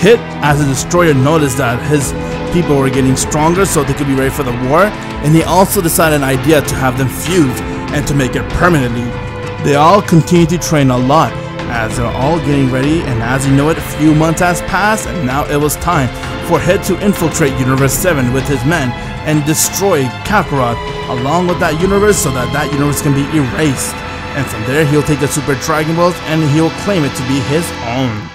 Hit, as a destroyer, noticed that his people were getting stronger so they could be ready for the war, and he also decided an idea to have them fused and to make it permanently. They all continue to train a lot as they're all getting ready, and as you know it, a few months has passed, and now it was time for Hit to infiltrate Universe 7 with his men and destroy Kakarot along with that universe so that that universe can be erased. And from there, he'll take the Super Dragon Balls and he'll claim it to be his own.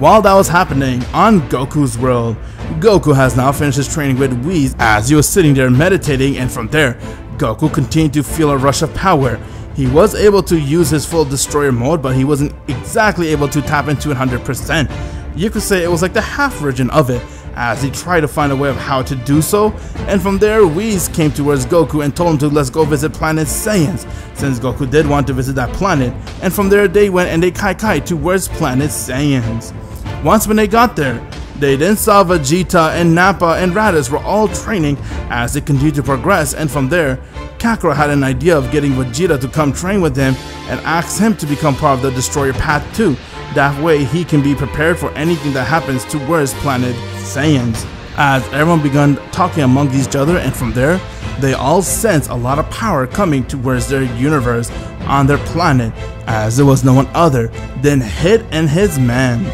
While that was happening on Goku's world, Goku has now finished his training with Whis as he was sitting there meditating and from there, Goku continued to feel a rush of power. He was able to use his full destroyer mode but he wasn't exactly able to tap into 100%. You could say it was like the half version of it as he tried to find a way of how to do so, and from there Whis came towards Goku and told him to let's go visit planet Saiyans, since Goku did want to visit that planet, and from there they went and they kai kai towards planet Saiyans. Once when they got there, they then saw Vegeta and Nappa and Raditz were all training as they continued to progress and from there, Kakarot had an idea of getting Vegeta to come train with him and asked him to become part of the Destroyer Path too. That way he can be prepared for anything that happens to towards planet Saiyans. As everyone began talking among each other and from there, they all sensed a lot of power coming towards their universe on their planet as there was no one other than Hit and his men.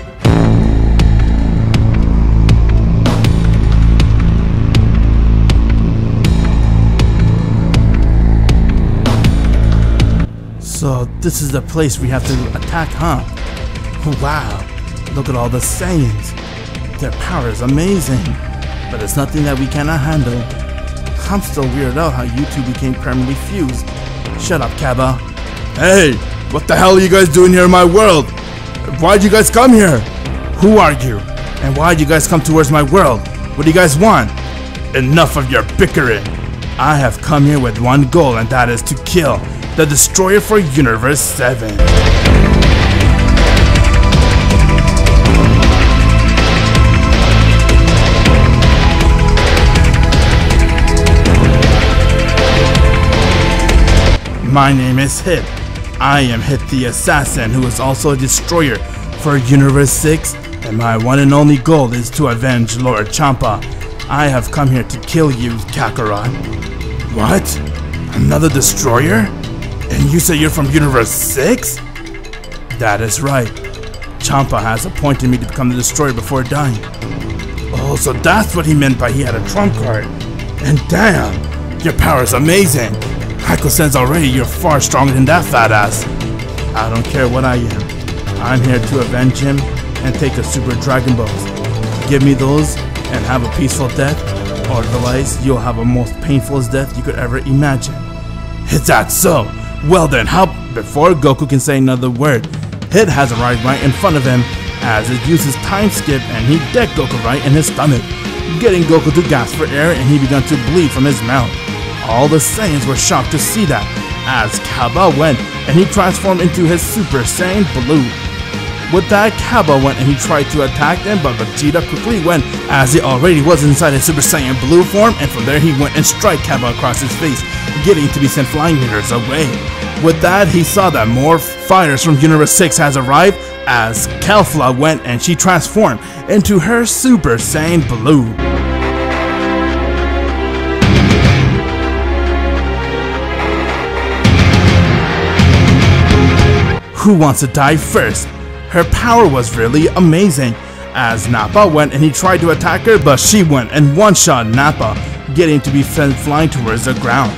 So this is the place we have to attack, huh? Wow, look at all the Saiyans. Their power is amazing, but it's nothing that we cannot handle. I'm still weirded out how you two became permanently fused. Shut up, Cabba. Hey, what the hell are you guys doing here in my world? Why'd you guys come here? Who are you? And why'd you guys come towards my world? What do you guys want? Enough of your bickering. I have come here with one goal and that is to kill the Destroyer for Universe 7. My name is Hit. I am Hit the Assassin, who is also a destroyer for Universe 6, and my one and only goal is to avenge Lord Champa. I have come here to kill you, Kakarot. What? Another destroyer? And you say you're from Universe 6? That is right. Champa has appointed me to become the destroyer before dying. Oh, so that's what he meant by he had a trump card. And damn, your power is amazing. Could sense already you're far stronger than that fat ass. I don't care what I am. I'm here to avenge him and take the Super Dragon Balls. Give me those and have a peaceful death, or otherwise you'll have a most painful death you could ever imagine. Is that so? Well then, how before Goku can say another word, Hit has arrived right in front of him as it uses time skip and he decked Goku right in his stomach, getting Goku to gasp for air and he began to bleed from his mouth. All the Saiyans were shocked to see that, as Cabba went and he transformed into his Super Saiyan Blue. With that, Cabba went and he tried to attack them, but Vegeta quickly went as he already was inside his Super Saiyan Blue form, and from there he went and struck Cabba across his face, getting to be sent flying meters away. With that, he saw that more fighters from Universe 6 has arrived, as Kefla went and she transformed into her Super Saiyan Blue. Who wants to die first? Her power was really amazing. As Nappa went and he tried to attack her, but she went and one-shot Nappa, getting to be sent flying towards the ground.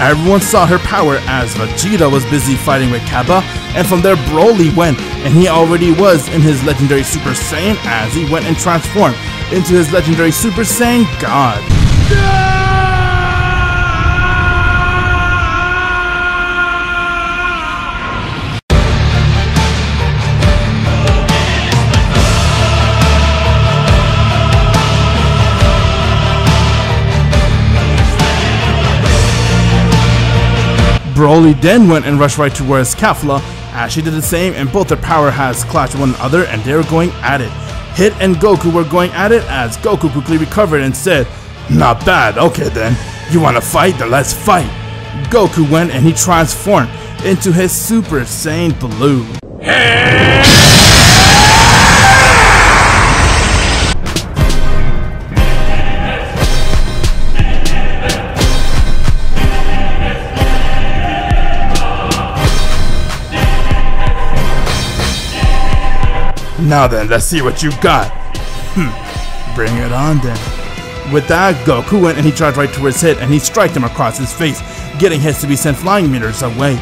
Everyone saw her power as Vegeta was busy fighting with Cabba, and from there Broly went, and he already was in his legendary Super Saiyan as he went and transformed into his legendary Super Saiyan God. Broly then went and rushed right towards Kefla as she did the same and both their power has clashed one another and they were going at it. Hit and Goku were going at it as Goku quickly recovered and said, Not bad, okay then. You wanna fight? Then let's fight. Goku went and he transformed into his Super Saiyan Blue. Now then, let's see what you got. Hmm, bring it on then. With that, Goku went and he charged right towards Hit and he struck him across his face, getting Hit to be sent flying meters away.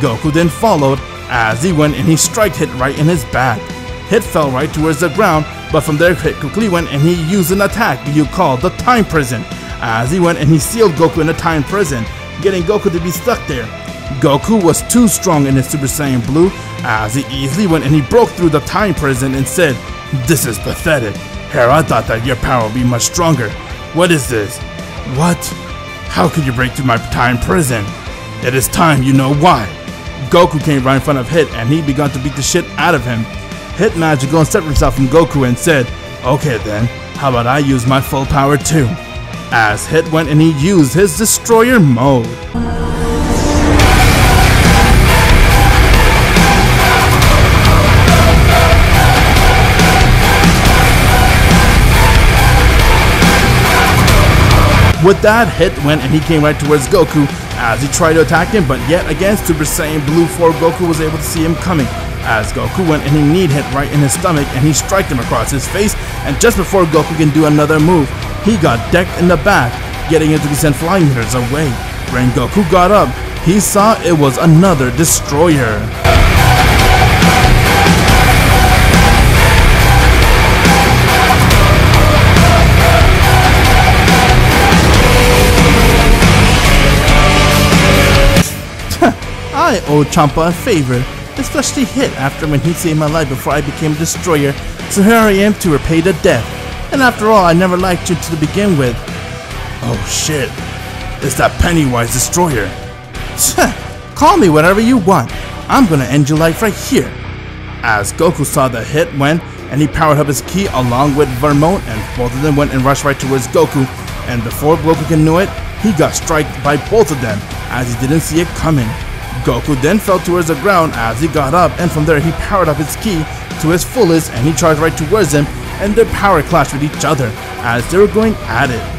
Goku then followed as he went and he struck Hit right in his back. Hit fell right towards the ground, but from there Hit quickly went and he used an attack you call the Time Prison, as he went and he sealed Goku in the Time Prison, getting Goku to be stuck there. Goku was too strong in his Super Saiyan Blue, as he easily went and he broke through the time prison and said, This is pathetic. Here, I thought that your power would be much stronger. What is this? What? How could you break through my time prison? It is time you know why. Goku came right in front of Hit and he began to beat the shit out of him. Hit managed to go and separate himself from Goku and said, Okay then, how about I use my full power too? As Hit went and he used his destroyer mode. With that, Hit went and he came right towards Goku as he tried to attack him, but yet again Super Saiyan Blue 4 Goku was able to see him coming. As Goku went and he kneed Hit right in his stomach and he struck him across his face, and just before Goku can do another move, he got decked in the back, getting him to sent flying meters away. When Goku got up, he saw it was another destroyer. I owe Champa a favor, especially Hit after when he saved my life before I became a destroyer, so here I am to repay the debt. And after all, I never liked you to begin with. Oh shit, it's that Pennywise destroyer. Call me whatever you want, I'm gonna end your life right here. As Goku saw the hit went, and he powered up his ki along with Vermoud, and both of them went and rushed right towards Goku, and before Goku can know it, he got struck by both of them, as he didn't see it coming. Goku then fell towards the ground as he got up, and from there he powered up his ki to his fullest, and he charged right towards them, and their power clashed with each other as they were going at it.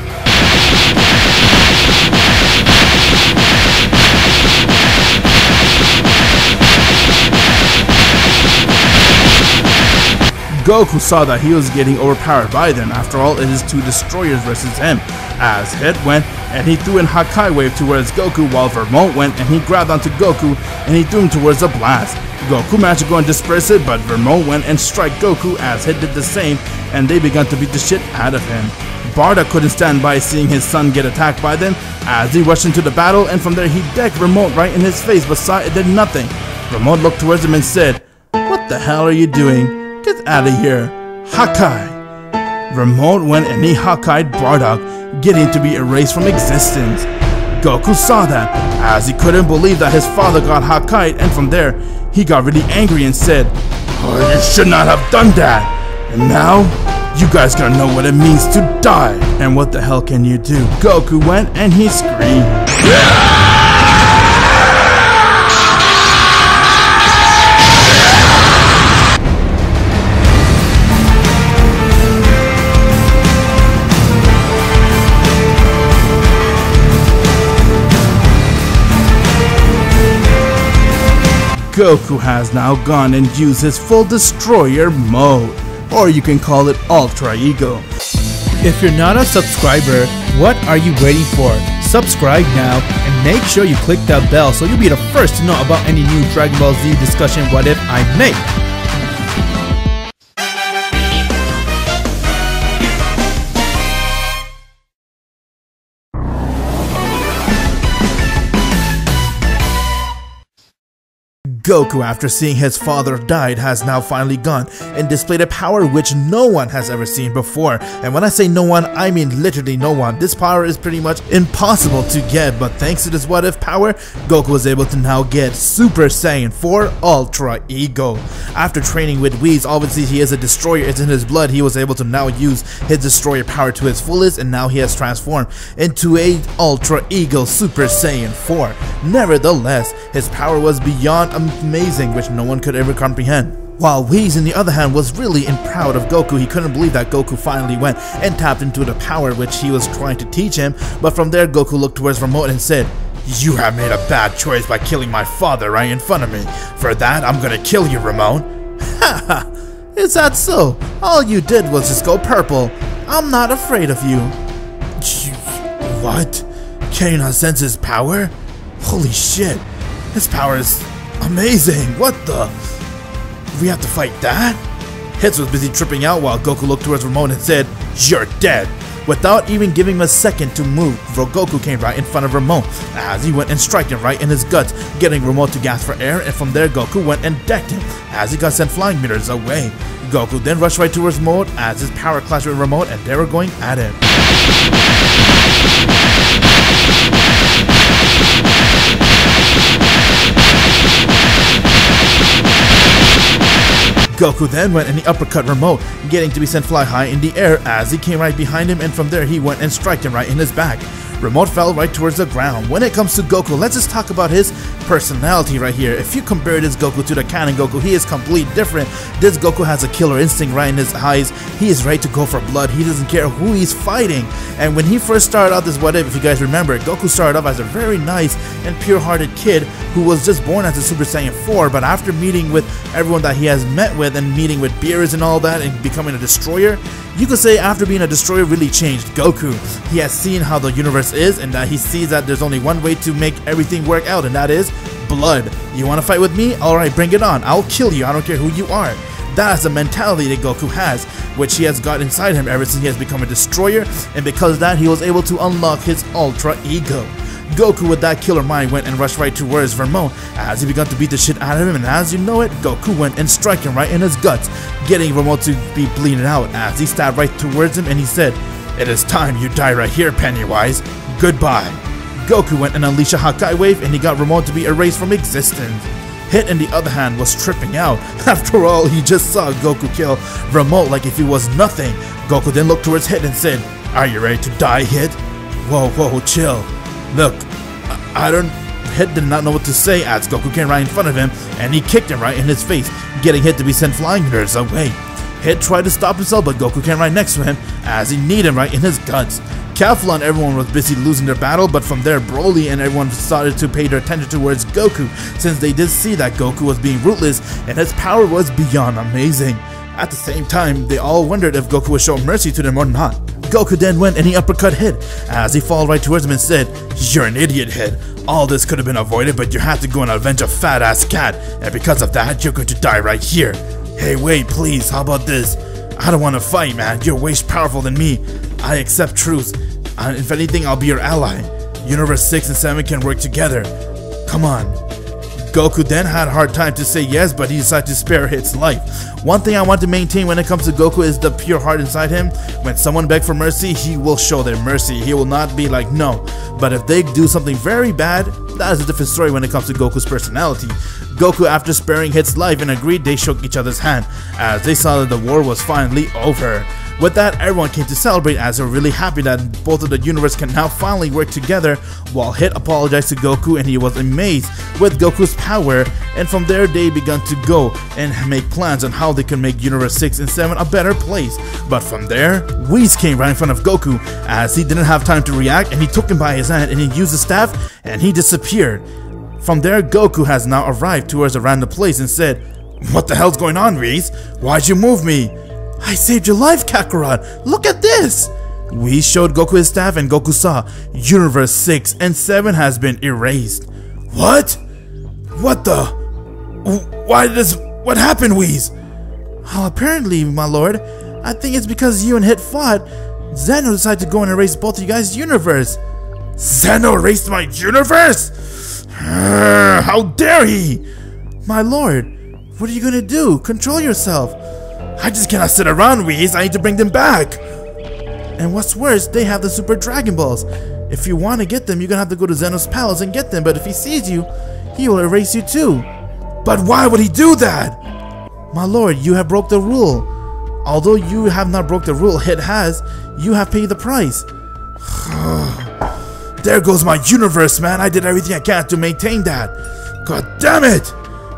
Goku saw that he was getting overpowered by them. After all, it is two destroyers versus him. As Hit went and he threw in Hakai Wave towards Goku while Vermoud went and he grabbed onto Goku and he threw him towards a blast. Goku managed to go and disperse it, but Vermoud went and strike Goku as Hit did the same and they began to beat the shit out of him. Bardock couldn't stand by seeing his son get attacked by them as he rushed into the battle and from there he decked Vermoud right in his face but saw it did nothing. Vermoud looked towards him and said, What the hell are you doing? Out of here. Hakai. Vermoud went and he Hakai'd Bardock, getting to be erased from existence. Goku saw that, as he couldn't believe that his father got Hakai'd, and from there, he got really angry and said, Oh, you should not have done that. And now, you guys gonna know what it means to die. And what the hell can you do? Goku went and he screamed. Goku has now gone and used his full destroyer mode, or you can call it Ultra Ego. If you're not a subscriber, what are you waiting for? Subscribe now and make sure you click that bell so you'll be the first to know about any new Dragon Ball Z discussion what if I make. Goku, after seeing his father died, has now finally gone and displayed a power which no one has ever seen before. And when I say no one, I mean literally no one. This power is pretty much impossible to get, but thanks to this what if power, Goku was able to now get Super Saiyan 4 Ultra Ego. After training with Whis, obviously he is a destroyer, it's in his blood, he was able to now use his destroyer power to his fullest, and now he has transformed into a Ultra Ego Super Saiyan 4. Nevertheless, his power was beyond amazing, which no one could ever comprehend. While Whis, on the other hand, was really proud of Goku, he couldn't believe that Goku finally went and tapped into the power which he was trying to teach him, but from there Goku looked towards Vermoud and said, You have made a bad choice by killing my father right in front of me. For that, I'm gonna kill you, Vermoud. Haha, is that so? All you did was just go purple. I'm not afraid of you. You- What? Can you not sense his power? Holy shit, his power is amazing. What the? We have to fight that? Hits was busy tripping out while Goku looked towards Vermoud and said, You're dead. Without even giving him a second to move, Goku came right in front of Vermoud as he went and struck him right in his guts, getting Vermoud to gasp for air, and from there Goku went and decked him as he got sent flying meters away. Goku then rushed right towards Vermoud as his power clashed with Vermoud and they were going at it. Goku then went and he uppercut Vermoud, getting to be sent fly high in the air as he came right behind him and from there he went and struck him right in his back. Vermoud fell right towards the ground. When it comes to Goku, let's just talk about his personality right here. If you compare this Goku to the canon Goku, he is completely different. This Goku has a killer instinct right in his eyes. He is ready to go for blood. He doesn't care who he's fighting. And when he first started out this what if, if you guys remember, Goku started off as a very nice and pure-hearted kid who was just born as a Super Saiyan 4, but after meeting with everyone that he has met with and meeting with Beerus and all that and becoming a destroyer, you could say after being a destroyer really changed Goku. He has seen how the universe is and that he sees that there's only one way to make everything work out and that is blood. You want to fight with me? Alright, bring it on. I'll kill you. I don't care who you are. That is the mentality that Goku has, which he has got inside him ever since he has become a destroyer, and because of that, he was able to unlock his Ultra Ego. Goku with that killer mind went and rushed right towards Vermoud as he began to beat the shit out of him and as you know it, Goku went and struck him right in his guts, getting Vermoud to be bleeding out as he stabbed right towards him and he said, It is time you die right here, Pennywise. Goodbye. Goku went and unleashed a Hakai wave and he got Vermoud to be erased from existence. Hit, on the other hand, was tripping out. After all, he just saw Goku kill Vermoud like if he was nothing. Goku then looked towards Hit and said, Are you ready to die, Hit? Whoa, whoa, chill. Look, I, don't. Hit did not know what to say as Goku came right in front of him and he kicked him right in his face, getting Hit to be sent flying meters away. Hit tried to stop himself, but Goku came right next to him as he kneed him right in his guts. Kefla and everyone was busy losing their battle, but from there Broly and everyone started to pay their attention towards Goku, since they did see that Goku was being ruthless and his power was beyond amazing. At the same time, they all wondered if Goku would show mercy to them or not. Goku then went and he uppercut Hit as he followed right towards him and said, You're an idiot, Hit. All this could have been avoided, but you had to go and avenge a fat ass cat, and because of that, you're going to die right here. Hey, wait, please, how about this? I don't want to fight, man. You're way powerful than me. I accept truth. Uh, if anything, I'll be your ally. Universe 6 and 7 can work together. Come on. Goku then had a hard time to say yes, but he decided to spare Hit's life. One thing I want to maintain when it comes to Goku is the pure heart inside him. When someone begs for mercy, he will show their mercy. He will not be like, no. But if they do something very bad, that is a different story when it comes to Goku's personality. Goku, after sparing Hit's life and agreed, they shook each other's hand as they saw that the war was finally over. With that, everyone came to celebrate as they were really happy that both of the universe can now finally work together, while Hit apologized to Goku and he was amazed with Goku's power, and from there they began to go and make plans on how they can make Universe 6 and 7 a better place. But from there, Whis came right in front of Goku as he didn't have time to react and he took him by his hand and he used the staff and he disappeared. From there, Goku has now arrived towards a random place and said, What the hell's going on, Whis? Why'd you move me? I saved your life, Kakarot! Look at this! We showed Goku his staff and Goku saw Universe 6 and 7 has been erased. What? What the? Why this? What happened, Whis? Well, apparently, my lord, I think it's because you and Hit fought. Zeno decided to go and erase both of you guys' universe. Zeno erased my universe? How dare he? My lord, what are you gonna do? Control yourself. I just cannot sit around, Whis. I need to bring them back. And what's worse, they have the Super Dragon Balls. If you want to get them, you're gonna have to go to Zeno's palace and get them. But if he sees you, he will erase you too. But why would he do that? My lord, you have broke the rule. Although you have not broke the rule, Hit has. You have paid the price. there goes my universe, man. I did everything I can to maintain that. God damn it!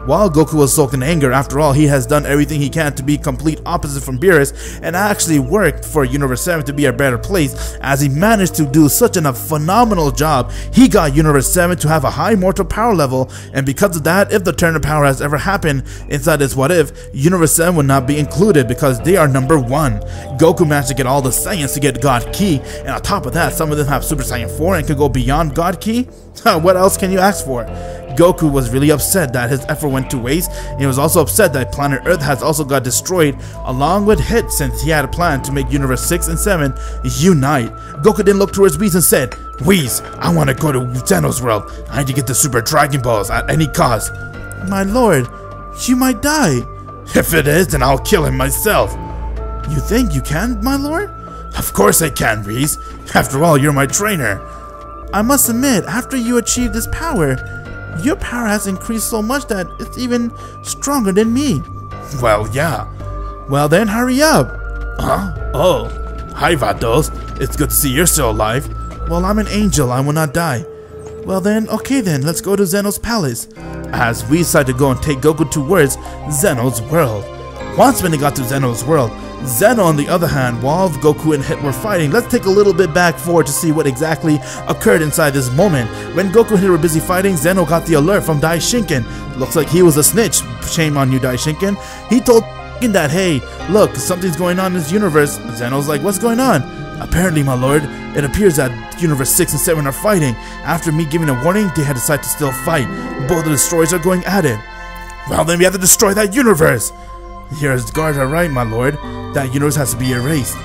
While Goku was soaked in anger, after all, he has done everything he can to be complete opposite from Beerus and actually worked for Universe 7 to be a better place as he managed to do such a phenomenal job. He got Universe 7 to have a high mortal power level and because of that, if the turn of power has ever happened inside this what if, Universe 7 would not be included because they are number 1. Goku managed to get all the Saiyans to get God Ki and on top of that, some of them have Super Saiyan 4 and can go beyond God Ki. what else can you ask for? Goku was really upset that his effort went to waste, and he was also upset that planet Earth has also got destroyed along with Hit since he had a plan to make Universe 6 and 7 unite. Goku then looked towards Whis and said, Whis, I want to go to Zeno's world. I need to get the Super Dragon Balls at any cost. My lord, you might die. If it is, then I'll kill him myself. You think you can, my lord? Of course I can, Whis. After all, you're my trainer. I must admit, after you achieve this power, your power has increased so much that it's even stronger than me. Well, yeah. Well then, hurry up. Huh? Oh. Hi, Vados. It's good to see you're still alive. Well, I'm an angel. I will not die. Well then, okay then, let's go to Zeno's palace. As we decide to go and take Goku towards Zeno's world. Once when they got to Zeno's world, Zeno, on the other hand, while Goku and Hit were fighting, let's take a little bit back forward to see what exactly occurred inside this moment. When Goku and Hit were busy fighting, Zeno got the alert from Daishinkan. Looks like he was a snitch. Shame on you, Daishinkan. He told that, hey, look, something's going on in this universe. Zeno's like, what's going on? Apparently, my lord, it appears that Universe 6 and 7 are fighting. After me giving a warning, they had decided to still fight. Both the destroyers are going at it. Well, then we have to destroy that universe. Your guards are right, my lord. That universe has to be erased.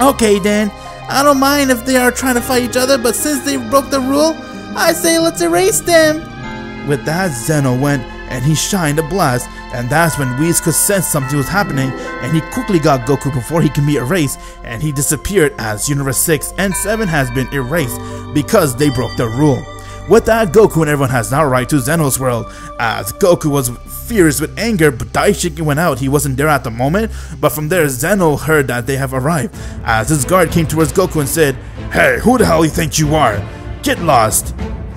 Okay then, I don't mind if they are trying to fight each other, but since they broke the rule, I say let's erase them. With that, Zeno went and he shined a blast, and that's when Whis could sense something was happening, and he quickly got Goku before he can be erased, and he disappeared as Universe 6 and 7 has been erased because they broke the rule. With that, Goku and everyone has now right to Zeno's world, as Goku was furious with anger, but Daishiki went out. He wasn't there at the moment, but from there, Zeno heard that they have arrived, as his guard came towards Goku and said, Hey, who the hell you think you are? Get lost!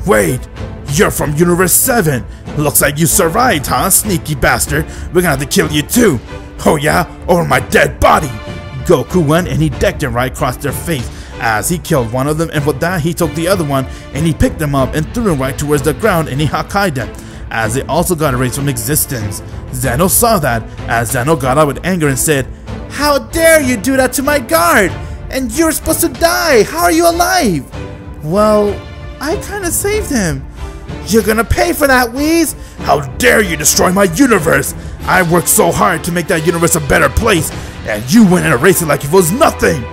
Wait, you're from Universe 7! Looks like you survived, huh, sneaky bastard? We're gonna have to kill you too! Oh yeah? Over my dead body! Goku went and he decked him right across their face as he killed one of them and with that he took the other one and he picked them up and threw them right towards the ground and he Hakai'd them as they also got erased from existence. Zeno saw that as Zeno got out with anger and said, How dare you do that to my guard? And you're supposed to die! How are you alive? Well, I kinda saved him. You're gonna pay for that, Whis! How dare you destroy my universe! I worked so hard to make that universe a better place, and you went and erased it like it was nothing!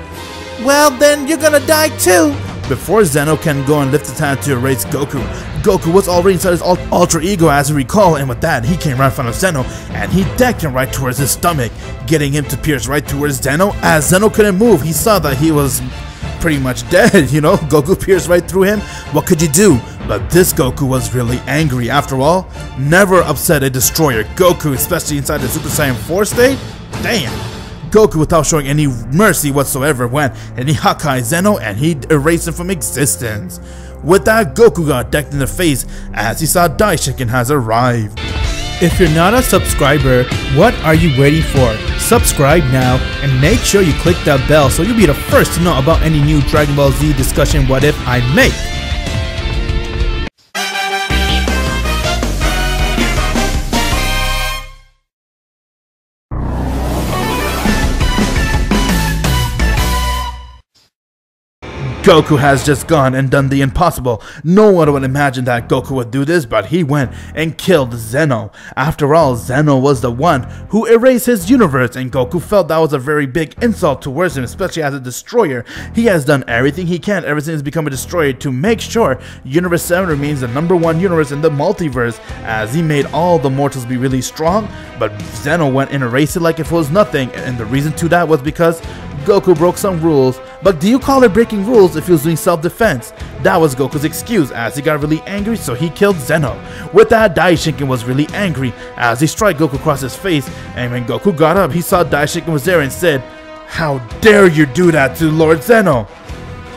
Well, then you're gonna die too! Before Zeno can go and lift his hand to erase Goku, Goku was already inside his Ultra Ego as you recall, and with that, he came right in front of Zeno, and he decked him right towards his stomach, getting him to pierce right towards Zeno. As Zeno couldn't move, he saw that he was pretty much dead, you know? Goku pierced right through him. What could you do? But this Goku was really angry. After all, never upset a destroyer. Goku, especially inside the Super Saiyan 4 state? Damn! Goku, without showing any mercy whatsoever, went and he Hakai'd Zeno and he erased him from existence. With that, Goku got decked in the face as he saw Daishinkan has arrived. If you're not a subscriber, what are you waiting for? Subscribe now and make sure you click that bell so you'll be the first to know about any new Dragon Ball Z discussion what if I make. Goku has just gone and done the impossible. No one would imagine that Goku would do this, but he went and killed Zeno. After all, Zeno was the one who erased his universe, and Goku felt that was a very big insult towards him, especially as a destroyer. He has done everything he can ever since becoming a destroyer to make sure Universe 7 remains the number one universe in the multiverse, as he made all the mortals be really strong, but Zeno went and erased it like if it was nothing, and the reason to that was because Goku broke some rules, but do you call it breaking rules if he was doing self-defense? That was Goku's excuse as he got really angry so he killed Zeno. With that, Daishinkan was really angry as he struck Goku across his face and when Goku got up he saw Daishinkan was there and said, How dare you do that to Lord Zeno?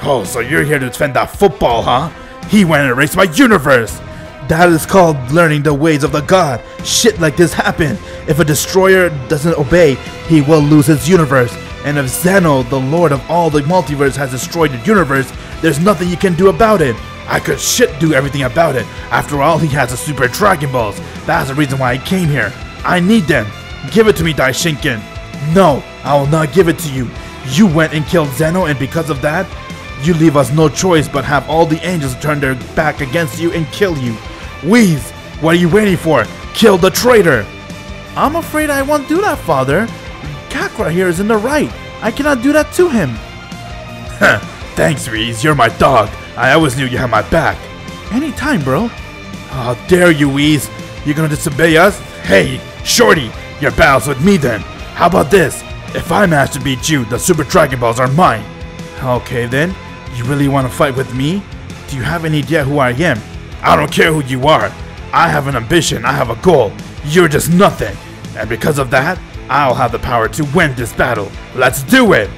Oh, so you're here to defend that football, huh? He went and erased my universe! That is called learning the ways of the god. Shit like this happen. If a destroyer doesn't obey, he will lose his universe. And if Zeno, the lord of all the multiverse, has destroyed the universe, there's nothing you can do about it. I could shit do everything about it. After all, he has the Super Dragon Balls. That's the reason why I came here. I need them. Give it to me, Daishinkan. No, I will not give it to you. You went and killed Zeno, and because of that, you leave us no choice but have all the angels turn their back against you and kill you. Whis, what are you waiting for? Kill the traitor! I'm afraid I won't do that, father. Kakarot here is in the right. I cannot do that to him. Thanks, Whis. You're my dog. I always knew you had my back. Anytime, bro. How dare you, Whis? You're gonna disobey us? Hey, Shorty, your battle's with me then. How about this? If I manage to beat you, the Super Dragon Balls are mine. Okay then, you really want to fight with me? Do you have any idea who I am? I don't care who you are. I have an ambition, I have a goal. You're just nothing. And because of that, I'll have the power to win this battle. Let's do it!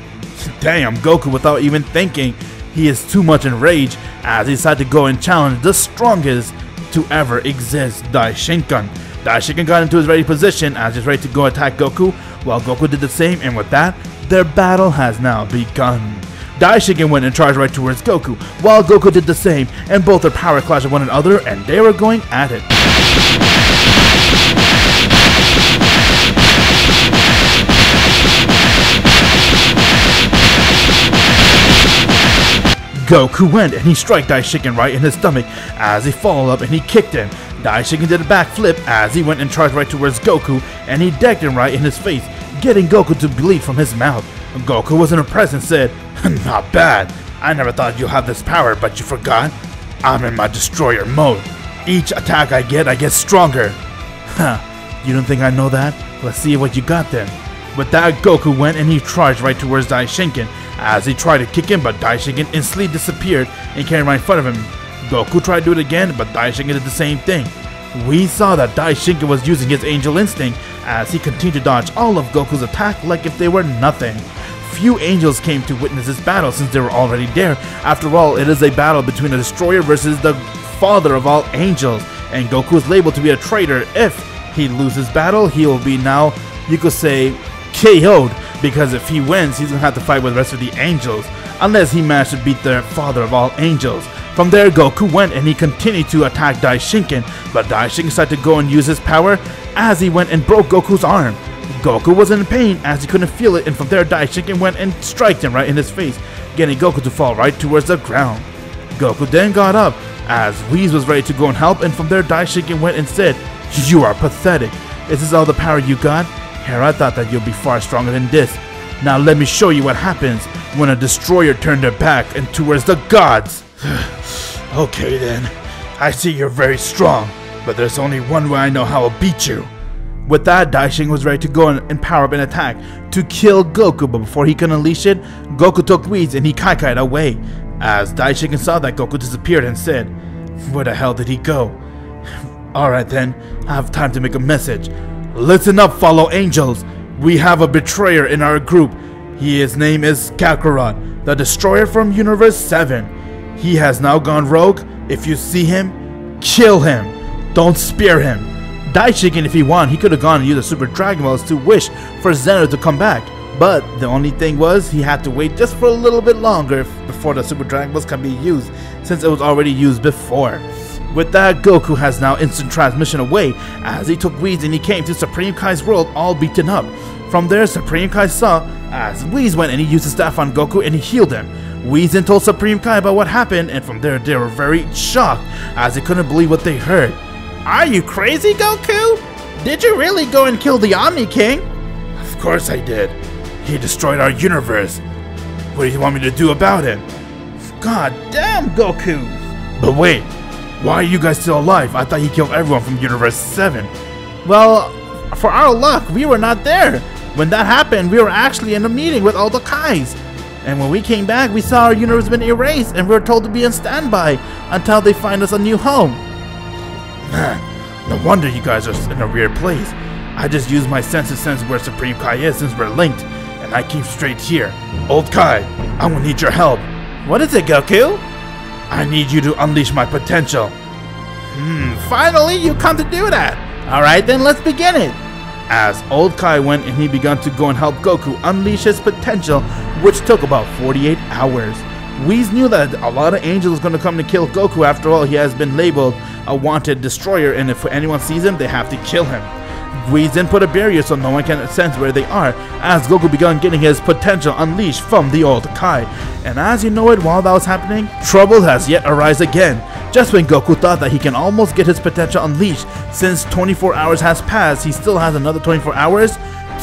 Damn, Goku without even thinking. He is too much enraged as he decided to go and challenge the strongest to ever exist, Daishinkan. Daishinkan got into his ready position as he's ready to go attack Goku, while Goku did the same, and with that, their battle has now begun. Daishinkan went and charged right towards Goku, while Goku did the same, and both their power clashed with one another, and they were going at it. Goku went and he struck Daishinkan right in his stomach as he followed up and he kicked him. Daishinkan did a backflip as he went and charged right towards Goku and he decked him right in his face, getting Goku to bleed from his mouth. Goku wasn't impressed and said, hmm, Not bad. I never thought you'd have this power, but you forgot? I'm in my destroyer mode. Each attack I get, I get stronger. Huh, you don't think I know that? Let's see what you got then. With that, Goku went and he charged right towards Daishinkan as he tried to kick him, but Daishinkan instantly disappeared and came right in front of him. Goku tried to do it again, but Daishinkan did the same thing. We saw that Daishinkan was using his angel instinct as he continued to dodge all of Goku's attack like if they were nothing. Few angels came to witness this battle since they were already there. After all, it is a battle between a destroyer versus the father of all angels, and Goku is labeled to be a traitor. If he loses battle, he will be now, you could say, KO'd because if he wins, he's gonna have to fight with the rest of the angels, unless he managed to beat the father of all angels. From there, Goku went and he continued to attack Daishinkan, but Daishinkan started to go and use his power as he went and broke Goku's arm. Goku was in pain as he couldn't feel it, and from there, Daishinkan went and struck him right in his face, getting Goku to fall right towards the ground. Goku then got up as Whis was ready to go and help, and from there, Daishinkan went and said, You are pathetic. Is this all the power you got? Here, I thought that you'd be far stronger than this. Now let me show you what happens when a destroyer turned their back and towards the gods. okay then. I see you're very strong, but there's only one way I know how I'll beat you. With that, Daishin was ready to go and power up an attack to kill Goku, but before he could unleash it, Goku took Whis and he kaikai'd away. As Daishin saw that Goku disappeared and said, Where the hell did he go? Alright then, I have time to make a message. Listen up, fellow angels. We have a betrayer in our group. His name is Kakarot, the destroyer from Universe 7. He has now gone rogue. If you see him, kill him. Don't spare him. Daishinkan, if he wanted, he could have gone and used the Super Dragon Balls to wish for Zeno to come back. But the only thing was, he had to wait just for a little bit longer before the Super Dragon Balls can be used, since it was already used before. With that, Goku has now instant transmission away as he took Whis and he came to Supreme Kai's world all beaten up. From there, Supreme Kai saw as Whis went and he used his staff on Goku and he healed him. Weezin told Supreme Kai about what happened, and from there they were very shocked as they couldn't believe what they heard. Are you crazy, Goku? Did you really go and kill the Omni King? Of course I did. He destroyed our universe. What do you want me to do about it? God damn, Goku! But wait, why are you guys still alive? I thought he killed everyone from Universe 7. Well, for our luck, we were not there. When that happened, we were actually in a meeting with all the Kais. And when we came back, we saw our universe been erased and we were told to be on standby until they find us a new home. Man, no wonder you guys are in a weird place. I just used my sense to sense where Supreme Kai is since we're linked, and I came straight here. Old Kai, I will need your help. What is it, Goku? I need you to unleash my potential. Hmm, finally you come to do that. Alright then, let's begin it. As Old Kai went and he began to go and help Goku unleash his potential, which took about 48 hours. Whis knew that a lot of angels to come to kill Goku after all he has been labeled a wanted destroyer and if anyone sees him they have to kill him. Whis then put a barrier so no one can sense where they are as Goku began getting his potential unleashed from the old Kai. And as you know it, while that was happening, trouble has yet arise again. Just when Goku thought that he can almost get his potential unleashed, since 24 hours has passed, he still has another 24 hours,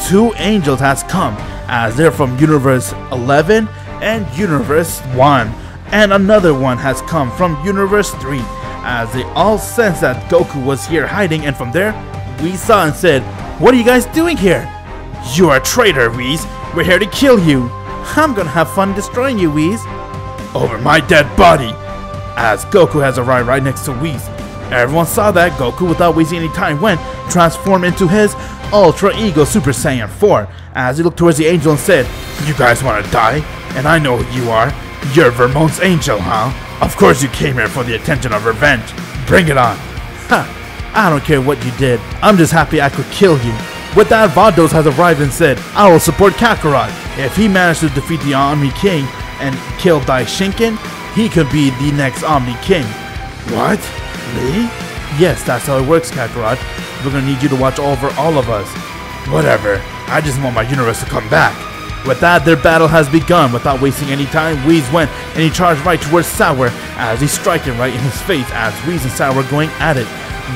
two angels has come, as they're from Universe 11 and Universe 1. And another one has come from Universe 3, as they all sense that Goku was here hiding and from there, we saw and said, What are you guys doing here? You are a traitor, Whis. We're here to kill you. I'm gonna have fun destroying you, Whis. Over my dead body. As Goku has arrived right next to Whis. Everyone saw that Goku, without wasting any time, went transformed into his Ultra Ego Super Saiyan 4. As he looked towards the angel and said, You guys want to die? And I know who you are. You're Vermoud's angel, huh? Of course you came here for the attention of revenge. Bring it on. Ha! I don't care what you did. I'm just happy I could kill you. With that, Vados has arrived and said, I will support Kakarot. If he manages to defeat the Omni King and kill Daishinkan, he could be the next Omni King. What? Me? Yes, that's how it works, Kakarot. We're gonna need you to watch over all of us. Whatever. I just want my universe to come back. With that, their battle has begun. Without wasting any time, Whis went and he charged right towards Sour as he him right in his face as Whis and Sour going at it.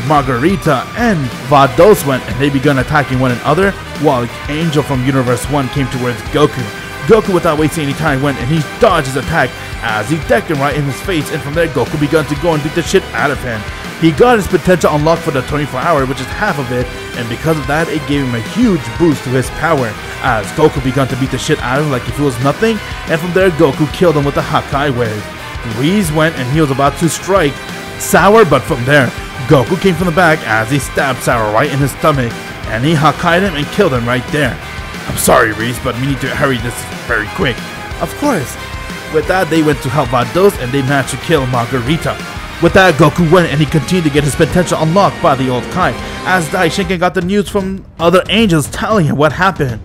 Marcarita and Vados went and they began attacking one another while Angel from Universe 1 came towards Goku. Goku, without wasting any time, went and he dodged his attack as he decked him right in his face, and from there, Goku began to go and beat the shit out of him. He got his potential unlocked for the 24 hour, which is half of it, and because of that, it gave him a huge boost to his power, as Goku began to beat the shit out of him like if it was nothing, and from there, Goku killed him with the Hakai wave. Whis went and he was about to strike Sour, but from there, Goku came from the back as he stabbed Sour right in his stomach, and he Hakai'd him and killed him right there. I'm sorry, Whis, but we need to hurry this very quick. Of course. With that, they went to help Vados and they managed to kill Marcarita. With that, Goku went and he continued to get his potential unlocked by the old Kai, as Daishinkan got the news from other angels telling him what happened.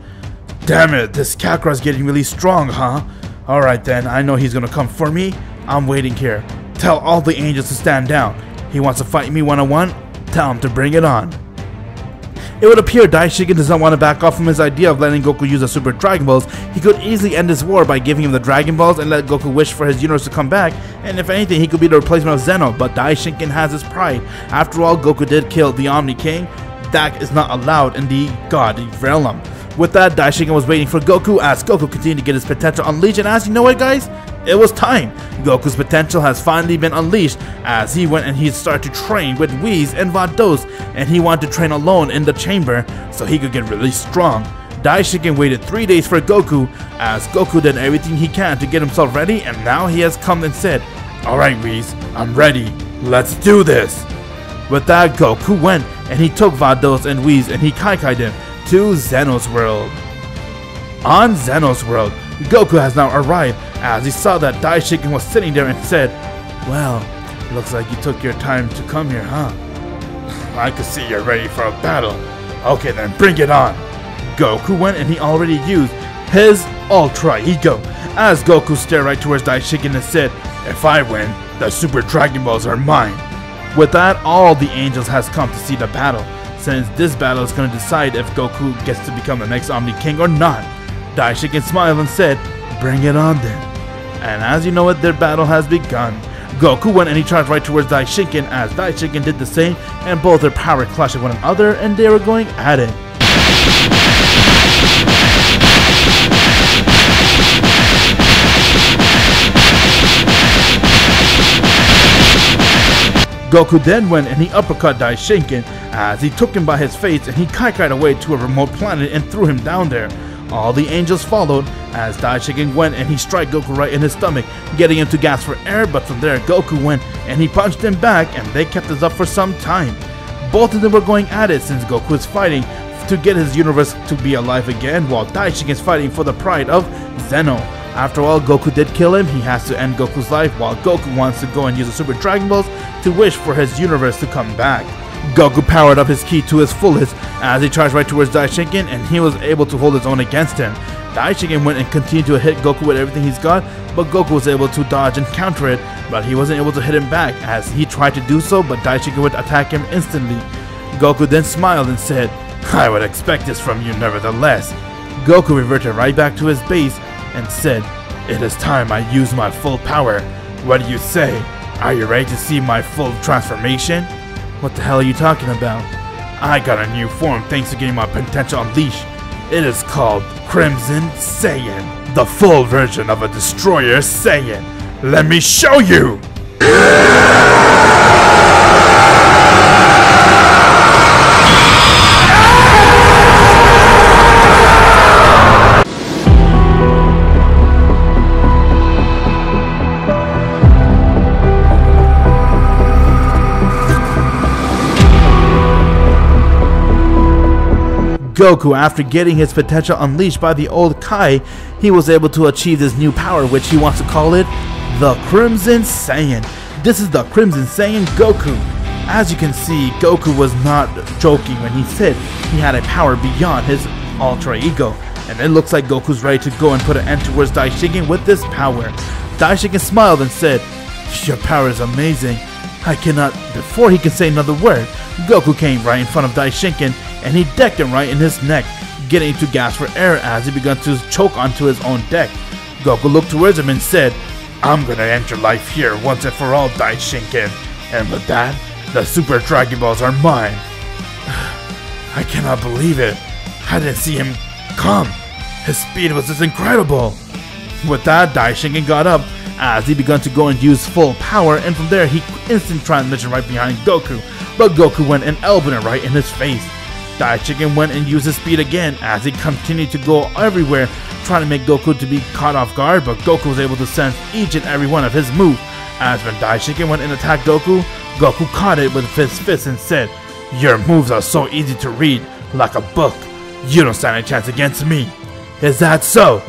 Damn it, this Kakarot's getting really strong, huh? Alright then, I know he's gonna come for me. I'm waiting here. Tell all the angels to stand down. He wants to fight me one-on-one? Tell him to bring it on. It would appear Daishinkan does not want to back off from his idea of letting Goku use the Super Dragon Balls. He could easily end his war by giving him the Dragon Balls and let Goku wish for his universe to come back, and if anything, he could be the replacement of Zeno, but Daishinkan has his pride. After all, Goku did kill the Omni King. That is not allowed in the God realm. With that, Daishinkan was waiting for Goku as Goku continued to get his potential unleashed, and as you know what guys? It was time. Goku's potential has finally been unleashed as he went and he started to train with Whis and Vados, and he wanted to train alone in the chamber so he could get really strong. Daishinkan waited 3 days for Goku as Goku did everything he can to get himself ready and now he has come and said, Alright Whis, I'm ready. Let's do this. With that, Goku went and he took Vados and Whis and he kaikai'd him to Zeno's world. On Zeno's world, Goku has now arrived as he saw that Daishinkan was sitting there and said, Well, looks like you took your time to come here, huh? I can see you're ready for a battle. Okay then, bring it on. Goku went and he already used his Ultra Ego as Goku stared right towards Daishinkan and said, If I win, the Super Dragon Balls are mine. With that, all the angels has come to see the battle, since this battle is going to decide if Goku gets to become the next Omni King or not. Daishinkan smiled and said, Bring it on then. and as you know it, their battle has begun. Goku went and he charged right towards Daishinkan as Daishinkan did the same, and both their power clashed with one another, and they were going at it. Goku then went and he uppercut Daishinkan as he took him by his face and he kaikai'd away to a remote planet and threw him down there. All the angels followed as Daishinkan went and he struck Goku right in his stomach, getting him to gasp for air, but from there Goku went and he punched him back and they kept this up for some time. Both of them were going at it since Goku is fighting to get his universe to be alive again while Daishinkan is fighting for the pride of Zeno. After all, Goku did kill him, he has to end Goku's life while Goku wants to go and use the Super Dragon Balls to wish for his universe to come back. Goku powered up his ki to his fullest as he charged right towards Daishinkan and he was able to hold his own against him. Daishinkan went and continued to hit Goku with everything he's got, but Goku was able to dodge and counter it, but he wasn't able to hit him back as he tried to do so, but Daishinkan would attack him instantly. Goku then smiled and said, I would expect this from you nevertheless. Goku reverted right back to his base and said, It is time I use my full power. What do you say? Are you ready to see my full transformation? What the hell are you talking about? I got a new form thanks to getting my potential unleashed. It is called Crimson Saiyan, the full version of a Destroyer Saiyan. Let me show you! Goku, after getting his potential unleashed by the old Kai, he was able to achieve this new power, which he wants to call it the Crimson Saiyan. This is the Crimson Saiyan Goku. As you can see, Goku was not joking when he said he had a power beyond his Ultra Ego, and it looks like Goku's ready to go and put an end towards Daishinkan with this power. Daishinkan smiled and said, Your power is amazing. I cannot. Before he can say another word, Goku came right in front of Daishinkan and he decked him right in his neck, getting to gasp for air as he began to choke onto his own deck. Goku looked towards him and said, I'm gonna end your life here once and for all, Daishinkan. And with that, the Super Dragon Balls are mine. I cannot believe it. I didn't see him come. His speed was just incredible. With that, Daishinkan got up as he began to go and use full power, and from there he instant transmission right behind Goku. But Goku went and elbowed it right in his face. Daishinkan went and used his speed again as he continued to go everywhere, trying to make Goku to be caught off guard, but Goku was able to sense each and every one of his moves. As when Daishinkan went and attacked Goku, Goku caught it with his fist and said, Your moves are so easy to read, like a book. You don't stand a chance against me. Is that so?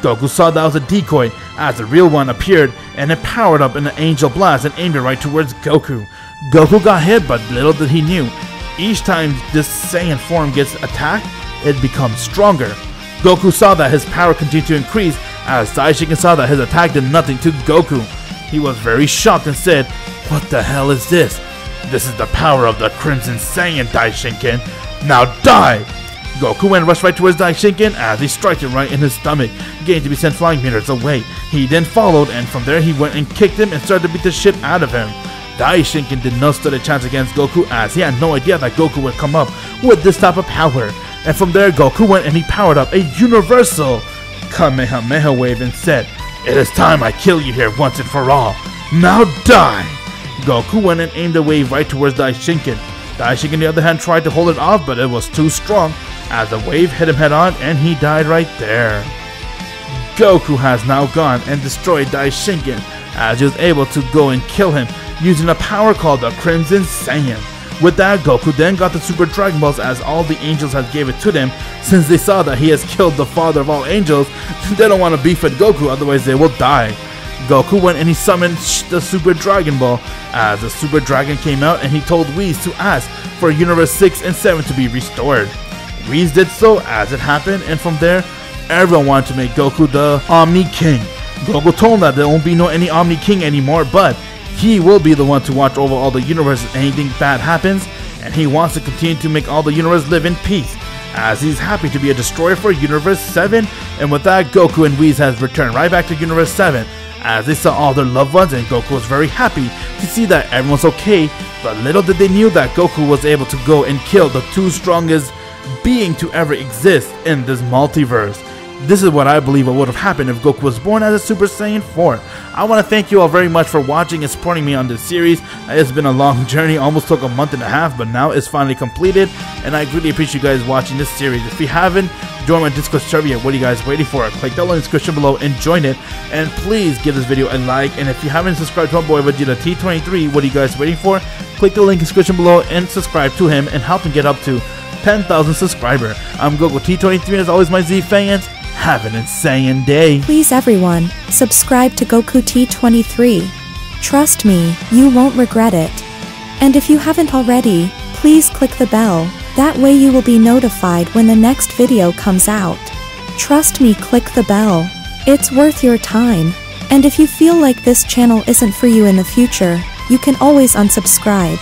Goku saw that was a decoy as the real one appeared and it powered up in an angel blast and aimed it right towards Goku. Goku got hit, but little did he knew. Each time this Saiyan form gets attacked, it becomes stronger. Goku saw that his power continued to increase as Daishinkan saw that his attack did nothing to Goku. He was very shocked and said, What the hell is this? This is the power of the Crimson Saiyan, Daishinkan. Now die! Goku went rushed right towards Daishinkan as he struck him right in his stomach, getting to be sent flying meters away. He then followed, and from there he went and kicked him and started to beat the shit out of him. Daishinkan did not stand a chance against Goku as he had no idea that Goku would come up with this type of power. And from there, Goku went and he powered up a universal Kamehameha wave and said, It is time I kill you here once and for all. Now die! Goku went and aimed a wave right towards Daishinkan. Daishinkan, on the other hand, tried to hold it off, but it was too strong as the wave hit him head on and he died right there. Goku has now gone and destroyed Daishinkan as he was able to go and kill him using a power called the Crimson Saiyan. With that, Goku then got the Super Dragon Balls as all the angels had gave it to them since they saw that he has killed the father of all angels. They don't want to beef with Goku, otherwise they will die. Goku went and he summoned the Super Dragon Ball as the Super Dragon came out and he told Whis to ask for Universe 6 and 7 to be restored. Whis did so as it happened and from there everyone wanted to make Goku the Omni King. Goku told them that there won't be no any Omni King anymore but he will be the one to watch over all the universe if anything bad happens and he wants to continue to make all the universe live in peace as he's happy to be a destroyer for Universe 7 and with that Goku and Whis has returned right back to Universe 7 as they saw all their loved ones and Goku was very happy to see that everyone's okay, but little did they knew that Goku was able to go and kill the two strongest being to ever exist in this multiverse. This is what I believe would have happened if Goku was born as a Super Saiyan 4. I want to thank you all very much for watching and supporting me on this series. It's been a long journey, almost took a month and a half, but now it's finally completed, and I greatly appreciate you guys watching this series. If you haven't, join my Discord server yet. What are you guys waiting for? Click the link in the description below and join it. And please give this video a like. And if you haven't subscribed to my boy Vegeta T23, what are you guys waiting for? Click the link in the description below and subscribe to him and help him get up to 10,000 subscriber. I'm Goku T23 as always my Z fans. Have an insane day. Please everyone, subscribe to Goku T23. Trust me, you won't regret it. And if you haven't already, please click the bell, that way you will be notified when the next video comes out. Trust me click the bell. It's worth your time. And if you feel like this channel isn't for you in the future, you can always unsubscribe.